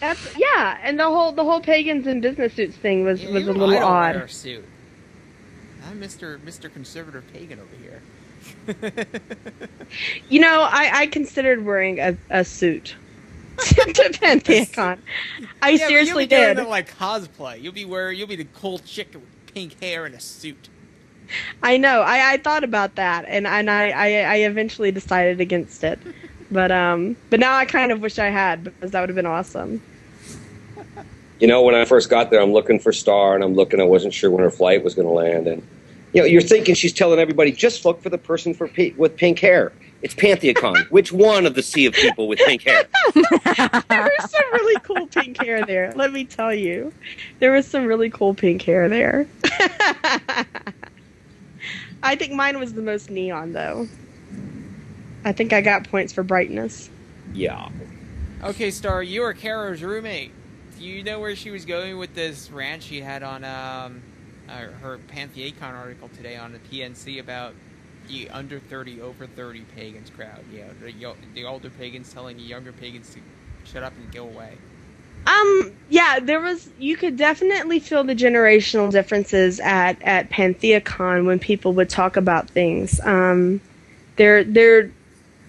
That's yeah, and the whole the whole pagans in business suits thing was Yeah, was a little I don't odd. Wear a suit. I'm Mr. Mr. Conservative Pagan over here. You know, I, I considered wearing a, a suit to PantheaCon. I Yeah, seriously you'll be doing did. it like cosplay. You'll be wearing. You'll be the cool chick with pink hair and a suit. I know. I, I thought about that, and and I, I, I eventually decided against it. But um, but now I kind of wish I had because that would have been awesome. you know, when I first got there, I'm looking for Star, and I'm looking. I wasn't sure when her flight was going to land, and you know, you're thinking she's telling everybody just look for the person for with pink hair. It's PantheaCon. Which one of the sea of people with pink hair? there was some really cool pink hair there. Let me tell you, there was some really cool pink hair there. I think mine was the most neon, though. I think I got points for brightness. Yeah. Okay, Star, you are Cara's roommate. Do you know where she was going with this rant she had on um, uh, her PantheaCon article today on the PNC about the under 30, over 30 pagans crowd? Yeah, the, the older pagans telling the younger pagans to shut up and go away. Um, yeah, there was. You could definitely feel the generational differences at at PantheaCon when people would talk about things. Um, they're they're,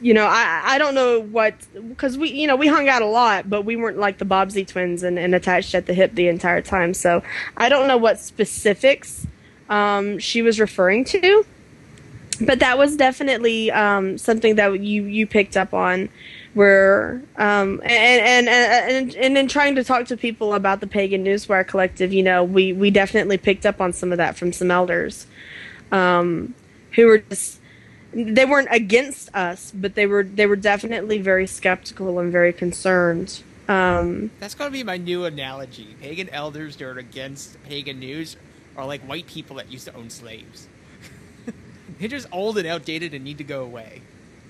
you know, I I don't know what because we you know we hung out a lot, but we weren't like the Bobbsey twins and, and attached at the hip the entire time. So I don't know what specifics um she was referring to, but that was definitely um something that you you picked up on where um and and and and in trying to talk to people about the pagan newswire collective you know we we definitely picked up on some of that from some elders um who were just they weren't against us but they were they were definitely very skeptical and very concerned um That's to be my new analogy. Pagan elders that are against pagan news are like white people that used to own slaves. They're just old and outdated and need to go away.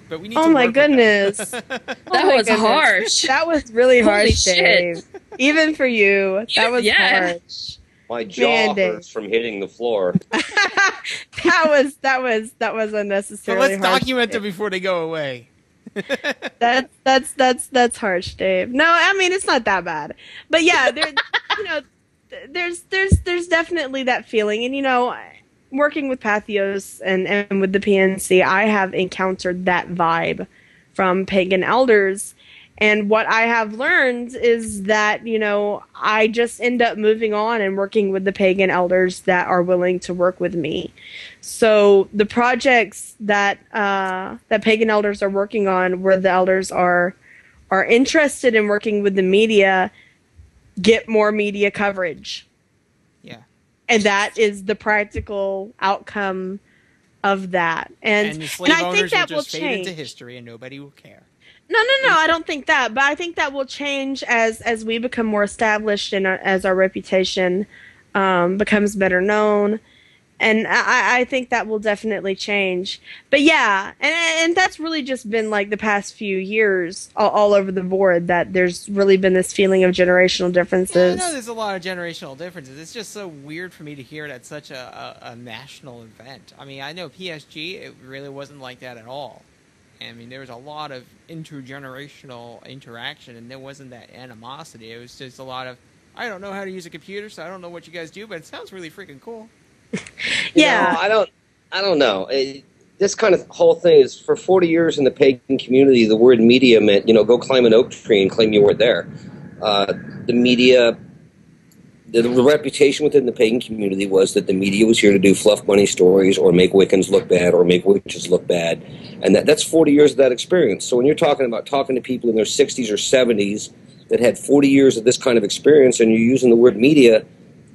But we need oh to my work with them. goodness That Oh was goodness. harsh. that was really harsh. Dave even for you that was Yeah. harsh My jaw Man, hurts from hitting the floor. that was that was that was So unnecessarily. let's harsh. document them before they go away. That's that's that's that's harsh, Dave. No, I mean it's not that bad, but yeah, there, you know, there's there's there's definitely that feeling, and you know, working with Patheos and and with the PNC, I have encountered that vibe from pagan elders. And what I have learned is that, you know, I just end up moving on and working with the pagan elders that are willing to work with me. So the projects that uh, that pagan elders are working on, where the elders are are interested in working with the media, get more media coverage. And that is the practical outcome of that. And And, and, I think that will will change. into history and nobody will care. No, no, no. I don't think that, but I think that will change as as we become more established and as our reputation um, becomes better known, and I, I think that will definitely change. But yeah, and and that's really just been like the past few years all, all over the board that there's really been this feeling of generational differences. Yeah, I know there's a lot of generational differences. It's just so weird for me to hear it at such a, a, a national event. I mean, I know PSG, it really wasn't like that at all. I mean, there was a lot of intergenerational interaction, and there wasn't that animosity. It was just a lot of, I don't know how to use a computer, so I don't know what you guys do, but it sounds really freaking cool. Yeah. know, I don't. I don't know. It, this kind of whole thing is for 40 years in the pagan community. The word media meant, you know, go climb an oak tree and claim you weren't there. Uh, the media, the, the reputation within the pagan community was that the media was here to do fluff bunny stories or make Wiccans look bad or make witches look bad, and that, that's 40 years of that experience. So when you're talking about talking to people in their 60s or 70s that had 40 years of this kind of experience, and you're using the word media,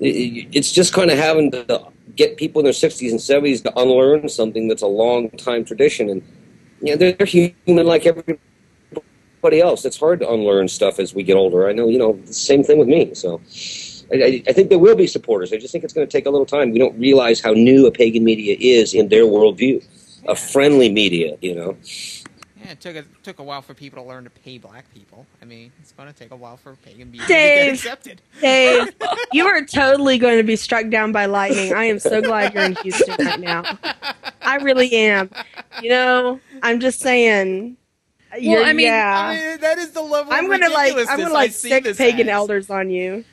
it, it's just kind of having to get people in their 60s and 70s to unlearn something that's a long time tradition. And you know, they're, they're human like everybody else. It's hard to unlearn stuff as we get older. I know, you know, same thing with me. So I, I, think there will be supporters. I just think it's going to take a little time. We don't realize how new a pagan media is in their worldview. A friendly media, you know. Yeah, it took a, took a while for people to learn to pay black people. I mean, it's going to take a while for pagan media to Dave. get accepted. Dave, you are totally going to be struck down by lightning. I am so glad you're in Houston right now. I really am. You know, I'm just saying. you're- I mean- yeah. I mean, that is the level I'm gonna like I'm gonna like see stick pagan as. elders on you.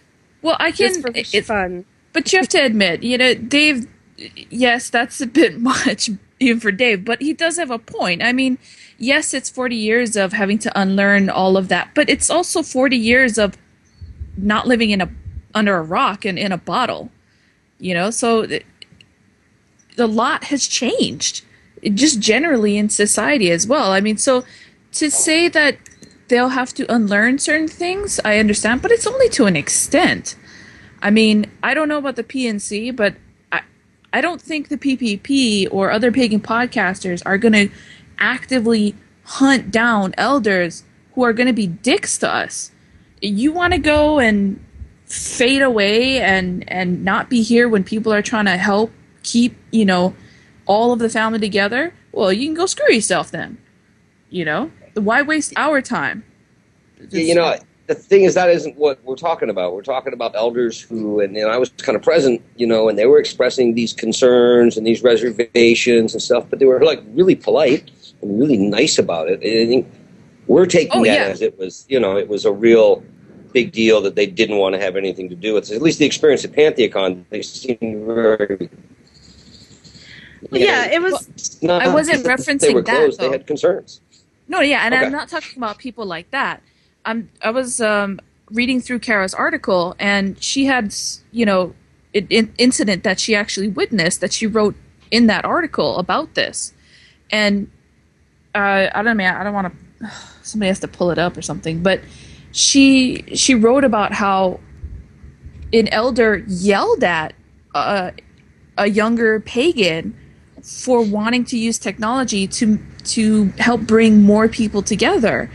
Well, I can. Just for it's fun. But you have to admit, you know, Dave. Yes, that's a bit much even for Dave, but he does have a point. I mean, yes, it's forty years of having to unlearn all of that, but it's also forty years of not living in a under a rock and in a bottle. You know, so th- the lot has changed, just generally in society as well. I mean, so to say that they'll have to unlearn certain things, I understand, but it's only to an extent. I mean, I don't know about the PNC, but I, I don't think the PCP or other pagan podcasters are going to actively hunt down elders who are going to be dicks to us. You want to go and fade away and and not be here when people are trying to help keep you know all of the family together. Well, you can go screw yourself then. You know, why waste our time? Yeah, you know, the thing is that isn't what we're talking about. We're talking about elders who, and, and I was kind of present, you know, and they were expressing these concerns and these reservations and stuff, but they were like really polite and really nice about it. And I think we're taking Oh, that yeah. as it was, you know, it was a real big deal that they didn't want to have anything to do with. At least the experience at Pantheon, they seemed very. Well, yeah, it was. not I wasn't that They referencing were that, closed. though. They had concerns. No, yeah, and Okay. I'm not talking about people like that. I'm I was um, reading through Cara's article, and she had you know an in, incident that she actually witnessed that she wrote in that article about this, and uh, I don't know, man. I don't want to. Somebody has to pull it up or something, but she she wrote about how an elder yelled at uh, a younger pagan for wanting to use technology to to help bring more people together.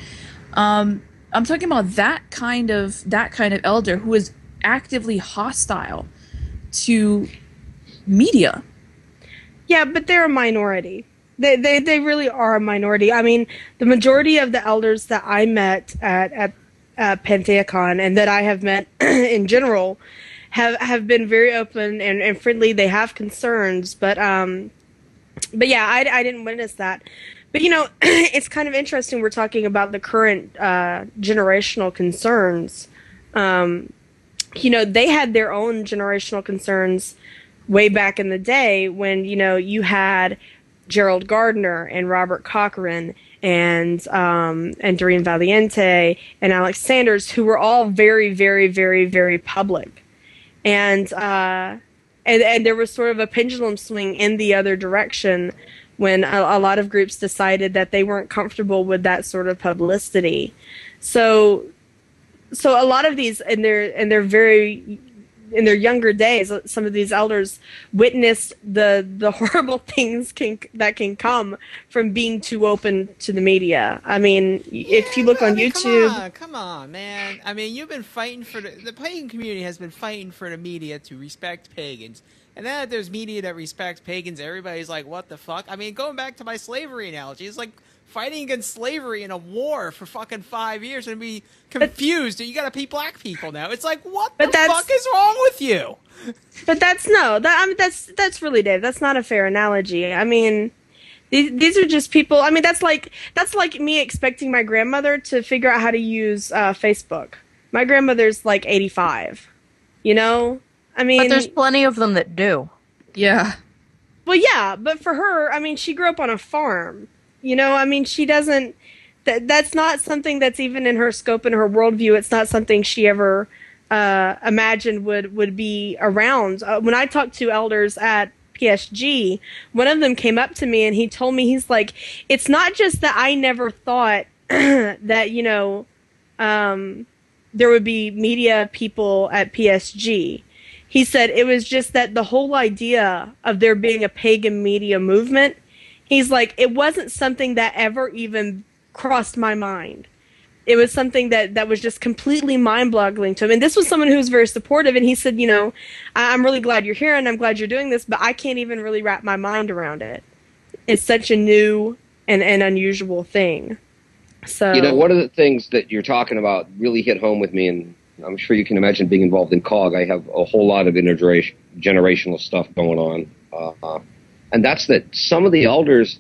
Um, I'm talking about that kind of that kind of elder who is actively hostile to media. Yeah, but they're a minority. They, they they really are a minority. I mean, the majority of the elders that I met at at Pantheacon and that I have met in general have have been very open and, and friendly. They have concerns, but um, but yeah, I, I didn't witness that. But you know, it's kind of interesting. We're talking about the current uh, generational concerns. Um, you know, they had their own generational concerns way back in the day when you know you had Gerald Gardner and Robert Cochrane and um, and Doreen Valiente and Alex Sanders, who were all very, very, very, very public, and uh, and and there was sort of a pendulum swing in the other direction when a, a lot of groups decided that they weren't comfortable with that sort of publicity. So so a lot of these and they're and they're very in their younger days, uh, some of these elders witnessed the the horrible things can that can come from being too open to the media. I mean, yeah, if you look on I mean, YouTube, come on, come on, man. I mean, you've been fighting for the the pagan community has been fighting for the media to respect pagans. And then there's media that respects pagans. Everybody's like, "What the fuck?" I mean, going back to my slavery analogy, it's like fighting against slavery in a war for fucking five years and be confused that you got to pay black people now. It's like, what but the fuck is wrong with you? But that's no, that I mean, that's that's really Dave. That's not a fair analogy. I mean, these these are just people. I mean, that's like that's like me expecting my grandmother to figure out how to use uh, Facebook. My grandmother's like eighty five. You know, I mean, but there's plenty of them that do. Yeah. Well, yeah, but for her, I mean, she grew up on a farm. You know, I mean, she doesn't. That that's not something that's even in her scope and her worldview. It's not something she ever uh, imagined would would be around. Uh, when I talked to elders at PSG, one of them came up to me and he told me he's like, it's not just that I never thought that you know um, there would be media people at PSG. He said it was just that the whole idea of there being a pagan media movement he's like, it wasn't something that ever even crossed my mind. It was something that, that was just completely mind boggling to him. And this was someone who was very supportive. And he said, You know, I'm really glad you're here and I'm glad you're doing this, but I can't even really wrap my mind around it. It's such a new and, and unusual thing. So, you know, one of the things that you're talking about really hit home with me, and I'm sure you can imagine being involved in COG. I have a whole lot of intergenerational stuff going on. Uh, and that's that some of the elders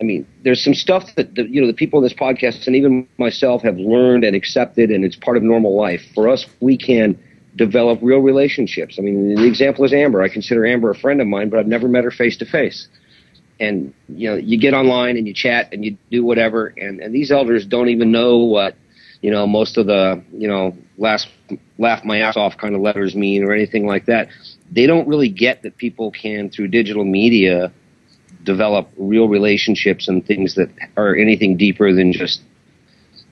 I mean, there's some stuff that the, you know the people in this podcast and even myself have learned and accepted, and it's part of normal life. For us, we can develop real relationships. I mean, the example is Amber. I consider Amber a friend of mine, but I've never met her face to face. And you know, you get online and you chat and you do whatever, and and these elders don't even know what you know most of the you know last laugh my ass off kind of letters mean or anything like that. They don't really get that people can through digital media develop real relationships and things that are anything deeper than just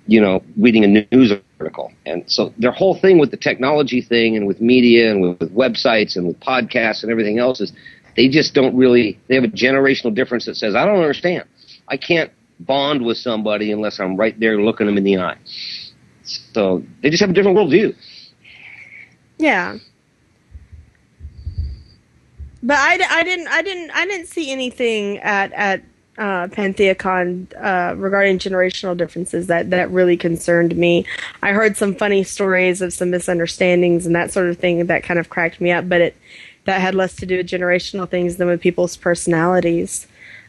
you know reading a news article. And so their whole thing with the technology thing and with media and with, with websites and with podcasts and everything else is they just don't really they have a generational difference that says i don't understand. I can't bond with somebody unless i'm right there looking them in the eye. So they just have a different worldview. Yeah but I, I didn't I didn't I didn't see anything at at uh, PantheaCon uh, regarding generational differences that that really concerned me. I heard some funny stories of some misunderstandings and that sort of thing that kind of cracked me up, but it that had less to do with generational things than with people's personalities.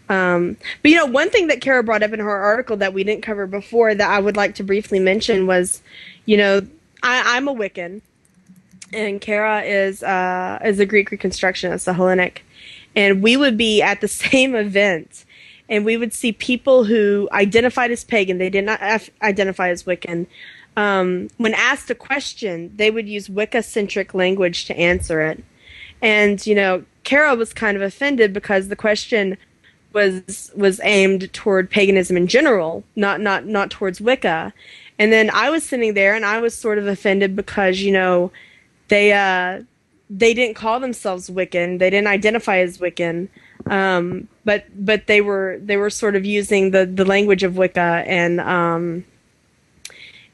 Um, but you know, one thing that Cara brought up in her article that we didn't cover before that I would like to briefly mention was, you know, I, I'm a Wiccan and Cara is uh, is a Greek reconstructionist, a Hellenic, and we would be at the same event, and we would see people who identified as pagan. They did not identify as Wiccan. Um, when asked a question, they would use Wicca-centric language to answer it, and you know, Cara was kind of offended because the question was was aimed toward paganism in general, not not not towards Wicca. And then I was sitting there, and I was sort of offended because you know they uh, they didn't call themselves Wiccan. They didn't identify as Wiccan. Um, but but they were they were sort of using the, the language of Wicca and um,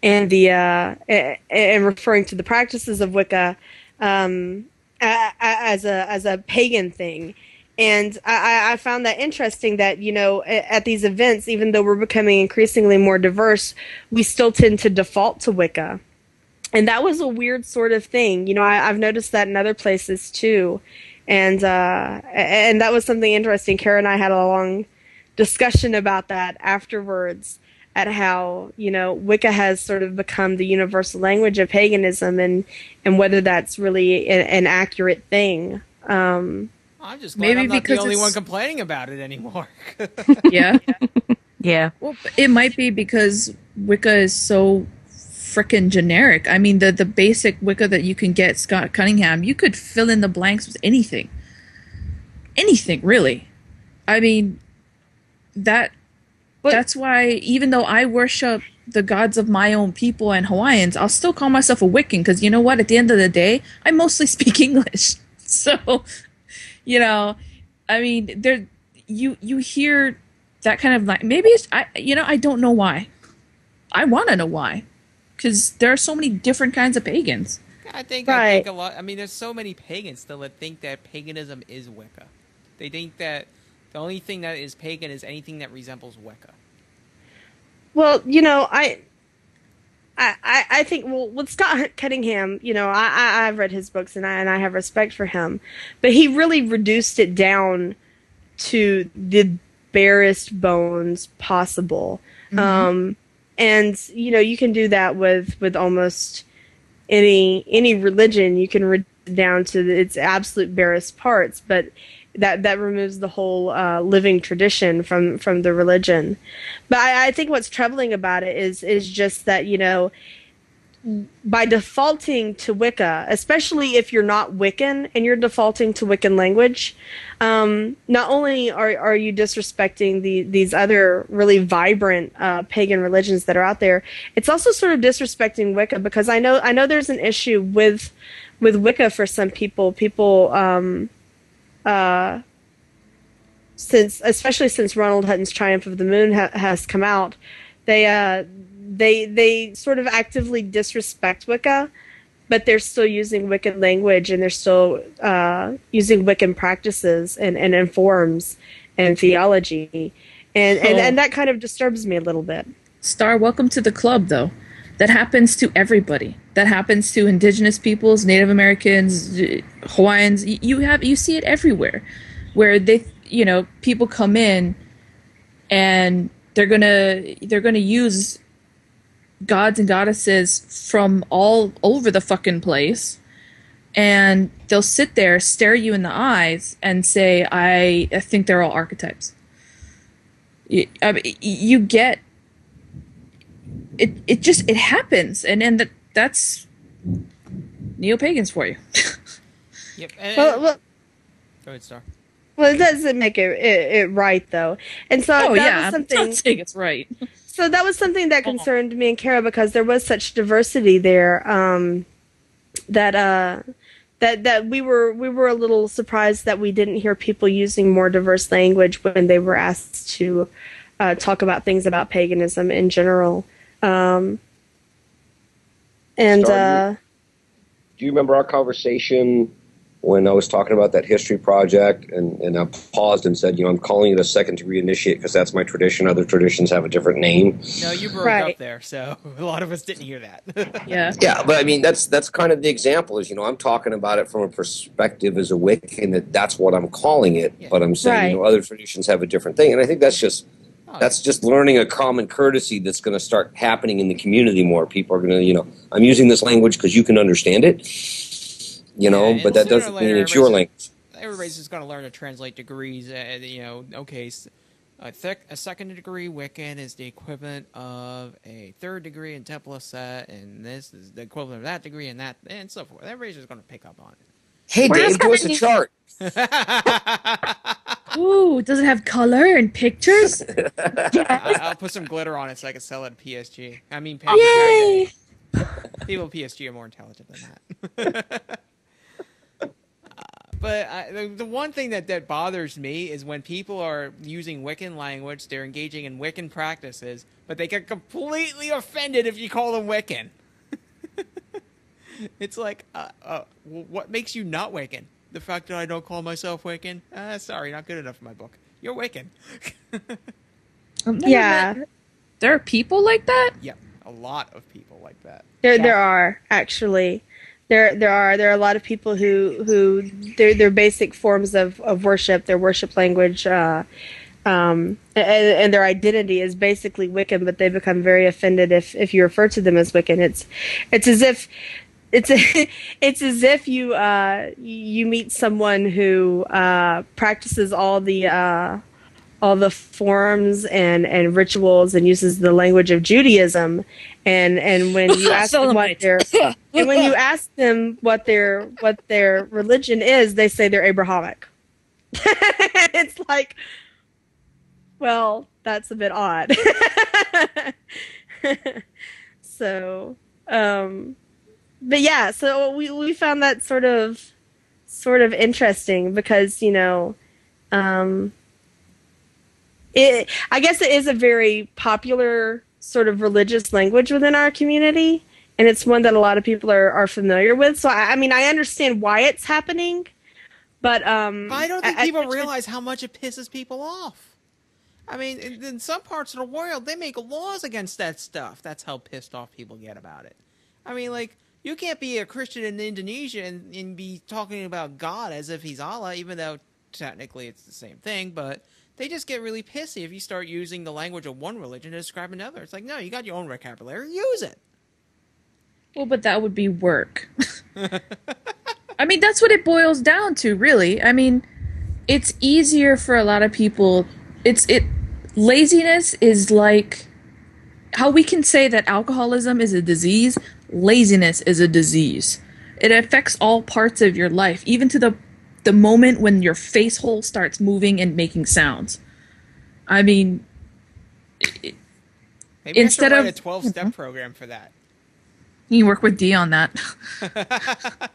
and the uh, and referring to the practices of Wicca um, as a as a pagan thing. And I, I found that interesting that, you know, at these events, even though we're becoming increasingly more diverse, we still tend to default to Wicca and that was a weird sort of thing. You know, I, I've noticed that in other places too, and uh, and that was something interesting. Cara and I had a long discussion about that afterwards at how you know Wicca has sort of become the universal language of paganism and and whether that's really an, an accurate thing. Um, I'm just glad Maybe I'm not because the only it's- one complaining about it anymore. yeah. Yeah. Well, it might be because Wicca is so freaking generic. I mean, the the basic Wicca that you can get, Scott Cunningham, you could fill in the blanks with anything. Anything, really. I mean, that that's why even though I worship the gods of my own people and Hawaiians, I'll still call myself a Wiccan because you know what? At the end of the day, I mostly speak English. So, you know, I mean, there you you hear that kind of like maybe it's I you know I don't know why. I want to know why, because there are so many different kinds of pagans. I think I think a lot. I mean, there's so many pagans still that think that paganism is Wicca. They think that the only thing that is pagan is anything that resembles Wicca. Well, you know, I, I, I- I think well with Scott Cunningham, you know, I, I I've read his books and I and I have respect for him, but he really reduced it down to the barest bones possible. Mhm. Um, and you know, you can do that with with almost any any religion. You can reduce down to its absolute barest parts, but that that removes the whole uh, living tradition from from the religion. But I, I think what's troubling about it is is just that you know by defaulting to Wicca, especially if you're not Wiccan and you're defaulting to Wiccan language, um, not only are, are you disrespecting the, these other really vibrant uh, pagan religions that are out there, it's also sort of disrespecting Wicca because I know I know there's an issue with with Wicca for some people. People um, uh, since especially since Ronald Hutton's Triumph of the Moon ha- has come out, they uh, they they sort of actively disrespect Wicca, but they're still using Wiccan language and they're still uh, using Wiccan practices and, and, and forms and theology, and, and and that kind of disturbs me a little bit. Star, welcome to the club, though. That happens to everybody. That happens to indigenous peoples, Native Americans, Hawaiians. You have you see it everywhere, where they, you know, people come in, and they're gonna they're gonna use gods and goddesses from all over the fucking place, and they'll sit there, stare you in the eyes, and say, "I, I think they're all archetypes." You, I mean, you get it it just it happens and and that that's neo pagans for you Yep. And, Well, well, Go ahead, Star. well, it doesn't make it, it, it right though, and so oh that yeah was i'm something. not saying it's right So that was something that concerned me and Cara because there was such diversity there um, that uh, that that we were we were a little surprised that we didn't hear people using more diverse language when they were asked to uh, talk about things about paganism in general. Um, and Star, uh, Do you remember our conversation when I was talking about that history project and, and I paused and said, you know, I'm calling it a second degree initiate because that's my tradition. Other traditions have a different name. No, you broke Right. up there, so a lot of us didn't hear that. yeah Yeah, but I mean that's that's kind of the example is you know I'm talking about it from a perspective as a Wiccan that that's what I'm calling it, but I'm saying you know other traditions have a different thing, and I think that's just oh. that's just learning a common courtesy that's going to start happening in the community more. People are going to you know I'm using this language because you can understand it, you know, and but that doesn't later, mean it's your everybody's- language. Everybody's just going to learn to translate degrees. Uh, you know, okay, s- a, thick, a second degree Wiccan is the equivalent of a third degree in Temple Set, and this is the equivalent of that degree and that, and so forth. Everybody's just going to pick up on it. Hey, We're Dave, just give us a chart. ooh does it have color and pictures I, I'll put some glitter on it so I can sell it at PSG. I mean, yay people at PSG are more intelligent than that. But I, the, the one thing that, that bothers me is when people are using Wiccan language, they're engaging in Wiccan practices, but they get completely offended if you call them Wiccan. it's like, uh, uh, what makes you not Wiccan? The fact that I don't call myself Wiccan? Uh, sorry, not good enough for my book. You're Wiccan. Yeah. met- there are people like that yeah, a lot of people like that. There, there are actually, there, there are, there are a lot of people who, who, their, their basic forms of, of worship, their worship language, uh, um, and, and their identity is basically Wiccan, but they become very offended if, if you refer to them as Wiccan. It's, it's as if, it's a, it's as if you, uh, you meet someone who, uh, practices all the, uh, all the forms and, and rituals and uses the language of Judaism. And, and when you ask them what their, and when you ask them what their, what their religion is, they say they're Abrahamic. it's like, well, that's a bit odd. so, um, but yeah, so we, we found that sort of, sort of interesting because, you know, um, it I guess it is a very popular sort of religious language within our community, and it's one that a lot of people are, are familiar with. So I, I mean, I understand why it's happening, but um, I don't think I- I- people realize how much it pisses people off. I mean, in, in some parts of the world, they make laws against that stuff. That's how pissed off people get about it. I mean, like, you can't be a Christian in Indonesia and, and be talking about God as if he's Allah, even though technically it's the same thing, but they just get really pissy if you start using the language of one religion to describe another. It's like, no, you got your own vocabulary, use it. Well, but that would be work. I mean, that's what it boils down to, really. I mean, it's easier for a lot of people. It's it laziness is like how we can say that alcoholism is a disease, laziness is a disease. It affects all parts of your life, even to the the moment when your face hole starts moving and making sounds. I mean, Maybe Instead I should write of- a 12 step mm-hmm. program for that. you work with D on that.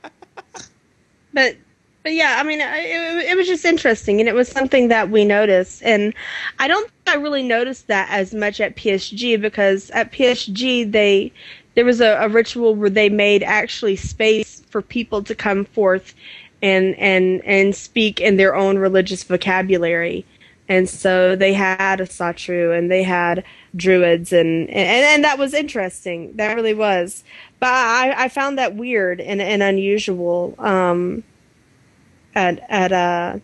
but but yeah, I mean, it, it was just interesting, and it was something that we noticed. And I don't think I really noticed that as much at PSG because at PSG they there was a, a ritual where they made actually space for people to come forth and and and speak in their own religious vocabulary. And so they had Asatru and they had druids and, and and that was interesting. That really was. But I, I found that weird and, and unusual um, at at uh,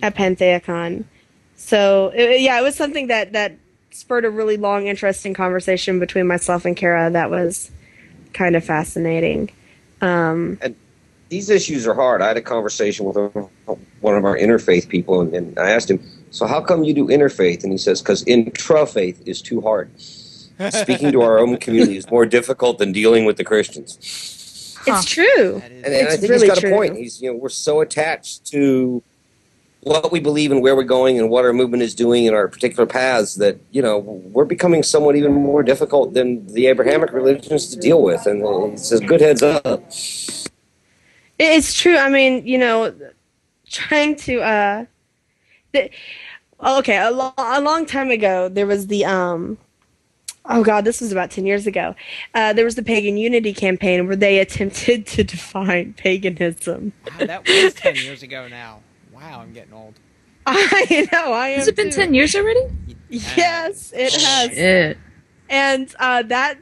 at Pantheacon. So it, yeah, it was something that that spurred a really long, interesting conversation between myself and Cara. That was kind of fascinating. Um, these issues are hard. I had a conversation with one of our interfaith people, and, and I asked him, "So how come you do interfaith?" And he says, "Because intrafaith is too hard. Speaking to our own community is more difficult than dealing with the Christians." It's true. And, and It's I think really he's got true. a point. He's, you know, we're so attached to what we believe and where we're going and what our movement is doing in our particular paths that you know we're becoming somewhat even more difficult than the Abrahamic religions to deal with. And he says, "Good heads up." It's true. I mean, you know, trying to uh, the, okay, a, lo- a long time ago there was the um, oh god, this was about ten years ago. Uh, there was the pagan unity campaign where they attempted to define paganism. Wow, that was 10 years ago now. Wow, I'm getting old. I know. I am. Has it been too. 10 years already? Yes, it has. Shit. And uh, that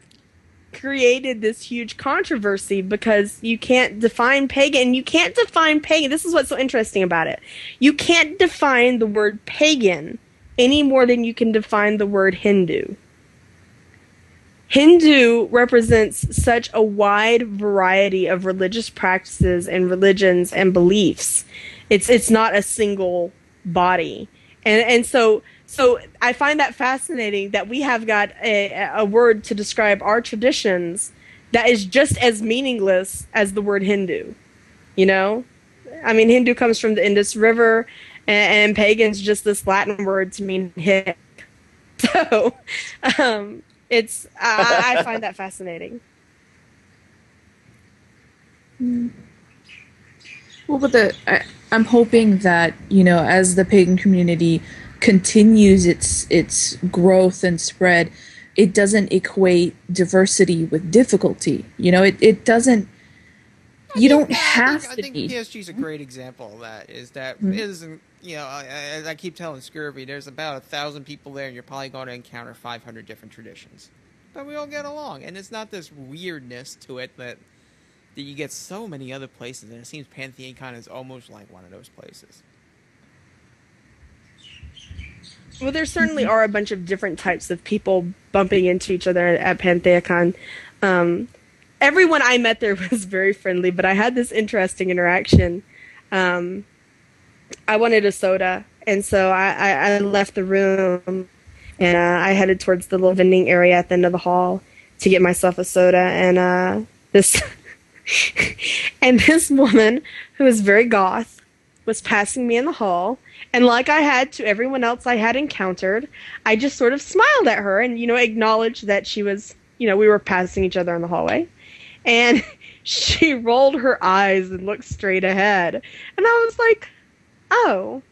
created this huge controversy because you can't define pagan. You can't define pagan. This is what's so interesting about it. You can't define the word pagan any more than you can define the word Hindu. Hindu represents such a wide variety of religious practices and religions and beliefs. It's it's not a single body. And and so so I find that fascinating that we have got a, a word to describe our traditions that is just as meaningless as the word Hindu. You know? I mean Hindu comes from the Indus River and, and pagan's just this Latin word to mean hick. So um it's I, I find that fascinating. Well, but the I, I'm hoping that you know, as the pagan community continues its its growth and spread, it doesn't equate diversity with difficulty. You know, it, it doesn't. You don't have I to I think be. PSG's a great example of that. Is that Mhm. it isn't you know I- as I keep telling Scurvy, there's about a thousand people there, and you're probably going to encounter 500 different traditions. but we all get along, and it's not this weirdness to it that that you get so many other places, and it seems PantheaCon is almost like one of those places. Well, there certainly are a bunch of different types of people bumping into each other at PantheaCon. Um, everyone I met there was very friendly, but I had this interesting interaction. Um, I wanted a soda, and so I, I, I left the room and uh, I headed towards the little vending area at the end of the hall to get myself a soda. And uh, this and this woman who was very goth was passing me in the hall and like I had to everyone else I had encountered, I just sort of smiled at her and, you know, acknowledged that she was, you know, we were passing each other in the hallway. And she rolled her eyes and looked straight ahead. And I was like, oh,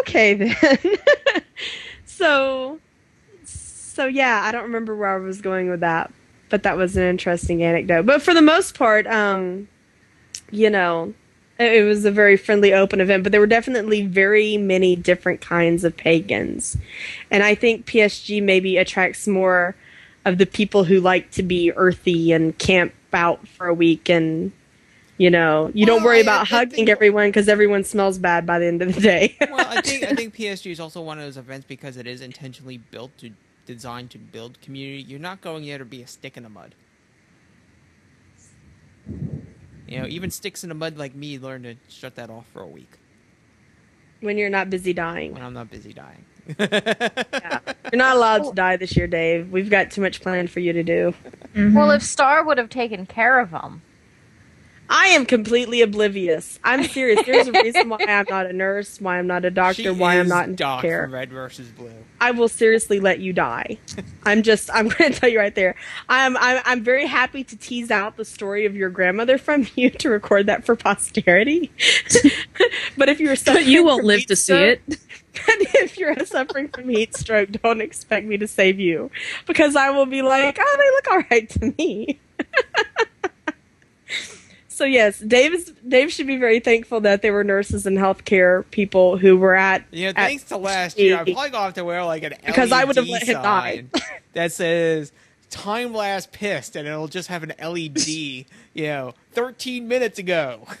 okay then. so, so yeah, I don't remember where I was going with that, but that was an interesting anecdote. But for the most part, um, you know, it was a very friendly, open event, but there were definitely very many different kinds of pagans. And I think PSG maybe attracts more of the people who like to be earthy and camp out for a week and you know you don't worry I- about I hugging think- everyone because everyone smells bad by the end of the day well, I think I think PSG is also one of those events because it is intentionally built to designed to build community. You're not going there to be a stick in the mud. You know, even mm-hmm. sticks in the mud like me learn to shut that off for a week. When you're not busy dying. When I'm not busy dying. you're not allowed to die this year dave. We've got too much planned for you to do. Mm-hmm. Well, if Star would have taken care of him. I am completely oblivious i'm serious there's a reason why i'm not a nurse why i'm not a doctor She why i'm not in Doc care from Red versus Blue. I will seriously let you die. I'm just I'm going to tell you right there. I'm I'm I'm very happy to tease out the story of your grandmother from you to record that for posterity. but if you're suffering you won't from live to see it. But if you're suffering from heat stroke, don't expect me to save you because I will be like, oh, they look all right to me. So yes, Dave is, Dave should be very thankful that there were nurses and healthcare people who were at. Yeah, at thanks to last year, I'm probably gonna have to wear like an Because I would have LED let him die. that says "Time Last Pissed," and it'll just have an LED. you know, 13 minutes ago.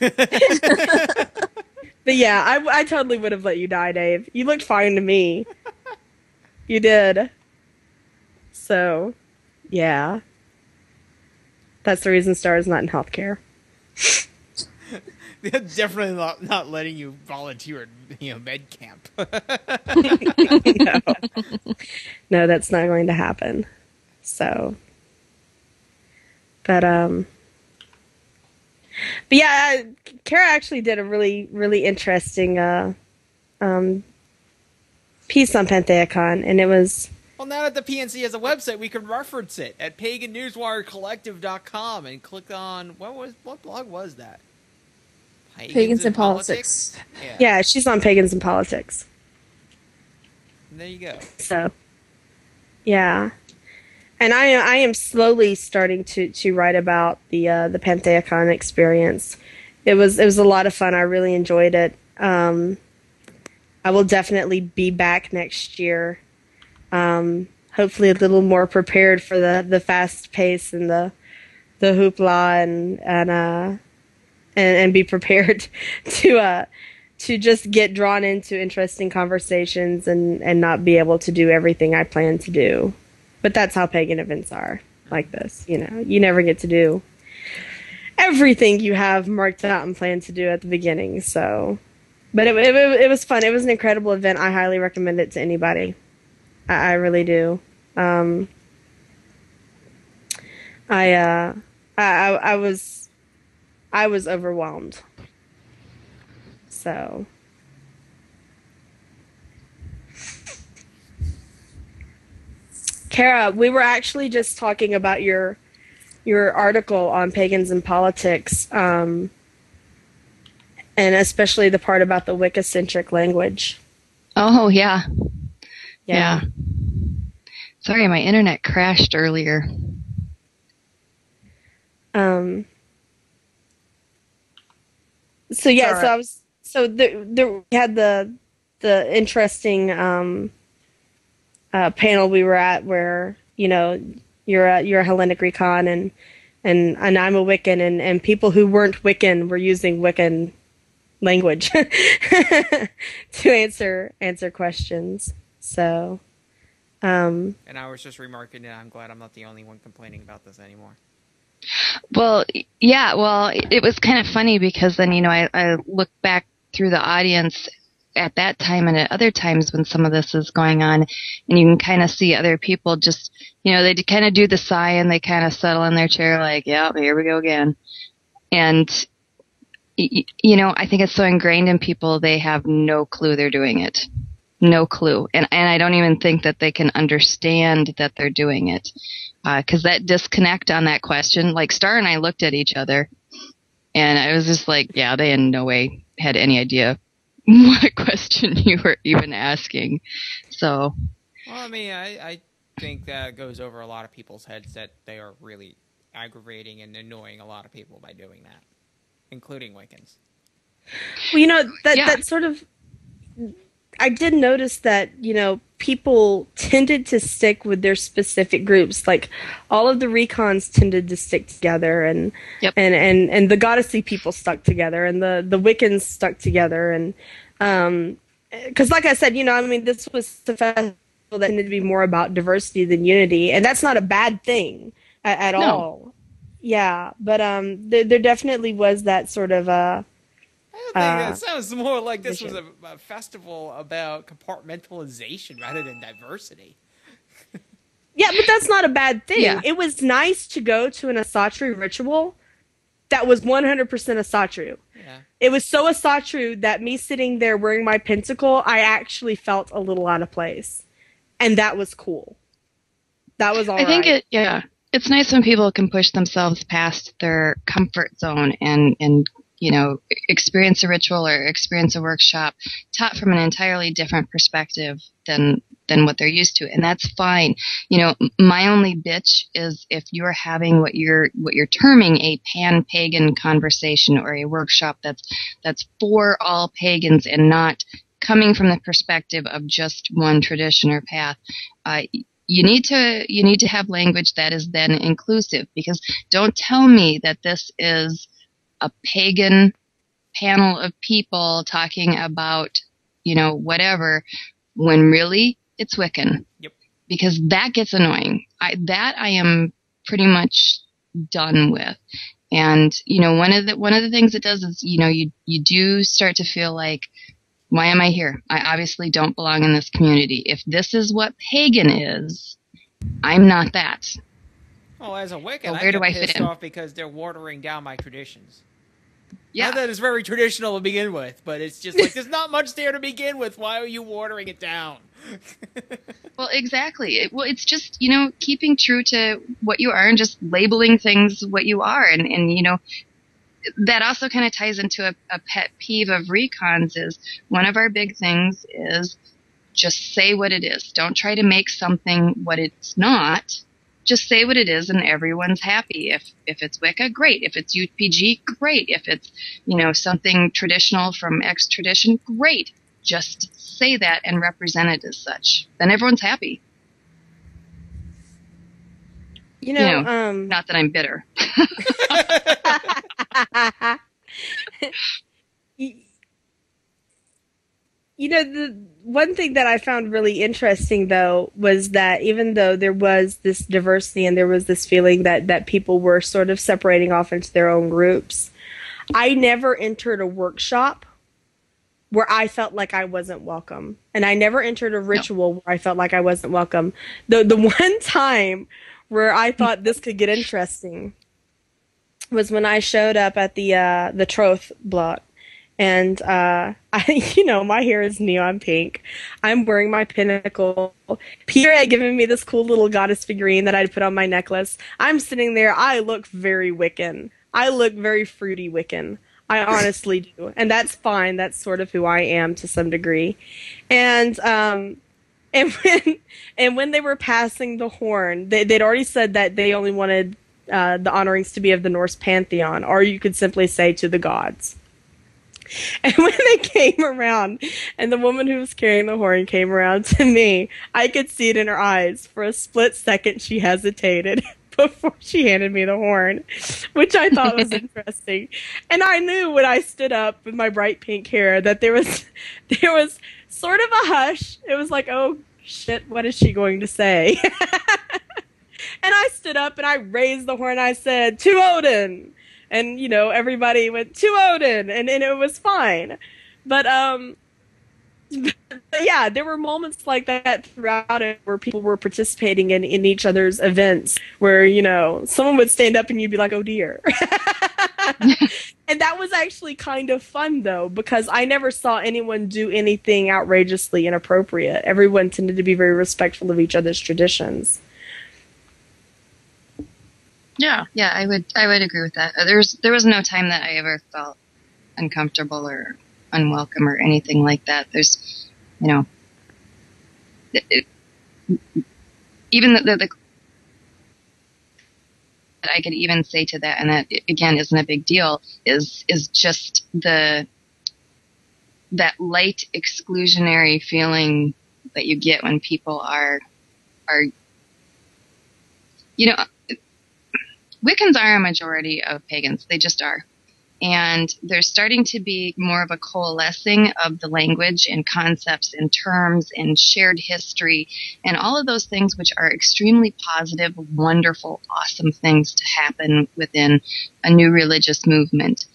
But yeah, I, I totally would have let you die, Dave. You looked fine to me. You did. So, yeah. That's the reason Star is not in healthcare. They're definitely not, not letting you volunteer at you know med camp. no. no, that's not going to happen. So, but um, but yeah, uh, Cara actually did a really really interesting uh um piece on PantheaCon, and it was well, now that the PNC has a website, we can reference it at pagannewswirecollective.com and click on what was what blog was that? Pagans and Politics. Yeah. yeah, she's on pagans and politics. There you go. So, yeah, and I I am slowly starting to to write about the uh, the PantheaCon experience. It was it was a lot of fun. I really enjoyed it. Um, I will definitely be back next year. Um, hopefully, a little more prepared for the the fast pace and the the hoopla and and uh and, and be prepared to uh to just get drawn into interesting conversations and and not be able to do everything I plan to do. But that's how pagan events are like this, you know. You never get to do everything you have marked out and planned to do at the beginning. So, but it it, it was fun. It was an incredible event. I highly recommend it to anybody. I, I really do. Um, I uh, I I I was I was overwhelmed. So. Cara, we were actually just talking about your your article on pagans and politics, um, and especially the part about the Wicca-centric language. Oh yeah. Yeah. Yeah. Sorry, my internet crashed earlier. Um. So yeah, so I was so the the we had the the interesting um uh, panel we were at where you know, you're a, you're a Hellenic Recon and and and I'm a Wiccan and and people who weren't Wiccan were using Wiccan language to answer answer questions. So, um, And I was just remarking that I'm glad I'm not the only one complaining about this anymore. Well, yeah, well, it was kind of funny because then, you know, I, I look back through the audience at that time and at other times when some of this is going on, and you can kind of see other people just, you know, they kind of do the sigh and they kind of settle in their chair like, yeah, here we go again. And, you know, I think it's so ingrained in people, they have no clue they're doing it. No clue. And, and I don't even think that they can understand that they're doing it uh, because that disconnect on that question, like Star and I looked at each other, and I was just like, yeah, they in no way had any idea what question you were even asking. So, Well, I mean, I, I think that goes over a lot of people's heads that they are really aggravating and annoying a lot of people by doing that, including Wiccans. Well, you know that Yeah. that sort of. I did notice that you know people tended to stick with their specific groups. Like all of the recons tended to stick together, and Yep. and and and the Goddessy people stuck together, and the the Wiccans stuck together, and um, because like I said, you know, I mean, this was the festival that tended to be more about diversity than unity, and that's not a bad thing at, at No. all. Yeah, but um, there there definitely was that sort of uh I think Uh, that sounds more like this was a, a festival about compartmentalization rather than diversity. Yeah, but that's not a bad thing. Yeah. It was nice to go to an Asatru ritual that was 100% Asatru. Yeah. It was so Asatru that me sitting there wearing my pentacle, I actually felt a little out of place. And that was cool. That was all I think it, yeah, it's nice when people can push themselves past their comfort zone and, and, you know, experience a ritual or experience a workshop taught from an entirely different perspective than, than what they're used to. And that's fine. You know, my only bitch is if you're having what you're, what you're terming a pan-pagan conversation or a workshop that's, that's for all pagans and not coming from the perspective of just one tradition or path. Uh, you need to you need to have language that is then inclusive because don't tell me that this is a pagan panel of people talking about you know whatever when really it's wiccan Yep. because that gets annoying I, that i am pretty much done with and you know one of the one of the things it does is you know you you do start to feel like why am I here? I obviously don't belong in this community. If this is what pagan is, I'm not that. Well, as a Wiccan, I where get do I fit in? off because they're watering down my traditions. Yeah. Not that it's very traditional to begin with, but it's just like there's not much there to begin with. Why are you watering it down? Well, exactly. It, well, it's just, you know, keeping true to what you are and just labeling things what you are. And, and you know, that also kind of ties into a, a pet peeve of recons is one of our big things is just say what it is. Don't try to make something what it's not. Just say what it is and everyone's happy. If, if it's Wicca, great. If it's UPG, great. If it's, you know, something traditional from X tradition, great. Just say that and represent it as such. Then everyone's happy. you know, you know, um Not that I'm bitter. you know the one thing that i found really interesting though was that even though there was this diversity and there was this feeling that that people were sort of separating off into their own groups i never entered a workshop where i felt like i wasn't welcome. And i never entered a ritual where i felt like i wasn't welcome. The the one time where i thought this could get interesting was when I showed up at the uh, the Troth blot, and uh, I, you know, my hair is neon pink. I'm wearing my pentacle. Peter had given me this cool little goddess figurine that I'd put on my necklace. I'm sitting there. I look very Wiccan. I look very fruity Wiccan. I honestly do, and that's fine. That's sort of who I am to some degree, and um, and when and when they were passing the horn, they, they'd already said that they only wanted uh, the honorings to be of the Norse pantheon, or you could simply say to the gods. And when they came around and the woman who was carrying the horn came around to me, I could see it in her eyes. For a split second, she hesitated before she handed me the horn, which I thought was interesting. And I knew when I stood up with my bright pink hair that there was, there was sort of a hush. It was like, oh shit, what is she going to say? and I stood up and I raised the horn. I said, to Odin and you know everybody went to Odin, and and it was fine. But um, but yeah, there were moments like that throughout it where people were participating in in each other's events, where you know someone would stand up and you'd be like, "Oh dear." and that was actually kind of fun though because I never saw anyone do anything outrageously inappropriate. Everyone tended to be very respectful of each other's traditions. Yeah, yeah, I would I would agree with that. Uh, there's there was no time that I ever felt uncomfortable or unwelcome or anything like that. There's, you know, it, even the, the, the I could even say to that, and that again isn't a big deal, is is just the that light exclusionary feeling that you get when people are are you know Wiccans are a majority of pagans. They just are. And there's starting to be more of a coalescing of the language and concepts and terms and shared history and all of those things which are extremely positive, wonderful, awesome things to happen within a new religious movement.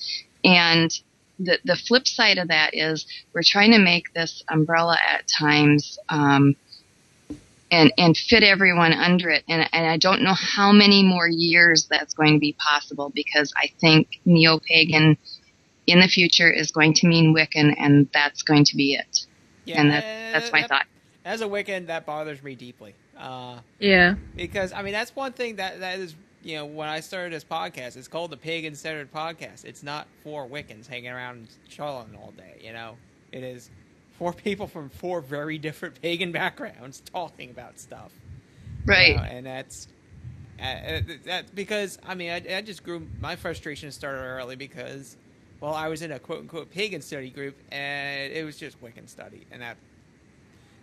And the, the flip side of that is we're trying to make this umbrella at times um, and and fit everyone under it. And and I don't know how many more years that's going to be possible because I think neo pagan in the future is going to mean Wiccan, and that's going to be it. Yeah, and that, that's my that, thought. As a Wiccan, that bothers me deeply. Uh, yeah, because I mean that's one thing that that is you know when I started this podcast, it's called the Pagan Centered Podcast. It's not for Wiccans hanging around and chilling all day. You know, it is four people from four very different pagan backgrounds talking about stuff. Right. You know, and that's uh, that because I mean I, I just grew my frustration started early because well I was in a quote unquote pagan study group and it was just Wiccan study and that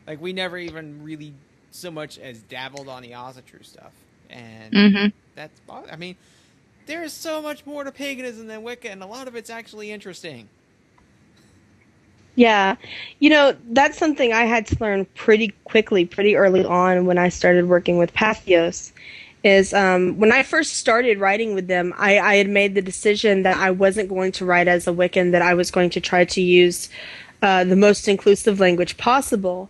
like we never even really so much as dabbled on the Asatru stuff and mm-hmm. that's I mean there is so much more to paganism than Wicca and a lot of it's actually interesting. Yeah. You know, that's something I had to learn pretty quickly, pretty early on when I started working with Patheos. Is um, when I first started writing with them, I, I had made the decision that I wasn't going to write as a Wiccan, that I was going to try to use uh, the most inclusive language possible.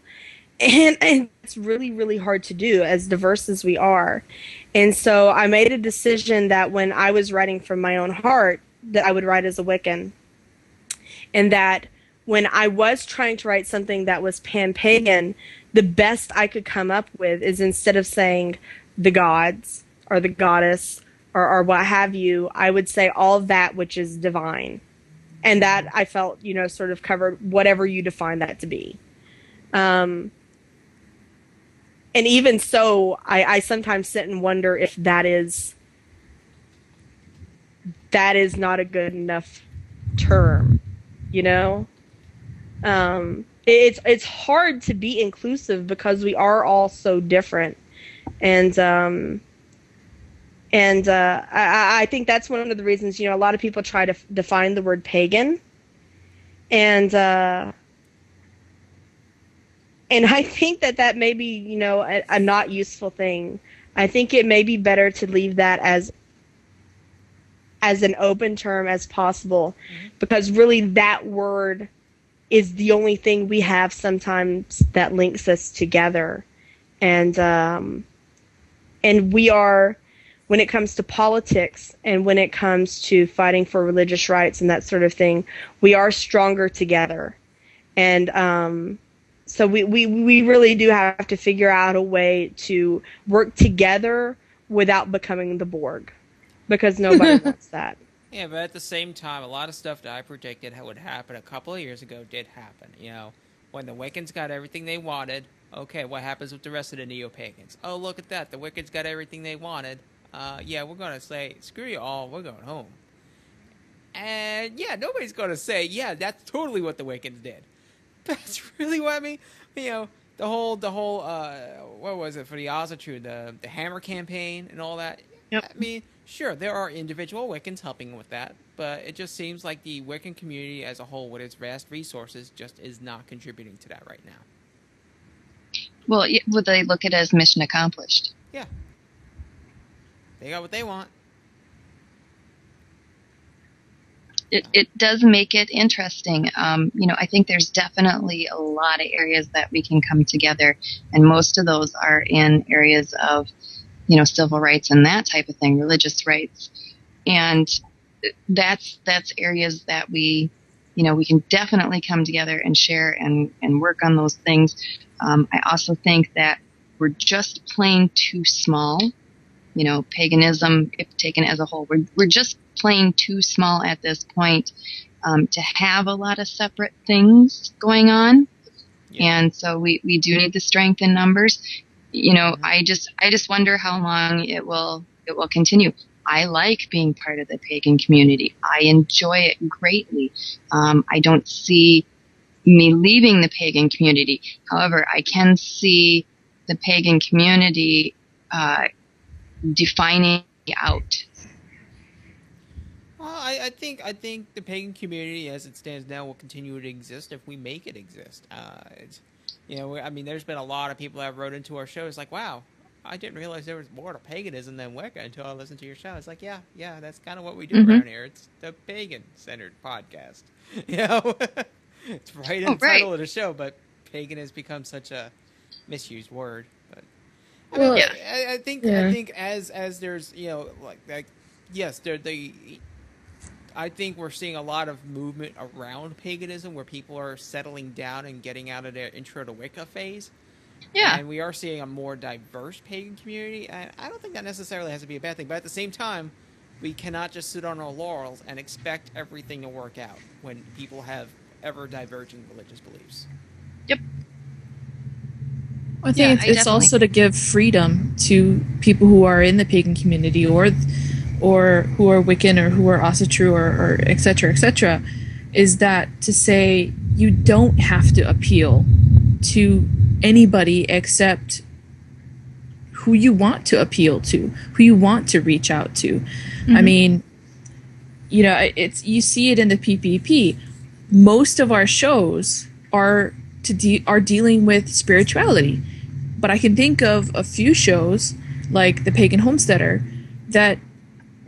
And, and it's really, really hard to do, as diverse as we are. And so I made a decision that when I was writing from my own heart, that I would write as a Wiccan. And that when I was trying to write something that was pan pagan, the best I could come up with is instead of saying the gods or the goddess or, or what have you, I would say all that which is divine. And that I felt, you know, sort of covered whatever you define that to be. Um, and even so, I, I sometimes sit and wonder if that is that is not a good enough term, you know? Um, it's it's hard to be inclusive because we are all so different, and um, and uh, I, I think that's one of the reasons you know a lot of people try to f- define the word pagan, and uh, and I think that that may be you know a, a not useful thing. I think it may be better to leave that as as an open term as possible, mm-hmm. because really that word is the only thing we have sometimes that links us together. And um, and we are when it comes to politics and when it comes to fighting for religious rights and that sort of thing, we are stronger together. And um, so we, we, we really do have to figure out a way to work together without becoming the Borg because nobody wants that. Yeah, but at the same time, a lot of stuff that I predicted would happen a couple of years ago did happen. You know, when the Wiccans got everything they wanted, okay, what happens with the rest of the neo pagans? Oh, look at that. The Wiccans got everything they wanted. Uh, yeah, we're going to say, screw you all, we're going home. And yeah, nobody's going to say, yeah, that's totally what the Wiccans did. That's really what I mean. You know, the whole, the whole, uh, what was it for the Asatru, the the Hammer campaign and all that. Yep. I mean, sure, there are individual Wiccans helping with that, but it just seems like the Wiccan community as a whole, with its vast resources, just is not contributing to that right now. Well, would they look at it as mission accomplished? Yeah, they got what they want. it, it does make it interesting. Um, you know, I think there's definitely a lot of areas that we can come together, and most of those are in areas of, you know, civil rights and that type of thing, religious rights, and that's that's areas that we, you know, we can definitely come together and share and and work on those things. Um, I also think that we're just plain too small. You know, paganism, if taken as a whole, we're we're just plain too small at this point um, to have a lot of separate things going on. And so we, we do need the strength in numbers. You know, I just I just wonder how long it will it will continue. I like being part of the pagan community. I enjoy it greatly. Um, I don't see me leaving the pagan community. However, I can see the pagan community uh, defining out Well, I, I think I think the pagan community, as it stands now, will continue to exist if we make it exist. Uh, it's, you know, I mean, there's been a lot of people that have wrote into our show. It's like, wow, I didn't realize there was more to paganism than Wicca until I listened to your show. It's like, yeah, yeah, that's kind of what we do Mhm. around here. It's the pagan-centered podcast. You know, it's right in Oh, the title of the show, but pagan has become such a misused word. But I, Well, mean, I, I think yeah. I think as as there's you know like like yes, there the I think we're seeing a lot of movement around paganism where people are settling down and getting out of their intro to Wicca phase. Yeah. And we are seeing a more diverse pagan community. And I don't think that necessarily has to be a bad thing. But at the same time, we cannot just sit on our laurels and expect everything to work out when people have ever diverging religious beliefs. Yep. I think Yeah, it's, I it's definitely- also to give freedom to people who are in the pagan community or or who are Wiccan or who are Asatru or, or et cetera, et cetera, is that to say you don't have to appeal to anybody except who you want to appeal to, who you want to reach out to. I mm-hmm. mean, you know, it's you see it in the PPP. Most of our shows are to de- are dealing with spirituality, but I can think of a few shows like the Pagan Homesteader that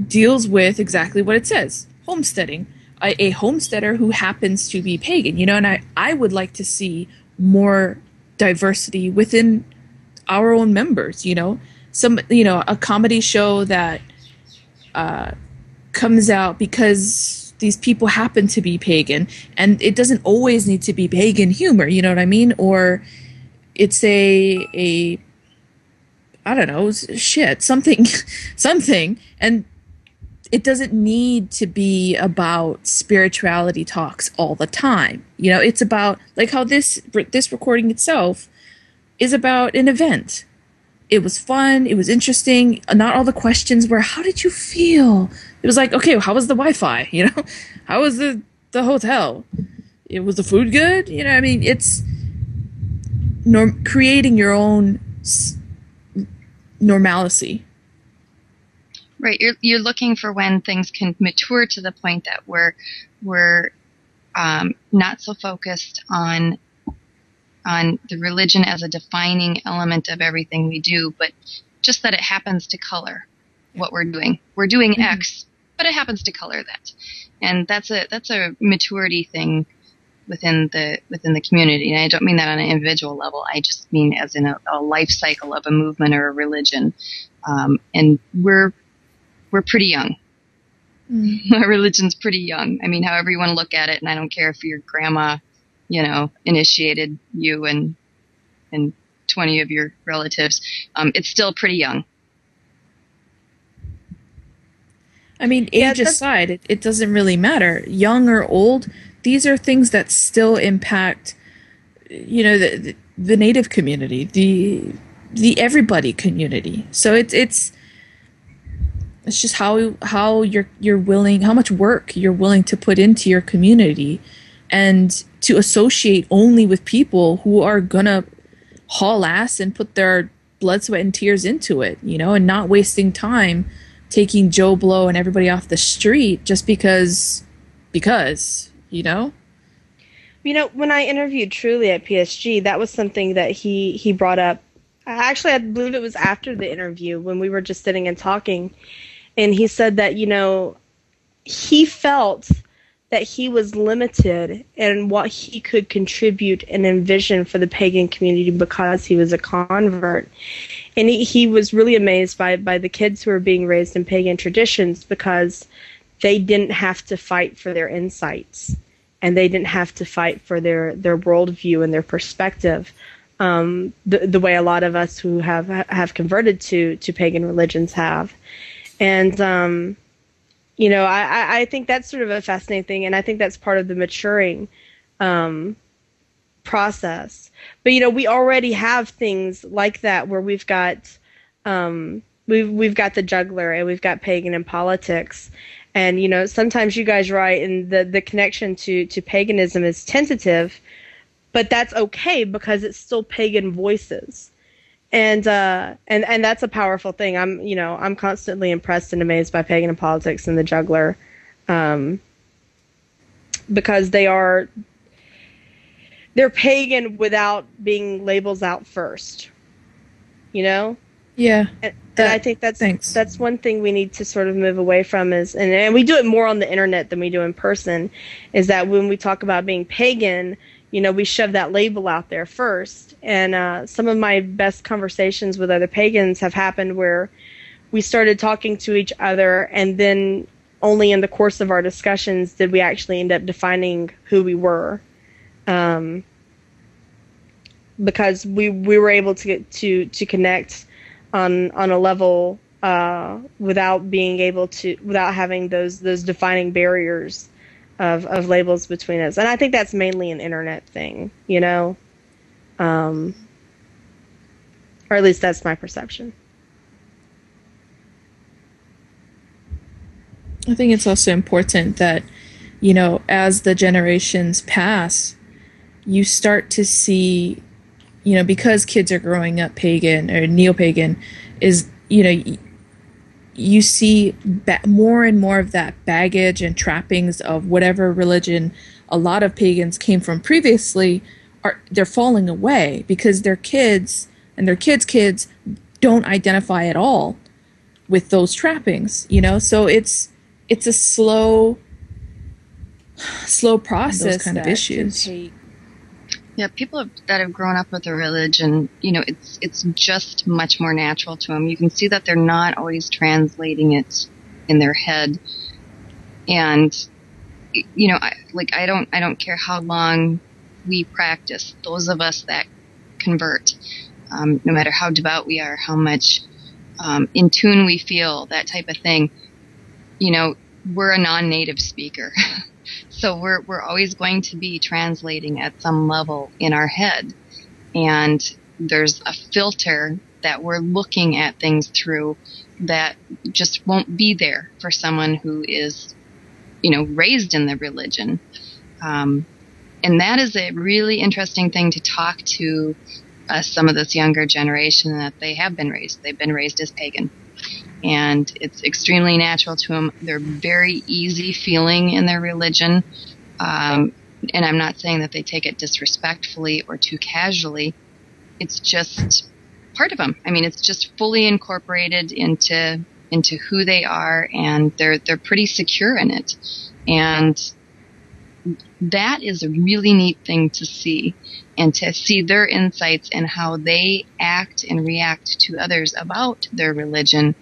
deals with exactly what it says: homesteading. A, a homesteader who happens to be pagan, you know, and I I would like to see more diversity within our own members. You know, some you know a comedy show that uh, comes out because these people happen to be pagan and it doesn't always need to be pagan humor you know what i mean or it's a a i don't know shit something something and it doesn't need to be about spirituality talks all the time. You know it's about like how this this recording itself is about an event. It was fun it was interesting not all the questions were how did you feel? It was like okay how was the wi-fi? You know how was the the hotel? It was the food good? You know i mean it's norm- creating your own s- normalcy Right. You're you're looking for when things can mature to the point that we're we're um, not so focused on on the religion as a defining element of everything we do, but just that it happens to color what we're doing. We're doing X, but it happens to color that, and that's a that's a maturity thing within the within the community. And I don't mean that on an individual level. I just mean as in a, a life cycle of a movement or a religion. Um, and we're we're pretty young. Our religion's pretty young. I mean, however you want to look at it, and I don't care if your grandma, you know, initiated you and and twenty of your relatives. Um, it's still pretty young. I mean, age that's- aside, it, it doesn't really matter. Young or old, these are things that still impact, you know, the, the, the native community, the the everybody community. So it's it's it's just how how you're you're willing how much work you're willing to put into your community and to associate only with people who are gonna haul ass and put their blood sweat and tears into it you know and not wasting time taking joe blow and everybody off the street just because because you know You know, when I interviewed Truly at PSG, that was something that he he brought up. I actually, I believe it was after the interview when we were just sitting and talking, and he said that you know he felt that he was limited in what he could contribute and envision for the pagan community because he was a convert. And he, he was really amazed by, by the kids who were being raised in pagan traditions because they didn't have to fight for their insights and they didn't have to fight for their, their worldview and their perspective. Um, the, the way a lot of us who have have converted to to pagan religions have, and um, you know, I, I- think that's sort of a fascinating thing, and I think that's part of the maturing um, process. But you know, we already have things like that where we've got um, we've we've got the juggler and we've got pagan and politics, and you know, sometimes you guys write, and the the connection to to paganism is tentative, but that's okay because it's still pagan voices and uh, and and that's a powerful thing. I'm you know I'm constantly impressed and amazed by pagan and politics and the juggler, um, because they are they're pagan without being labels out first. You know, yeah and, and I think that's that's one thing we need to sort of move away from is and, and we do it more on the internet than we do in person, is that when we talk about being pagan, you know, we shove that label out there first. And uh, some of my best conversations with other pagans have happened where we started talking to each other, and then only in the course of our discussions did we actually end up defining who we were. Um, because we we were able to get to to connect on on a level uh, without being able to without having those those defining barriers of of labels between us. And i think that's mainly an internet thing you know? Um or at least that's my perception. I think it's also important that, you know, as the generations pass, you start to see, you know, because kids are growing up pagan or neo pagan, is, you know, you see ba- more and more of that baggage and trappings of whatever religion a lot of pagans came from previously are they're falling away because their kids and their kids kids don't identify at all with those trappings you know? So it's it's a slow slow process kind of issues Yeah, people that have grown up with a religion, you know, it's it's just much more natural to them. You can see that they're not always translating it in their head, and you know, I, like I don't I don't care how long we practice. Those of us that convert, um, no matter how devout we are, how much um, in tune we feel, that type of thing. You know, we're a non-native speaker. So we're we're always going to be translating at some level in our head, and there's a filter that we're looking at things through that just won't be there for someone who is, you know, raised in the religion. Um, and that is a really interesting thing to talk to uh, some of this younger generation that they have been raised. They've been raised as pagan and it's extremely natural to them. They're very easy feeling in their religion. Um, and I'm not saying that they take it disrespectfully or too casually. It's just part of them. I mean, it's just fully incorporated into into who they are, and they're they're pretty secure in it. And that is a really neat thing to see, and to see their insights and how they act and react to others about their religion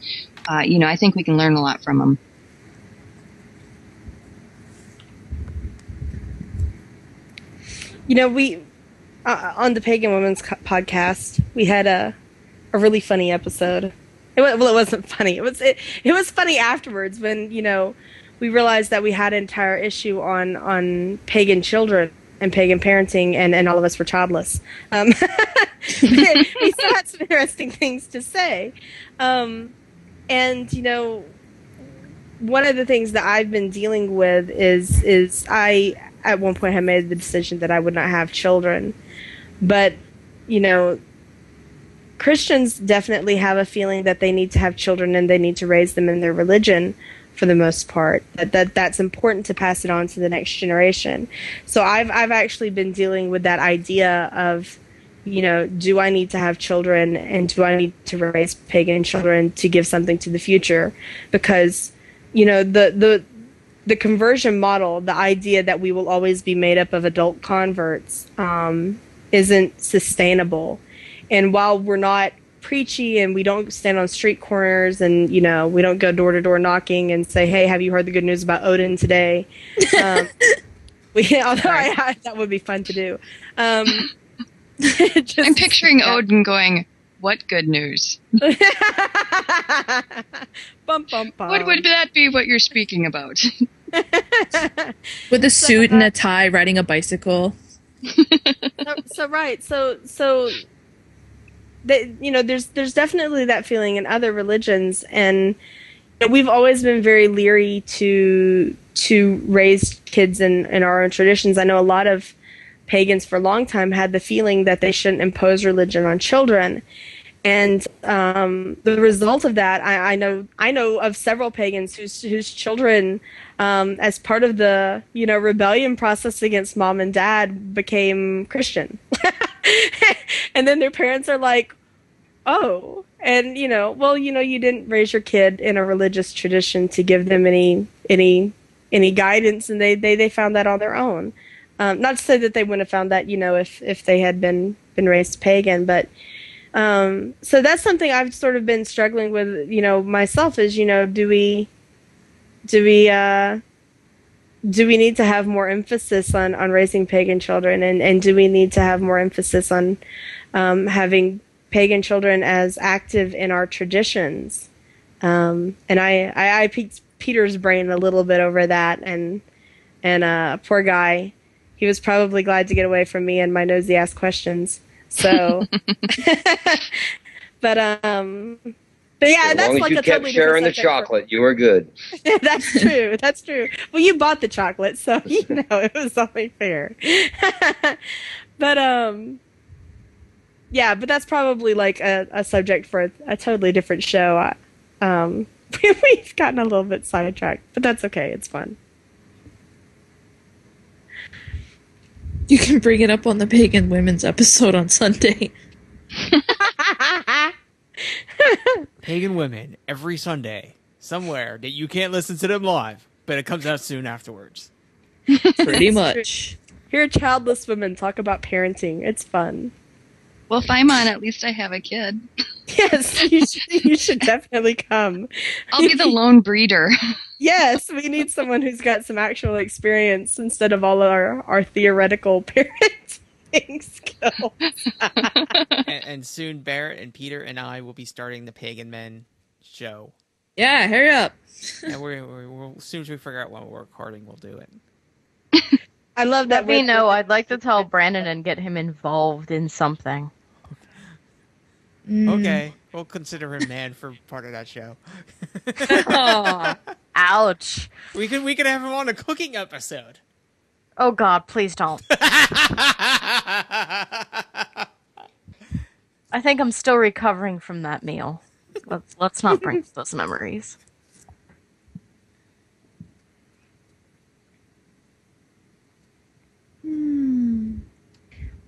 uh, you know, I think we can learn a lot from them. you know we uh, on the pagan women's Co- podcast we had a a really funny episode. It well it wasn't funny. It was it, it was funny afterwards when you know we realized that we had an entire issue on on pagan children and pagan parenting and and all of us were childless. Um, we still had some interesting things to say. Um, and you know one of the things that I've been dealing with is is I at one point had made the decision that I would not have children, but you know, Christians definitely have a feeling that they need to have children and they need to raise them in their religion for the most part that, that that's important to pass it on to the next generation. So i've i've actually been dealing with that idea of you know do i need to have children and do i need to raise pagan children to give something to the future? Because you know the the the conversion model the idea that we will always be made up of adult converts um, isn't sustainable. And while we're not preachy and we don't stand on street corners and you know we don't go door to door knocking and say hey have you heard the good news about odin today? Um, we although I, I, that would be fun to do. Um, i'm picturing yeah. odin going what good news bum, bum, bum. what would that be what you're speaking about with a suit uh, and a tie riding a bicycle so, so right so so that you know there's there's definitely that feeling in other religions and you know, we've always been very leery to to raise kids in in our own traditions i know a lot of pagans for a long time had the feeling that they shouldn't impose religion on children. And um, the result of that I, I, know i know of several pagans whose whose children um, as part of the you know rebellion process against mom and dad became christian. And then their parents are like, oh, and you know, well, you know, you didn't raise your kid in a religious tradition to give them any any any guidance, and they they they found that on their own. Um, not to say that they wouldn't have found that, you know, if if they had been been raised pagan, but um, so that's something I've sort of been struggling with, you know, myself. Is you know, do we do we uh, do we need to have more emphasis on, on raising pagan children and, and do we need to have more emphasis on um, having pagan children as active in our traditions um, and I, I, I piqued peter's brain a little bit over that and and uh, poor guy he was probably glad to get away from me and my nosy ass questions so but um but yeah, as that's long as like you a kept totally sharing the chocolate, you were good. that's true. That's true. Well, you bought the chocolate, so you know it was only fair. but um, yeah, but that's probably like a, a subject for a, a totally different show. I- Um, we've gotten a little bit sidetracked, but that's okay. It's fun. You can bring it up on the Pagan Women's episode on Sunday. Pagan Women every Sunday, somewhere that you can't listen to them live, but it comes out soon afterwards. Pretty much. Hear childless women talk about parenting. It's fun. Well if i'm on at least i have a kid Yes, you should, you should definitely come. i'll be the lone breeder Yes, we need someone who's got some actual experience instead of all our, our theoretical parenting skills. and, and soon, Barrett and Peter and I will be starting the Pagan Men show. Yeah, hurry up. And we're, we're, we'll, as soon as we figure out when we're recording, we'll do it. I love that. Let me we're- know. I'd like to tell Brandon and get him involved in something. Mm. Okay, we'll consider him man for part of that show. Aw, ouch. we could we could have him on a cooking episode. Oh God, please don't. I think I'm still recovering from that meal. Let's let's not bring up those memories.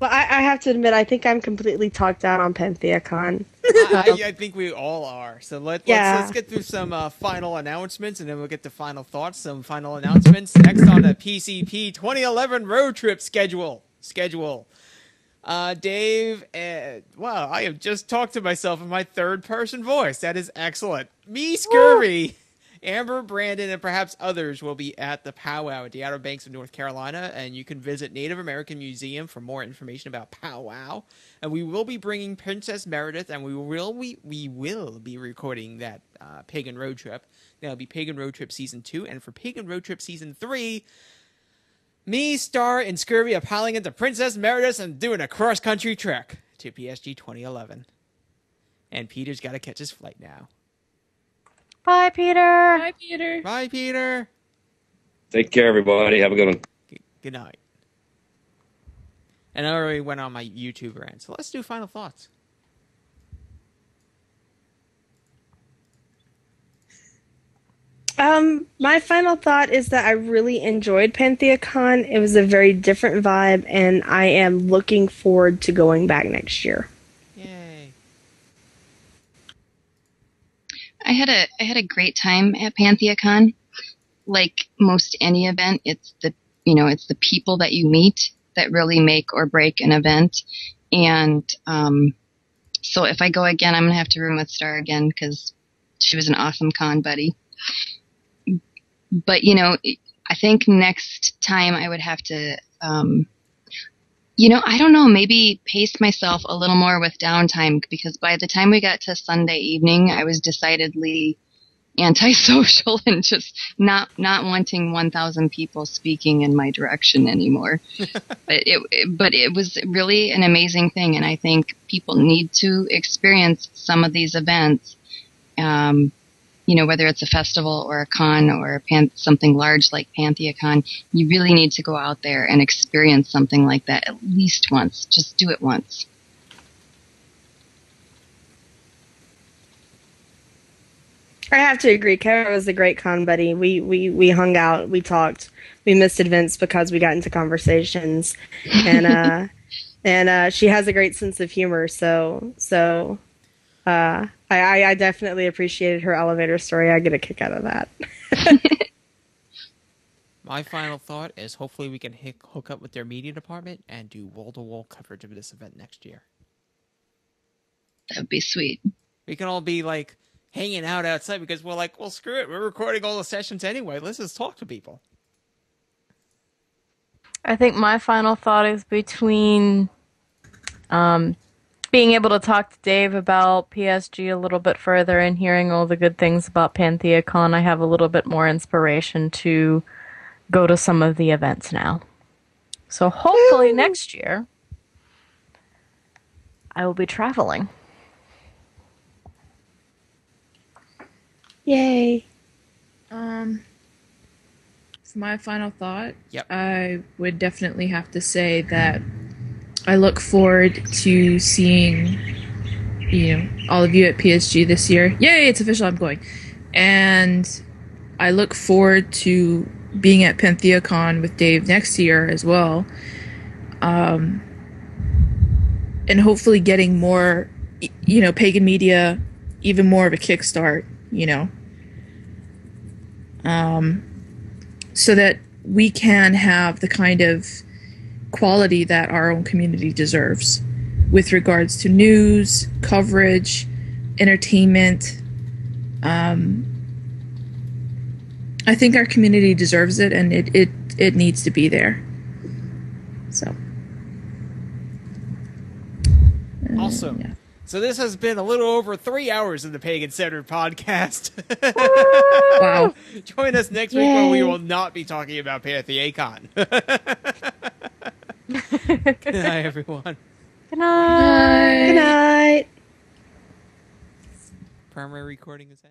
Well, I, I have to admit, I think I'm completely talked out on PantheaCon. I, I think we all are. So let, Yeah. let's let's get through some uh, final announcements, and then we'll get to final thoughts. Some final announcements next on the PCP 2011 road trip schedule. Schedule. Uh, Dave, uh, wow, I have just talked to myself in my third person voice. That is excellent. Me, Scurvy, Amber, Brandon, and perhaps others will be at the powwow at the Outer Banks of North Carolina, and you can visit Native American Museum for more information about powwow. And we will be bringing Princess Meredith, and we will we we will be recording that uh, Pagan Road Trip. That'll be Pagan Road Trip Season Two, and for Pagan Road Trip Season Three. Me, Star, and Scurvy are piling into Princess Meredith and doing a cross country trek to PSG 2011. And Peter's got to catch his flight now. Bye, Peter. Bye, Peter. Bye, Peter. Take care, everybody. Have a good one. Good night. And I already went on my YouTube rant, so let's do final thoughts. Um, my final thought is that I really enjoyed PantheaCon. It was a very different vibe, and I am looking forward to going back next year. Yay. I had a I had a great time at PantheaCon. Like most any event, it's the you know it's the people that you meet that really make or break an event. And um, so if I go again, I'm gonna have to room with Star again because she was an awesome con buddy. But you know, I think next time I would have to, um, you know, I don't know, maybe pace myself a little more with downtime because by the time we got to Sunday evening, I was decidedly antisocial and just not not wanting 1000 people speaking in my direction anymore. But it, it but it was really an amazing thing and i think people need to experience some of these events um, you know whether it's a festival or a con or a pan- something large like pantheacon you really need to go out there and experience something like that at least once just do it once I have to agree. Cara was a great con buddy. We we we hung out, we talked, we missed events because we got into conversations, and uh, and uh, she has a great sense of humor. So so, uh, I I definitely appreciated her elevator story. I get a kick out of that. My final thought is hopefully we can hick, hook up with their media department and do wall to wall coverage of this event next year. that would be sweet We can all be like hanging out outside because we're like, well, screw it. We're recording all the sessions anyway. Let's just talk to people. I think my final thought is between um, being able to talk to Dave about PSG a little bit further and hearing all the good things about PantheaCon, I have a little bit more inspiration to go to some of the events now. So hopefully next year, I will be traveling. Yay! Um, for my final thought, Yep. I would definitely have to say that I look forward to seeing, you know, all of you at PSG this year. Yay! It's official. I'm going, and I look forward to being at PantheaCon with Dave next year as well. Um, and hopefully getting more, you know, pagan media, even more of a kickstart, you know. Um, so that we can have the kind of quality that our own community deserves with regards to news, coverage, entertainment. Um, I think our community deserves it, and it, it, it needs to be there. So. Uh, Awesome. yeah. So this has been a little over three hours of the Pagan Centered podcast. Wow. Join us next week when we will not be talking about Pantheacon. Good night, everyone. Good night. Good night. Primary recording is.